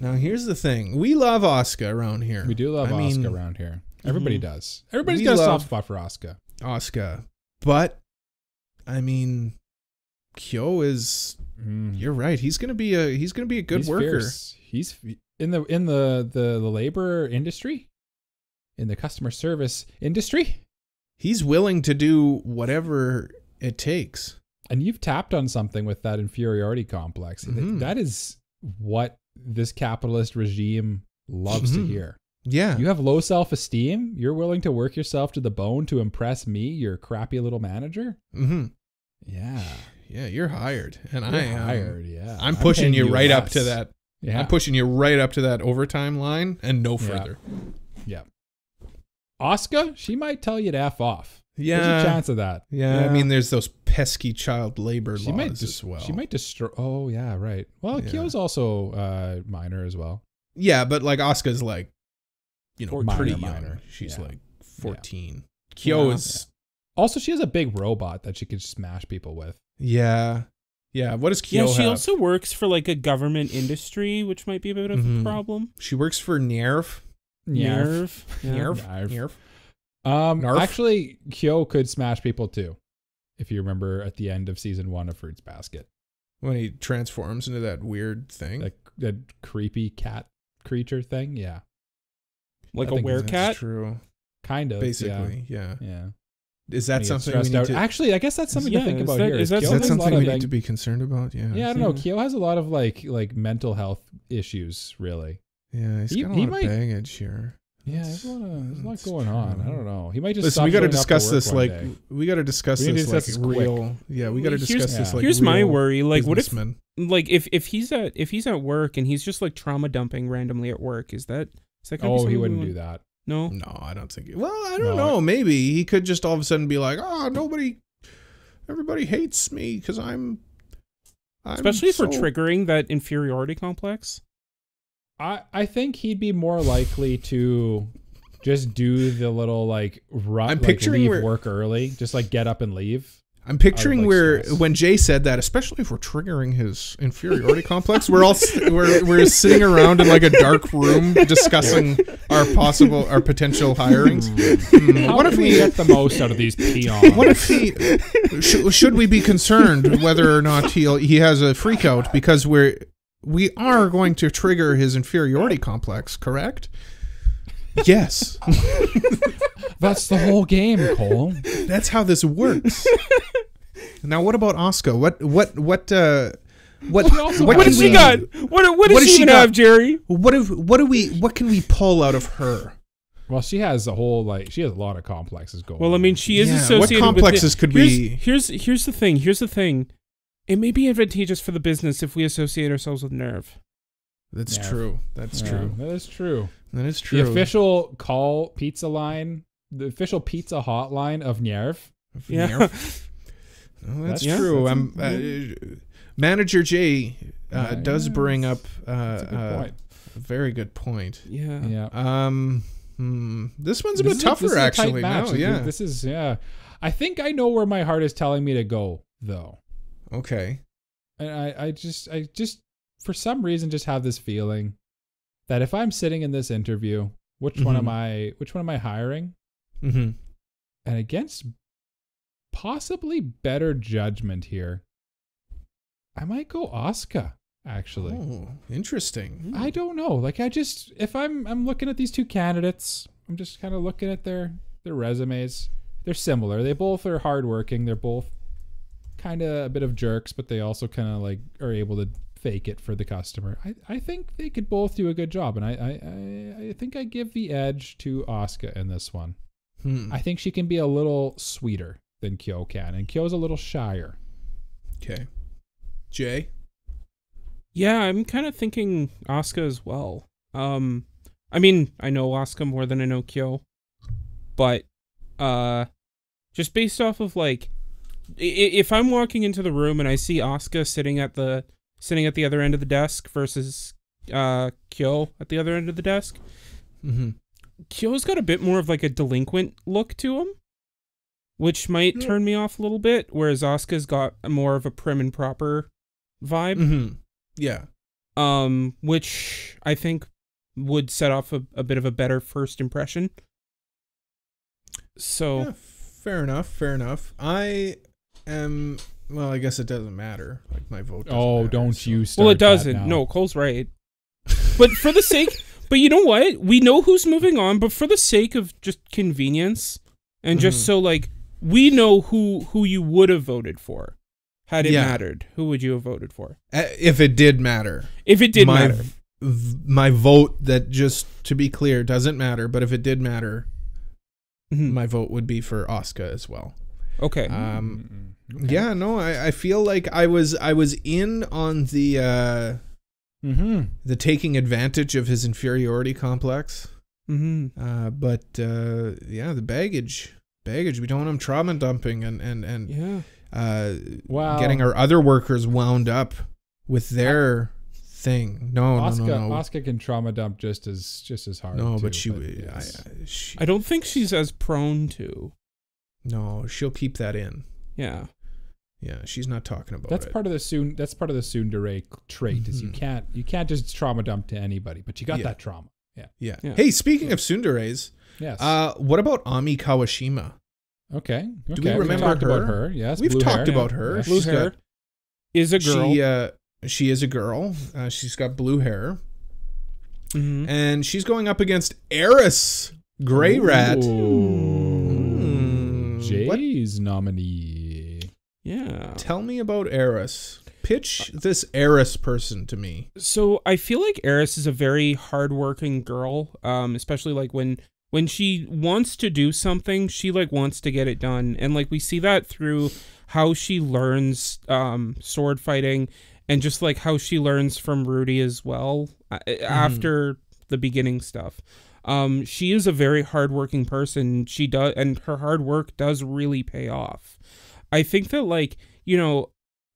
Now here's the thing: we love Asuka around here. We do love I Asuka mean, around here. Everybody Mhm. does. Everybody's We got a soft spot for Asuka. Asuka, but I mean, Kyo is. Mm. You're right. He's gonna be a he's gonna be a good He's worker. fierce. He's in the in the, the the labor industry, in the customer service industry, He's willing to do whatever it takes. and you've tapped on something with that inferiority complex. Mhm. That is what this capitalist regime loves to Mhm. hear. Yeah. You have low self esteem. You're willing to work yourself to the bone to impress me, your crappy little manager. hmm Yeah, Yeah, you're hired, and You're I am. hired. Yeah, I'm pushing paying you right up to that. Yeah, I'm pushing you right up to that overtime line and no further. Yeah. Oscar, she might tell you to f off. Yeah. There's a chance of that. yeah. I mean, there's those pesky child labor She laws might as well. She might destroy. Oh yeah, right. Well, Yeah. Kyo's also uh, minor as well. Yeah, but like Oscar's like, you know, Minor, pretty young. minor. She's Yeah. like 14. Kyo Yeah. is Also, she has a big robot that she could smash people with. yeah. Yeah, what does Kyo Yeah, she have? also works for like a government industry, which might be a bit of Mhm. a problem. she works for Nerv. Nerve. Yeah. Nerv. Nerv. Nerv. Um, Narf? actually, Kyo could smash people too, if you remember at the end of season one of Fruits Basket, When he transforms into that weird thing. that that creepy cat creature thing. Yeah, Like I a think that's That's werecat. true. kind of. Basically, yeah. Yeah. yeah. Is that something we need out. to? Actually, I guess that's something Yeah, to think about that- here. is that is that has a something we need like- to be concerned about? Yeah. Yeah, I don't know. Yeah. Kyo has a lot of like like mental health issues, really. Yeah, he's He- got a he lot might- of baggage here. Yeah, there's a lot, of, there's a lot That's going on. I don't know. He might just. Listen, stop we got to discuss this like day. we got to discuss We this to like discuss this quick. real. Yeah, we got to Here's- discuss this like Here's my worry. Like, what if like if if he's at if he's at work and he's just like trauma dumping randomly at work? Is that is that? gonna Oh, he wouldn't do that. No. No, I don't think. It, well, I don't No. know. Maybe he could just all of a sudden be like, "Oh, nobody, everybody hates me because I'm, I'm." Especially for triggering that inferiority complex. I I think he'd be more likely to just do the little like run, I'm like picturing leave where- work early, just like get up and leave. I'm picturing like, where stress. when Jay said that, especially if we're triggering his inferiority complex, we're all we're we're sitting around in like a dark room discussing our possible our potential hirings. Hmm, How what if can we we get the most out of these peons? What if he sh- should we be concerned whether or not he he has a freak out because we're we are going to trigger his inferiority complex, correct? Yes, That's the whole game, Cole. that's how this works. Now, what about Oscar? What what what uh what He also what What has she got? What what does What has she she even got? have, Jerry? What if what do we what can we pull out of her? Well, she has a whole like she has a lot of complexes going. Well, I mean, she is Yeah, what complexes with could it. here's, we- Here's here's the thing. Here's the thing. It may be advantageous for the business if we associate ourselves with Nerv. That's Yeah. true. That's Yeah, true. That is true. That is true. The official call pizza line, the official pizza hotline of Nerv. Yeah. Nerf. No, that's That's- true. that's a- I'm uh, manager Jay uh, Yeah, does yeah, bring up uh, a uh, a very good point. yeah. Yeah. Um, Hmm. This one's a This bit is this tougher is a tight actually. match. Yeah. This is yeah. I think I know where my heart is telling me to go though. okay. And I, I just I just for some reason just have this feeling that if I'm sitting in this interview, which one am Mhm. I which one am I hiring? Mm-hmm. And against possibly better judgment here, I might go Oscar, actually. Oh, interesting. I don't know. Like I just if I'm I'm looking at these two candidates, I'm just kind of looking at their their resumes. They're similar. They both are hardworking. They're both kind of a bit of jerks, but they also kind of like are able to fake it for the customer. I, I think they could both do a good job, and I I, I, I think I give the edge to Oscar in this one. Hmm. I think she can be a little sweeter than Kyo can, and Kyo's a little shyer. Okay. Jay. Yeah, I'm kind of thinking Asuka as well. Um, I mean, I know Asuka more than I know Kyo, but uh, just based off of like, i- i- if I'm walking into the room and I see Asuka sitting at the sitting at the other end of the desk versus uh Kyo at the other end of the desk, Mm-hmm. Kyo's got a bit more of like a delinquent look to him, which might Yeah. turn me off a little bit. Whereas Asuka's got a more of a prim and proper vibe. Mm-hmm. Yeah. um, which I think would set off a, a bit of a better first impression. So Yeah, fair enough. Fair enough. I am. Well, I guess it doesn't matter. Like my vote. doesn't Oh, matter, don't so- you well, it doesn't. No, Cole's right. But for the sake, but you know what? We know who's moving on. But for the sake of just convenience and just Mhm. so like we know who who you would have voted for, had it Yeah. mattered, who would you have voted for If it did matter, if it did my, matter? v- my vote that just to be clear doesn't matter. But if it did matter, Mhm. my vote would be for Oscar as well. Okay. Um, Mm, okay. Yeah, no, I, I feel like I was I was in on the uh, Mm-hmm. the taking advantage of his inferiority complex. hmm Uh, but uh, yeah, the baggage, baggage. We don't want him trauma dumping and and and Yeah. uh, Wow. getting our other workers wound up with their thing. No, Oscar, no, no, no. Oscar can trauma dump just as just as hard. no, too, but she, yes. I, I, she, I don't think she's as prone to. No, she'll keep that in. Yeah. Yeah, she's not talking about that's it. part of the soon. That's part of the tsundere trait. Is you Mhm. can't you can't just trauma dump to anybody, but you got Yeah. that trauma. Yeah. yeah. Yeah. Hey, speaking of tsunderes, Yes. uh, what about Ami Kawashima? okay. Okay. we We've remember talked about her? her. Yes. We've talked hair, about yeah. her. Yeah. Blue She's hair got- is a girl. She uh, she is a girl. Uh, she's got blue hair, Mhm. and she's going up against Eris Greyrat. Ooh. Mm, what- nominee. Yeah. Tell me about Eris. Pitch this Eris person to me. So I feel like Eris is a very hardworking girl, um, especially like when when she wants to do something, she like wants to get it done, and like we see that through how she learns um, sword fighting, and just like how she learns from Rudy as well uh, after the beginning stuff. Um, she is a very hardworking person. She does, and her hard work does really pay off. I think that like you know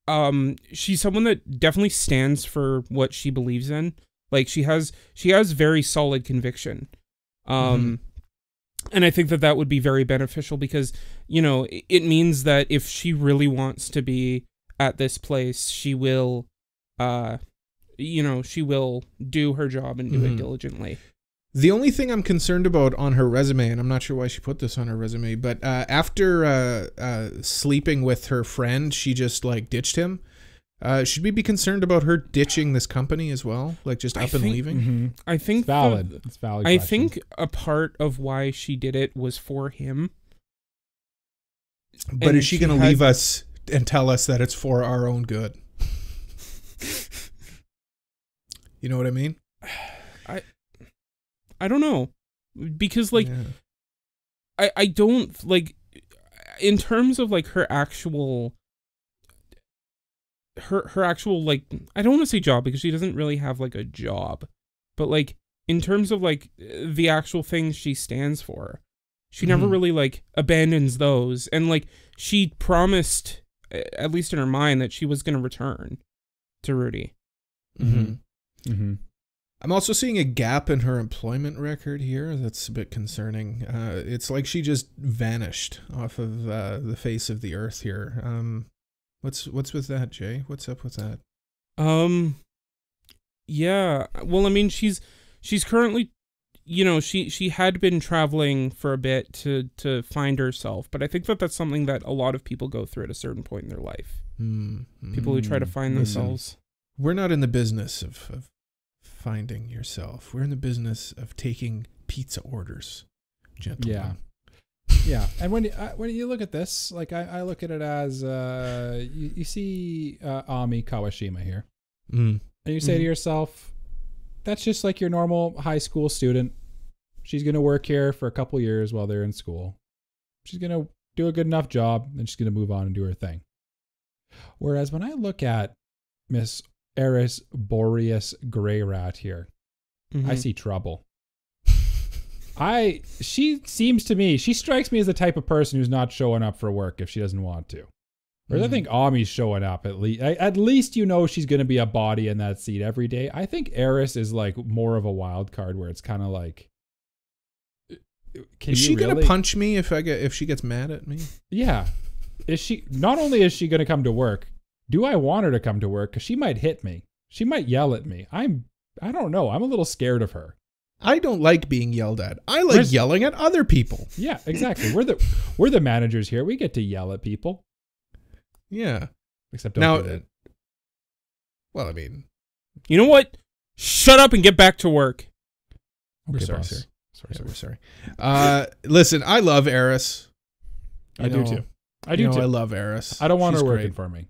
um she's someone that definitely stands for what she believes in like she has she has very solid conviction um and i think that that would be very beneficial because you know it means that if she really wants to be at this place she will uh you know she will do her job and do it Mhm. diligently The only thing I'm concerned about on her resume, and I'm not sure why she put this on her resume, but uh, after uh, uh, sleeping with her friend, she just like ditched him. Uh, should we be concerned about her ditching this company as well, like just I up and think- leaving? Mm-hmm. i think It's the- valid. it's valid. I question. think a part of why she did it was for him. But And is she, she going to had- leave us and tell us that it's for our own good? you know what I mean? I don't know. Because like Yeah. I I don't like in terms of like her actual her her actual like I don't want to say job because she doesn't really have like a job. But like in terms of like the actual things she stands for, she never Mhm. really like abandons those and like she promised at least in her mind that she was going to return to Rudy. Mhm. Mm-hmm. I'm also seeing a gap in her employment record here. That's a bit concerning. Uh, it's like she just vanished off of uh, the face of the earth here. Um, what's what's with that, Jay? What's up with that? Um yeah, well I mean she's she's currently you know, she she had been traveling for a bit to to find herself, but I think that that's something that a lot of people go through at a certain point in their life. Hmm. People who try to Mm, find listen. themselves. We're not in the business of, of finding yourself. We're in the business of taking pizza orders, gentlemen. Yeah, yeah, and when you, uh, when you look at this, like I, I look at it as uh, you, you see uh, Ami Kawashima here, Mm. and you say to Mhm. yourself, "That's just like your normal high school student. She's gonna work here for a couple years while they're in school. She's gonna do a good enough job, and she's gonna move on and do her thing." Whereas when I look at Miss Eris Boreas Greyrat here, I Mhm. see trouble. I she seems to me she strikes me as the type of person who's not showing up for work if she doesn't want to. Whereas I Mhm. think Ami's showing up at least. At least you know she's going to be a body in that seat every day. I think Eris is like more of a wild card where it's kind of like. Can Is she really? gonna punch me if I get if she gets mad at me? Yeah, is she? Not only is she going to come to work, do I want her to come to work? Because she might hit me. She might yell at me. I'm. I don't know. I'm a little scared of her. I don't like being yelled at. I like Where's- yelling at other people. Yeah, exactly. we're the we're the managers here. We get to yell at people. Yeah. Except don't Now, do that. well, I mean, You know what? Shut up and get back to work. we're Okay, sorry, boss. sir. Sorry, Yeah, sorry. we're sorry. Uh, listen, I love Eris. I You do too. I do know, too. I love Eris. I don't want She's her working great. for me.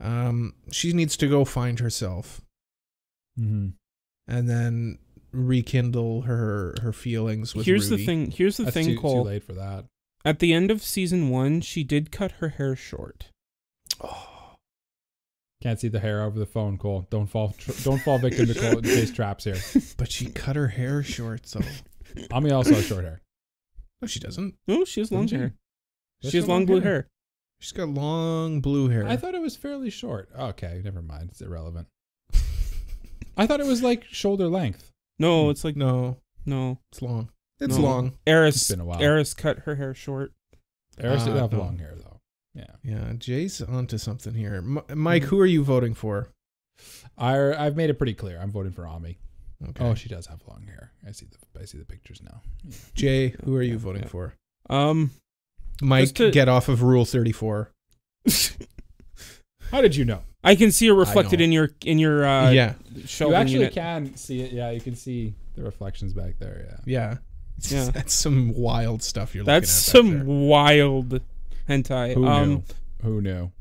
Um, she needs to go find herself Mm-hmm. and then rekindle her her feelings with Here's Rudy. the thing. Here's the That's thing, too, too late for that. At the end of season one, she did cut her hair short. Oh, Can't see the hair over the phone, Cole. Don't fall. Tr- don't fall victim to Cole Jay's traps here. but she cut her hair short, so Ami also has short hair. no, she doesn't. No, she has long Doesn't she? hair. She has have long blue hair. She's got long blue hair. I thought it was fairly short. Okay, never mind. It's irrelevant. I thought it was like shoulder length. No, it's like no, no. it's long. It's No. long. Eris, It's been a while. Eris cut her hair short. Eris did Uh, have no. long hair though. Yeah. Yeah, Jay's onto something here. M- Mike, who are you voting for? I I've made it pretty clear. I'm voting for Ami. Okay. Oh, she does have long hair. I see the I see the pictures now. Yeah. Jay, who are you Yeah, voting yeah. for? Um, Mike, to- get off of Rule 34. How did you know? I can see it reflected in your in your uh, yeah, shelving you actually unit. can see it. Yeah, you can see the reflections back there. Yeah. yeah. Yeah. That's some wild stuff you're That's looking at. back some wild hentai. Who um, knew? Who knew?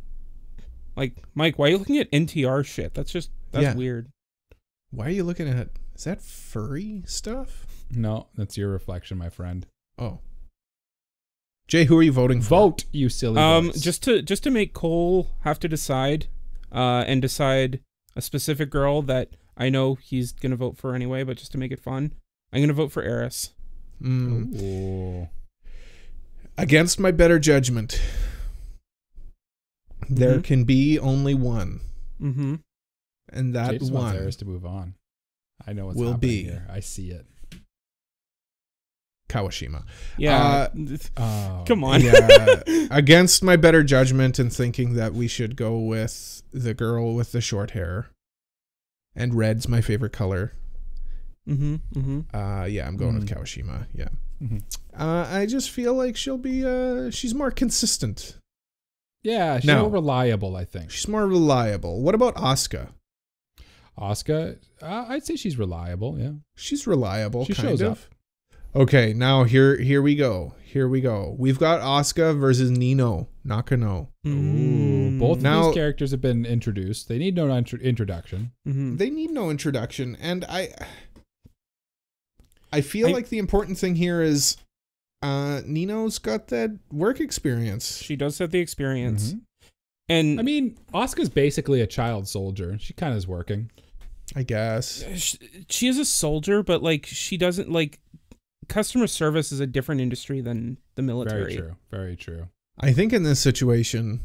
like Mike, why are you looking at NTR shit? That's just that's Yeah. weird. Why are you looking at Is that furry stuff? No, that's your reflection, my friend. Oh. Jay, who are you voting for? Vote, you silly. Um, boys. just to just to make Cole have to decide, uh, and decide a specific girl that I know he's gonna vote for anyway, but just to make it fun, I'm gonna vote for Eris. Mm. Ooh. Against my better judgment, there Mhm. can be only one, Mm-hmm. and that Jay just wants one, Eris to move on. I know what's Will happening be. here. I see it. Kawashima. Yeah. Oh, Come on. Yeah, against my better judgment and thinking that we should go with the girl with the short hair. And red's my favorite color. mm-hmm. Mm-hmm. Uh yeah, I'm going with Mm. Kawashima. Yeah. Mhm. Uh I just feel like she'll be uh she's more consistent. Yeah, she's No. more reliable. I think. She's more reliable. What about Asuka? Oscar, uh, I'd say she's reliable. Yeah. She's reliable She kind shows of. Okay, now here here we go. Here we go. We've got Asuka versus Nino Nakano. Ooh, both of Now- these characters have been introduced. They need no intro- introduction. Mm-hmm. they need no introduction and i i feel I- like the important thing here is uh nino's got that work experience She does have the experience, Mhm. and I mean, Oscar's basically a child soldier. She kind of is working. i guess sh- she is a soldier, but like she doesn't like customer service is a different industry than the military. Very true. Very true. i think in this situation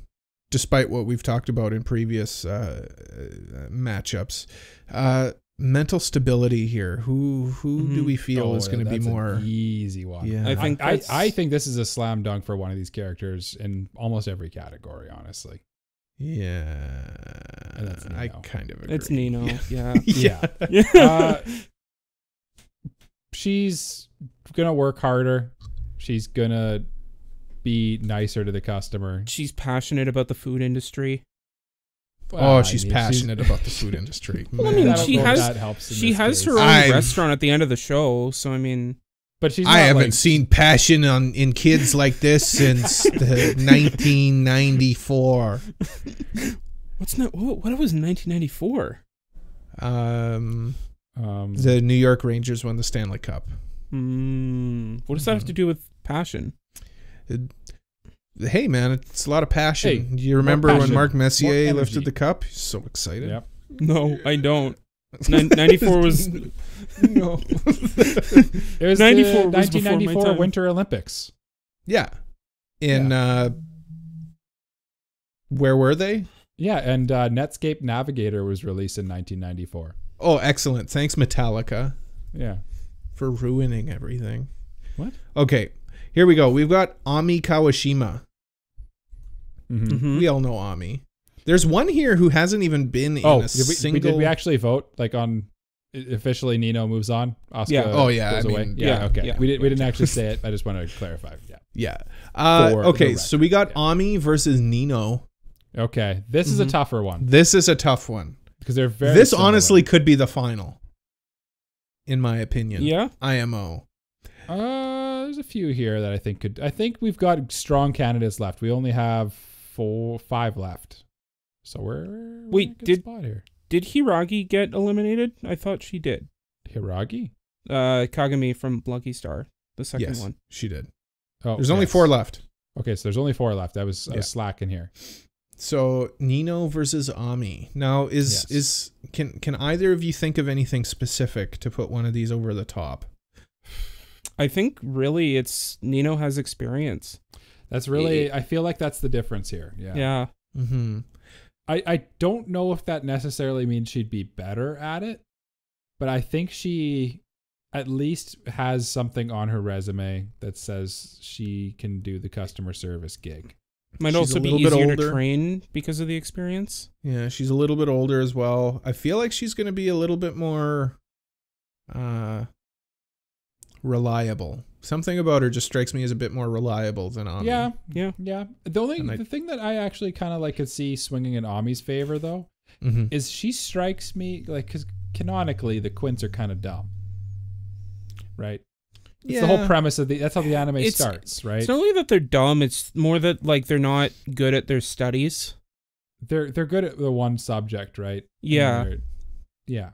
despite what we've talked about in previous uh, uh matchups uh mental stability here. Who who do Mhm. we feel Oh, is going to be that's an more? easy one. Yeah. I I think think I, I think this is a slam dunk for one of these characters in almost every category. Honestly, Yeah, that's I kind of agree. It's Nino. Yeah. yeah. yeah. uh, she's gonna work harder. She's gonna be nicer to the customer. She's passionate about the food industry. Oh, Uh, she's I mean, passionate about the food industry. Well, I mean, I she has- that helps She has case. her own I'm- restaurant at the end of the show, so I mean, but she's. I haven't like- seen passion on in kids like this since the 1994. what's not what, what was 1994? Um, Um, the New York Rangers won the Stanley Cup. Mm, what does that have to do with passion? Hey, man, it's a lot of passion. Hey, Do you remember more when Mark Messier lifted the cup? He's so excited. Yep. No, I don't. Nin- 94 was no. It was 94 the was before my 1994. Winter Olympics. yeah. In uh where were they? Yeah, and uh, Netscape Navigator was released in 1994. Oh, excellent. Thanks Metallica Yeah. For ruining everything. What? Okay. Here we go. We've got Ami Kawashima. Mhm. Mhm. We all know Ami. There's one here who hasn't even been in Oh, a did we, single did we actually vote like on officially Nino moves on? Oscar Yeah. Oh, yeah, goes I away. mean, yeah, yeah, okay. yeah. we didn't we didn't actually say it. I just want to clarify. Yeah. Yeah. Uh, okay, so we got yeah. Ami versus Nino. Okay. This is a Mhm. tougher one This is a tough one. because they're very this similar. honestly could be the final, in my opinion. Yeah. IMO. Uh, there's a few here that I think could. I think we've got strong candidates left. We only have four, five left. So we're, we're Wait, in a good did- spot here. Did Hiragi get eliminated? I thought she did. Hiragi? Uh, Kagami from Lucky Star, the second yes, one. she did. Oh, There's only four left. Okay, so there's only four left. I was, I Yeah. was slacking here. So Nino versus Ami. Now is Yes. is can can either of you think of anything specific to put one of these over the top? I think really it's Nino has experience. That's really. I feel like that's the difference here. Yeah. Yeah. Mm-hmm. I I don't know if that necessarily means she'd be better at it, but I think she at least has something on her resume that says she can do the customer service gig. Might She's also a be little bit easier to older. train because of the experience. Yeah, she's a little bit older as well. I feel like she's going to be a little bit more uh reliable. Something about her just strikes me as a bit more reliable than Ami. Yeah, Yeah. yeah. The only And I- the thing that I actually kind of like could see swinging in Ami's favor though hmm is she strikes me like because canonically the Quints are kind of dumb, right? It's the whole premise of the that's how the anime It's- starts, right? It's not only that they're dumb, it's more that like they're not good at their studies. they're they're good at the one subject, right? Yeah. yeah.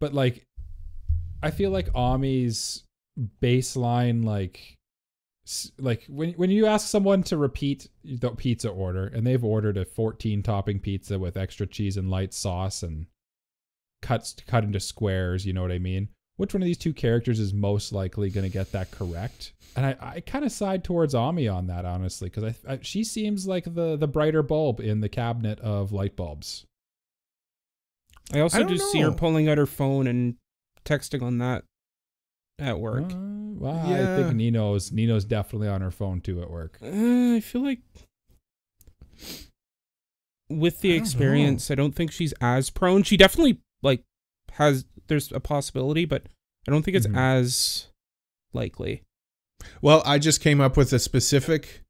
But like, I feel like Ami's baseline, like, like when when you ask someone to repeat the pizza order and they've ordered a 14 topping pizza with extra cheese and light sauce and cuts cut into squares, you know what I mean? Which one of these two characters is most likely going to get that correct? And I, I kind of side towards Ami on that, honestly, because I, I she seems like the the brighter bulb in the cabinet of light bulbs. I also I don't do see her pulling out her phone and texting on that at work. Uh, well, I think Nino's Nino's definitely on her phone too at work. Uh, I feel like with the I don't experience, I don't think she's as prone. She definitely like has there's a possibility, but I don't think it's Mhm. as likely. Well, I just came up with a specific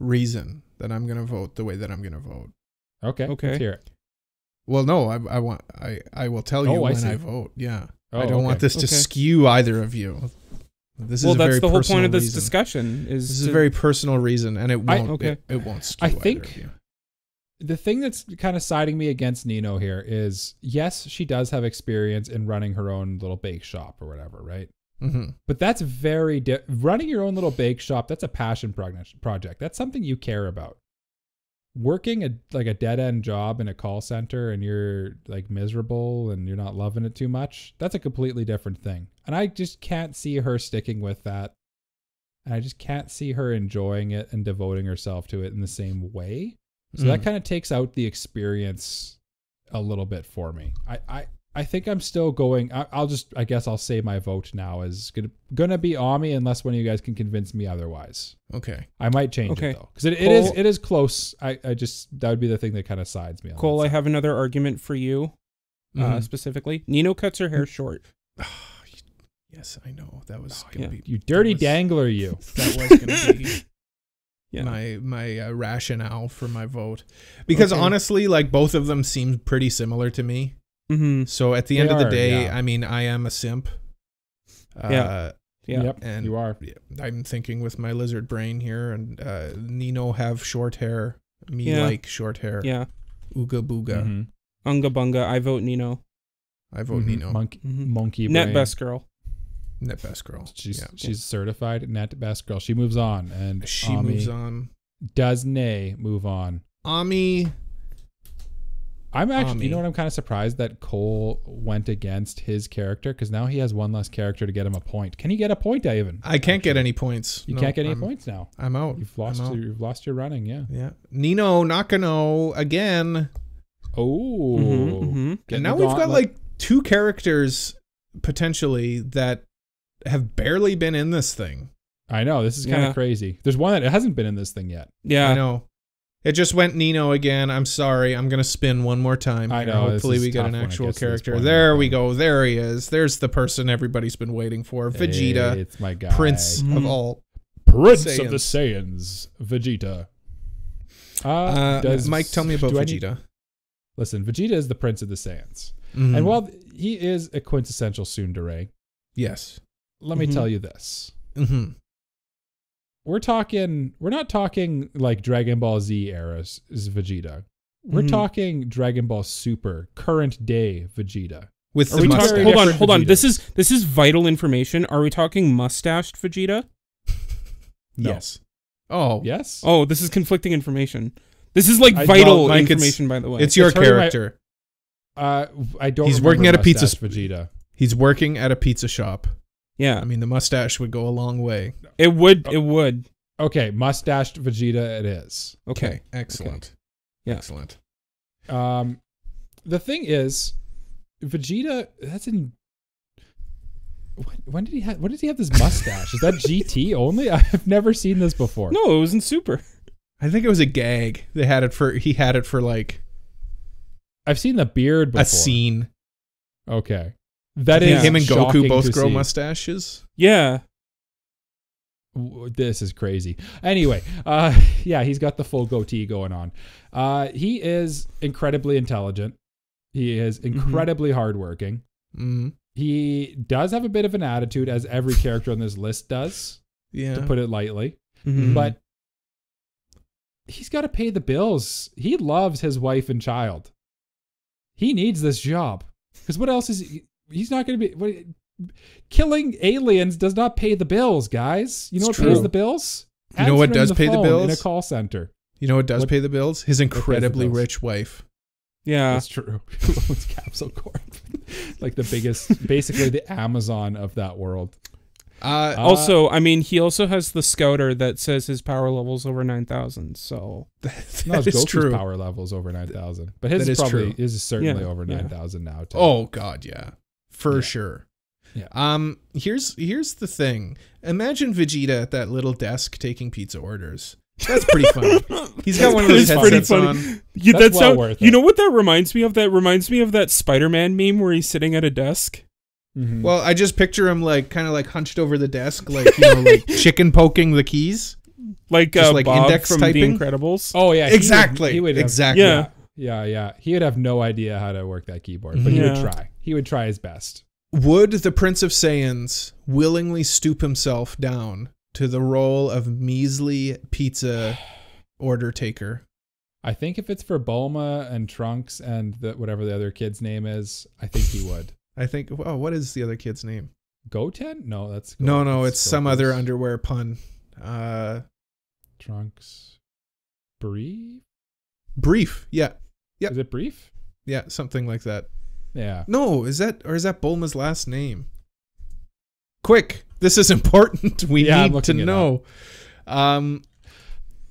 reason that I'm going to vote the way that I'm going to vote. Okay, Okay. let's hear it. Well, no, I, I want I, I will tell you Oh, when see. I vote. Yeah, Oh, I don't want this to Okay. skew either of you. This is well, a that's very the whole personal point of this reason. discussion. Is This is a very personal reason, and it won't. okay. it, it won't skew I either think- of you. The thing that's kind of siding me against Nino here is yes, she does have experience in running her own little bake shop or whatever, right? hmm But that's very di- running your own little bake shop. That's a passion project. That's something you care about. Working a like a dead end job in a call center and you're like miserable and you're not loving it too much. That's a completely different thing. And I just can't see her sticking with that. And I just can't see her enjoying it and devoting herself to it in the same way. So that Mm. kind of takes out the experience a little bit for me. I, I I think I'm still going. I, I'll just. I guess I'll say my vote now is gonna gonna be Ami unless one of you guys can convince me otherwise. Okay. I might change Okay. it though because it, it is Cole- it is close. I, I just that would be the thing that kind of sides me. On Cole, I have another argument for you uh, Mhm. specifically. Nino cuts her hair short. Yes, I know. That was Oh, gonna yeah. be you dirty was- dangler, you. that was gonna be Yeah. my my uh, rationale for my vote. Because Okay. honestly, like both of them seem pretty similar to me. Mm-hmm. So at the They end of the day, yeah. I mean, I am a simp. Uh, Yeah. Yeah. Yep, and- you are. I'm thinking with my lizard brain here, and uh, Nino have short hair. Me Yeah. like short hair. Yeah. Ooga booga. Mhm. Unga bunga. I vote Nino. I vote Mhm. Nino. Monkey, Mhm. monkey Net brain. best girl. Net best girl. She's yeah. she's certified net best girl. She moves on, and She Ami moves on. does nay move on. Ami. I'm actually, Ami. you know what? I'm kind of surprised that Cole went against his character because now he has one less character to get him a point. Can he get a point, Ivan? I can't get any points. You No, can't get any I'm- points now. I'm out. You've lost. Out. Your, you've lost your running. Yeah. Yeah. Nino Nakano again. Oh. Mhm, Get and now we've got like two characters potentially that have barely been in this thing. I know this is kind of Yeah. crazy. There's one that hasn't been in this thing yet. Yeah. I know. It just went Nino again. I'm sorry. I'm gonna spin one more time. I know, Hopefully we get an actual gets character. There we go. There he is. There's the person everybody's been waiting for. Vegeta, Hey, it's my guy. Prince of Mhm. all. Prince Saiyans. of the Saiyans, Vegeta. Uh, Uh, does Mike, tell me about do I need- Vegeta. listen, Vegeta is the Prince of the Saiyans, Mhm. and while he is a quintessential tsundere, yes. Let me Mhm. tell you this: hmm we're talking, we're not talking like Dragon Ball Z eras is Vegeta. We're Mhm. talking Dragon Ball Super, current day Vegeta. With Are the we mustache. talking, hold on, different hold on. Vegetas. This is this is vital information. Are we talking mustached Vegeta? No. Yes. Oh, Yes. Oh, this is conflicting information. This is like I- vital well, Mike, it's- information, by the way. it's your It's hurting my- character. Uh, I don't. He's working at a pizza Mustache Vegeta. He's working at a pizza shop. Yeah, I mean, the mustache would go a long way. it would. It would. Okay, mustached Vegeta. It is. Okay. Excellent. Yeah. Excellent. Um, the thing is, Vegeta. That's in. When, when did he have? When did he have this mustache? is that GT only? I've never seen this before. No, it was in Super. I think it was a gag. They had it for. He had it for like I've seen the beard before. a scene. Okay, that is him and Goku both grow see. mustaches. Yeah. This is crazy. Anyway, uh, yeah, he's got the full goatee going on. Uh, he is incredibly intelligent. He is incredibly hardworking. Mm. He does have a bit of an attitude, as every character on this list does, Yeah. to put it lightly. Mhm. But he's got to pay the bills. He loves his wife and child. He needs this job because what else is he? He's not going to be. What, killing aliens does not pay the bills, guys. You know It's what pays the bills? You know what Answering does pay the bills? in a call center. you know what does What- pay the bills? His incredibly bills? rich wife. yeah. That's true. Who owns Capsule Corp? like the biggest, basically the Amazon of that world. Uh, Uh, also, I mean, he also has the scouter that says his power level's over nine thousand. So that No, it's is Goku's true. power levels over nine thousand, but his That is is probably true. is certainly Yeah, over yeah. nine thousand now. Too. Oh God, yeah, for Yeah. sure. Yeah. Um. Here's here's the thing. Imagine Vegeta at that little desk taking pizza orders. That's pretty funny. He's got one of those It's pretty headsets funny. on. yeah, That's that's well how, worth You it. know what that reminds me of? That reminds me of that Spider-Man meme where he's sitting at a desk. Mhm. Well, I just picture him like kind of like hunched over the desk, like you know, like chicken poking the keys. Like Just uh, like Bob index from typing? The Incredibles. oh yeah, he would- exactly. He would have- exactly. Yeah. yeah, yeah. He would have no idea how to work that keyboard, but he would try. He would try his best. Would the Prince of Saiyans willingly stoop himself down to the role of measly pizza order taker? I think if it's for Bulma and Trunks and the, whatever the other kid's name is, I think he would. I think. Oh, what is the other kid's name? Goten? No, that's No, no, that's it's some other underwear pun. Uh, Trunks. Brief? brief. Yeah, Yeah. Is it brief? yeah, something like that. Yeah. No, is that or is that Bulma's last name? Quick, this is important. We Yeah, need to know. Um,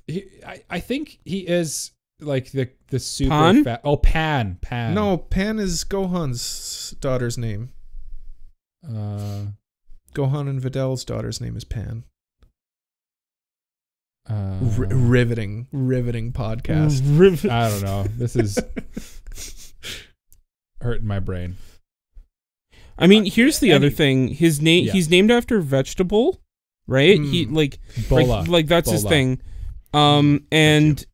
He, I, I think he is like the the super Pan? fat. Oh, Pan, Pan. No, Pan is Gohan's daughter's name. Uh, Gohan and Videl's daughter's name is Pan. uh, R- riveting, riveting podcast. Riv- I don't know. This is hurting my brain. I mean, here's the other thing. His name Yeah. he's named after vegetable, right? He Hmm. like Bola. like, like that's his thing. Um and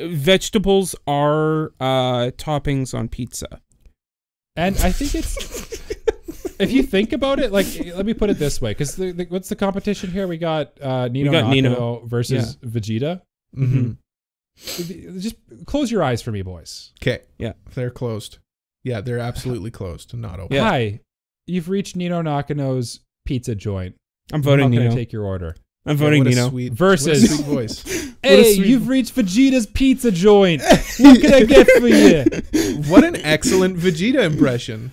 vegetables are uh toppings on pizza. And I think it's if you think about it, like let me put it this way, because the, the, what's the competition here? We got uh, Nino got Nino. versus Vegeta. Mm -hmm. Just close your eyes for me, boys. Okay. Yeah. They're closed. Yeah, they're absolutely closed. Not open. Yeah. Hi, you've reached Nino Nakano's pizza joint. I'm How voting can I Nino. take your order? I'm Yeah, voting what a Nino. Sweet, Versus- what a sweet voice. Hey, sweet- you've reached Vegeta's pizza joint. what can I get for you? what an excellent Vegeta impression.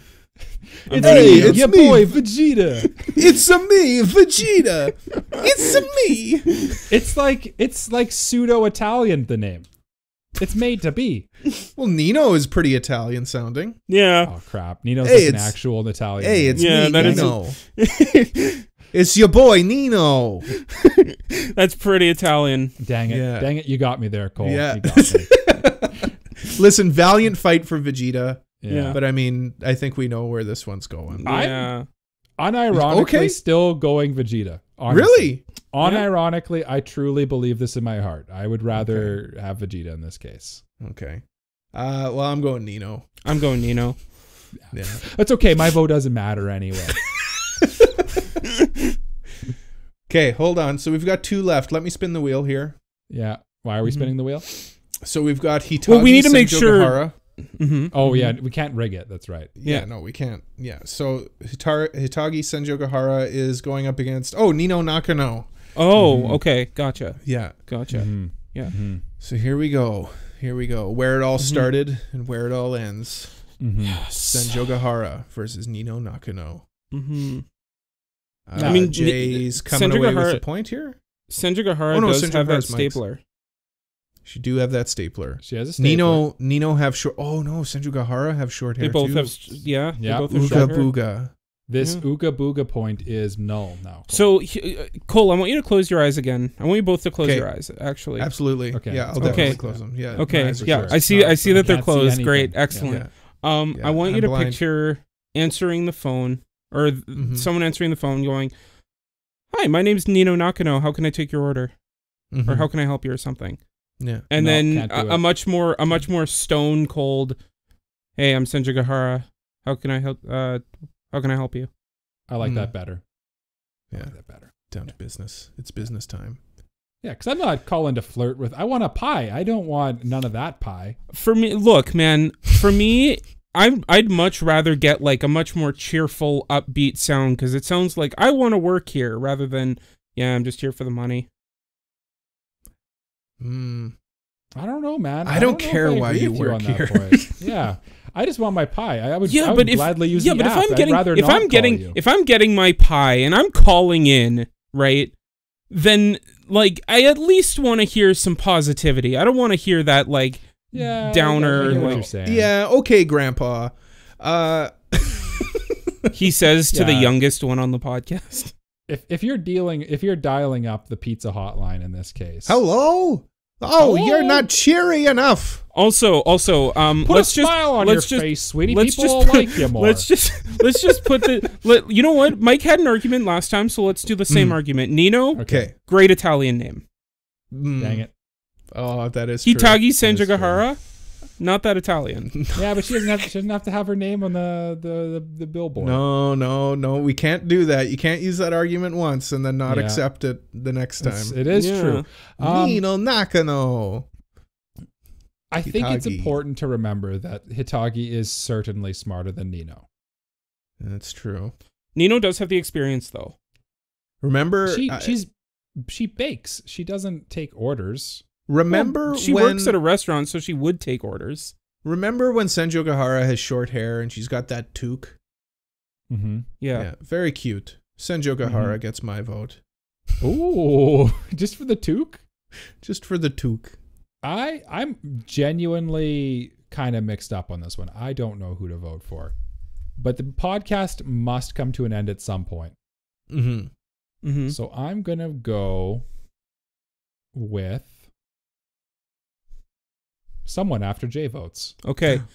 I'm It's voting me, it's your me. boy Vegeta. It's a me, Vegeta. It's a me. It's like it's like pseudo Italian. The name. It's made to be. Well, Nino is pretty Italian sounding. Yeah. Oh crap! Nino's Hey, like an actual Italian. Hey, it's Yeah, me, that is Nino. it's your boy Nino. That's pretty Italian. Dang it! Yeah. Dang it! You got me there, Cole. Yeah. You got me. Listen, valiant fight for Vegeta, Yeah. but I mean, I think we know where this one's going. I'm- Yeah. Unironically, Okay. still going Vegeta. honestly. Really? Unironically, I truly believe this in my heart. I would rather have Vegeta in this case. Okay. Uh, well, I'm going Nino. I'm going Nino. Yeah. It's okay. My vote doesn't matter anyway. Okay, hold on. So we've got two left. Let me spin the wheel here. Yeah. Why are we Mhm. spinning the wheel? So we've got Hitagi Well, we need to make sure- Gahara. Mm-hmm. Oh yeah, we can't rig it. That's right. Yeah, Yeah. no, we can't. Yeah. So Hitar- Hitagi Senjo Gahara is going up against oh Nino Nakano. Oh, Mhm. okay. Gotcha. Yeah. Gotcha. Mhm. Yeah. Mhm. So here we go. Here we go. Where it all Mhm. started and where it all ends. Mhm. Senjo Gahara versus Nino Nakano. Mm-hmm. Uh, I mean, mean, Jay's Ni- coming Senjo away with Gahara- a point here. Senjo Gahara Oh, no, does Senjo have that Gahara's Mike's. stapler. She do have that stapler. She has a stapler. Nino Nino have short. Oh no, Senjo Gahara have short hair They both too. have, yeah. Yeah, They both have Ooga short booga. This Yeah. Ooga Booga point is null now. Cole. So, he- uh, Cole, I want you to close your eyes again. I want you both to close Okay. your eyes. Actually. Absolutely. Okay. Yeah, I'll Okay. definitely close them. Yeah. Okay. Yeah. closed. I see. Not- I see that they're closed. Great. Excellent. Yeah. Um, Yeah, I want you I'm to blind. picture answering the phone or th- Mhm. someone answering the phone going, "Hi, my name's Nino Nakano. How can I take your order, or Mhm. how can I help you, or something?" Yeah. And No, then a, a much more, a much more stone cold. Hey, I'm Senjo Gahara. How can I help? Uh, how can I help you? I like Mm. that better. I Yeah. like that better. Down to business. It's business time. Yeah, because I'm not calling to flirt with. I want a pie. I don't want none of that pie. For me, look, man. For me, I'm. I'd much rather get like a much more cheerful, upbeat sound because it sounds like I want to work here rather than yeah, I'm just here for the money. Mm. I don't know, man. I don't know if care I why you with work on that here. point. yeah, I just want my pie. I would. Yeah, I would but if gladly use yeah, the but app. if I'm getting if I'm getting you. if I'm getting my pie and I'm calling in right, then like I at least want to hear some positivity. I don't want to hear that like yeah, downer, I, get what like- Yeah. Okay, Grandpa. Uh. he says to the youngest one on the podcast. If if you're dealing if you're dialing up the pizza hotline in this case, Hello. Oh, Hello? you're not cheery enough. Also, also, um, put let's a just smile on let's your just- face, sweetie. let's People just will like you more. let's just let's just put the let, you know what Mike had an argument last time, so let's do the same Mm. argument. Nino, Okay. great Italian name. Mm. Dang it. Oh, that is true. Hitagi That is true. Senjogahara, not that Italian. Yeah, but she doesn't have she doesn't have to have her name on the the the, the billboard. No, no, no. We can't do that. You can't use that argument once and then not Yeah. accept it the next time. it is Yeah. true. Um, Nino Nakano. I think it's important to remember that Hitagi is certainly smarter than Nino. That's true. Nino does have the experience though. Remember, She I- she's she bakes. She doesn't take orders. Remember Well, she when works at a restaurant, so she would take orders. remember when Senjo Gahara has short hair and she's got that toque. Mm-hmm. Yeah. yeah. very cute. Senjo Gahara gets my vote Ooh, just for the toque? just for the toque. I I'm genuinely kind of mixed up on this one. I don't know who to vote for. But the podcast must come to an end at some point. Mm-hmm. Mm-hmm. So I'm going to go with someone after Jay votes. Okay. Oh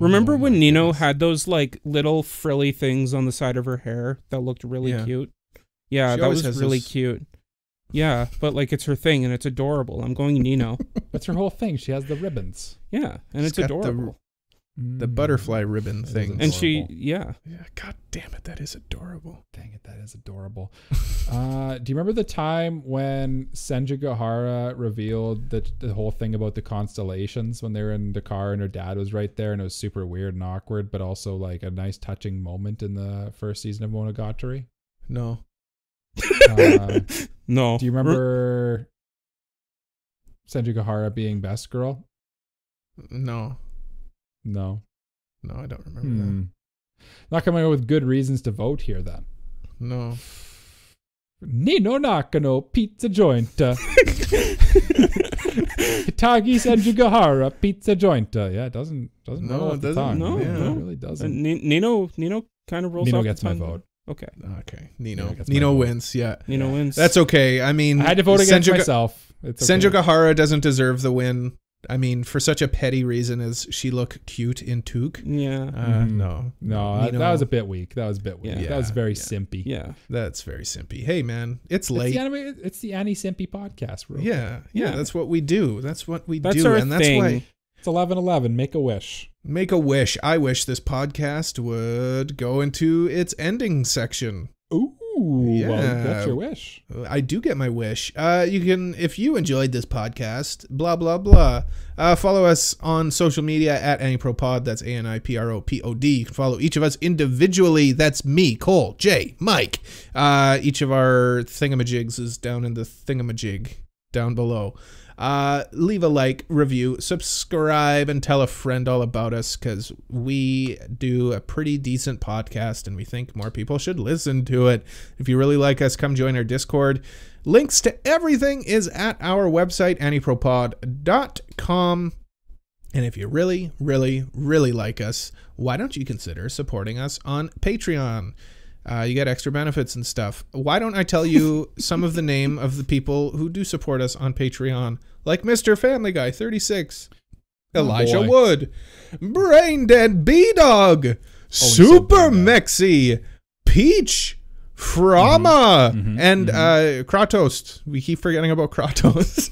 Remember Oh when Nino goodness. had those like little frilly things on the side of her hair that looked really Yeah. cute? Yeah, She that was really those- cute. Yeah, but like it's her thing and it's adorable. I'm going Nino. That's her whole thing. She has the ribbons. Yeah, and She's it's the- adorable. The Mm. butterfly ribbon It is thing. and she, yeah, Yeah, God damn it, that is adorable. Dang it, that is adorable. uh, do you remember the time when Senjo Gahara revealed the, the whole thing about the constellations when they were in the car and her dad was right there and it was super weird and awkward, but also like a nice touching moment in the first season of Monogatari? No. Uh, no. do you remember Senjo Gahara being best girl? No. No. No, I don't remember Hmm. Not coming up with good reasons to vote here then. No. Nino Nakano pizza joint. uh, Hitagi Senjogahara pizza joint. uh, Yeah, it doesn't doesn't No, roll it the doesn't. tongue. No, Yeah, no. it really Uh, doesn't. Ni- Nino, Nino kind of rolls Nino off the gets my vote. Okay, Okay. Nino. Nino Nino wins, yeah. Nino wins. That's okay. I mean I had to vote against Senjo- myself. It's okay. Senjo Gahara doesn't deserve the win. I mean, for such a petty reason as she look cute in toque. yeah, Uh, Mhm. No. No, that, that was a bit weak. That was a bit weak. Yeah. that was very Yeah. simpy. yeah. That's very simpy. Hey, man, it's It's late. the, anime, it's the Annie Simpy podcast. Bro. yeah, yeah, Yeah. that's what we do. That's what we That's do, our and that's thing. why It's eleven eleven. Make a wish. make a wish. I wish this podcast would go into its ending section. Ooh, well, Yeah. that's your wish. I do get my wish. Uh, you can, if you enjoyed this podcast, blah blah blah. Uh, follow us on social media at AniProPod. That's A N I P R O P O D. You can follow each of us individually. That's me, Cole, Jay, Mike. Uh, each of our thingamajigs is down in the thingamajig down below. Uh, leave a like, review, subscribe, and tell a friend all about us because we do a pretty decent podcast and we think more people should listen to it. If you really like us, come join our Discord. Links to everything is at our website, anipropod.com. And if you really, really, really like us, why don't you consider supporting us on Patreon? Uh, you get extra benefits and stuff. Why don't I tell you some of the name of the people who do support us on Patreon? Like Mr. Family Guy 36, Oh, Elijah boy. Wood, Brain Dead B Dog, said Super Mexi, Peach, Frama, mhm, and mhm. uh, Kratos. We keep forgetting about Kratos.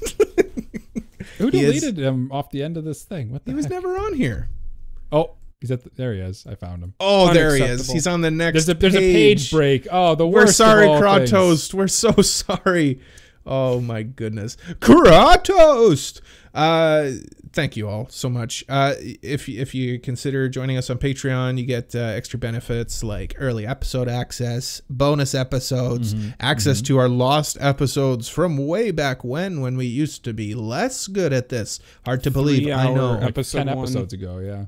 Who He is- deleted him off the end of this thing? What the he was never on here. Oh, he's at the, there. He is. I found him. Oh, there he is. He's on the next There's a there's a page break. Oh, the worst. We're sorry, of Kratos. We're so sorry. Oh my goodness, Kratos. Uh, thank you all so much. Uh, if if you consider joining us on Patreon, you get uh, extra benefits like early episode access, bonus episodes, Mm-hmm. access to our lost episodes from way back when, when we used to be less good at this. Hard to believe, I Three-hour know. Like Episode ten one. episodes ago. Yeah.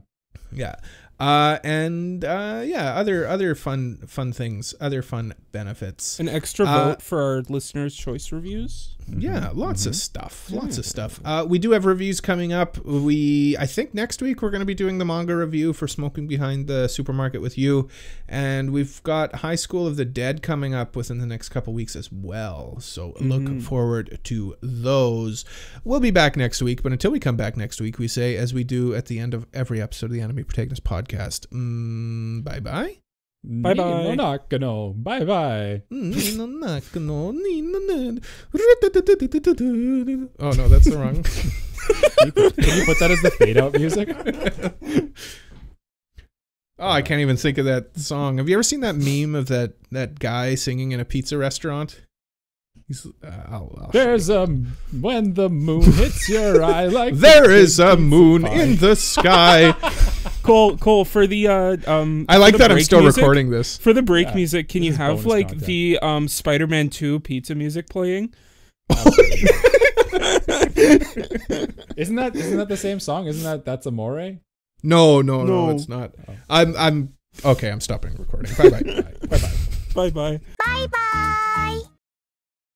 Yeah. Uh, and uh, yeah, other other fun fun things, other fun benefits. An extra Uh, vote for our listeners' choice reviews. Yeah, lots of stuff. Lots of stuff. Uh, we do have reviews coming up. We, I think next week we're going to be doing the manga review for Smoking Behind the Supermarket with you, and we've got High School of the Dead coming up within the next couple weeks as well. So look forward to those. We'll be back next week, but until we come back next week, we say as we do at the end of every episode of the Anime Protagonist podcast. Mm, bye bye. Bye-bye. No. Bye bye. Oh no, that's the wrong. Can you, put, can you put that as the fade out music? Oh, I can't even think of that song. Have you ever seen that meme of that that guy singing in a pizza restaurant? He's uh, I'll, I'll There's a when the moon hits your eye like there the is a moon pie. in the sky. Cole, Cole, for the uh, um, I like that I'm still music- recording this. For the break Yeah, music, can this you have like content. the um Spider-Man 2 pizza music playing? Isn't that isn't that the same song? Isn't that that's Amore? No, no, no, No. it's not. Oh. I'm I'm okay. I'm stopping recording. Bye bye. Bye bye. Bye bye. Bye bye.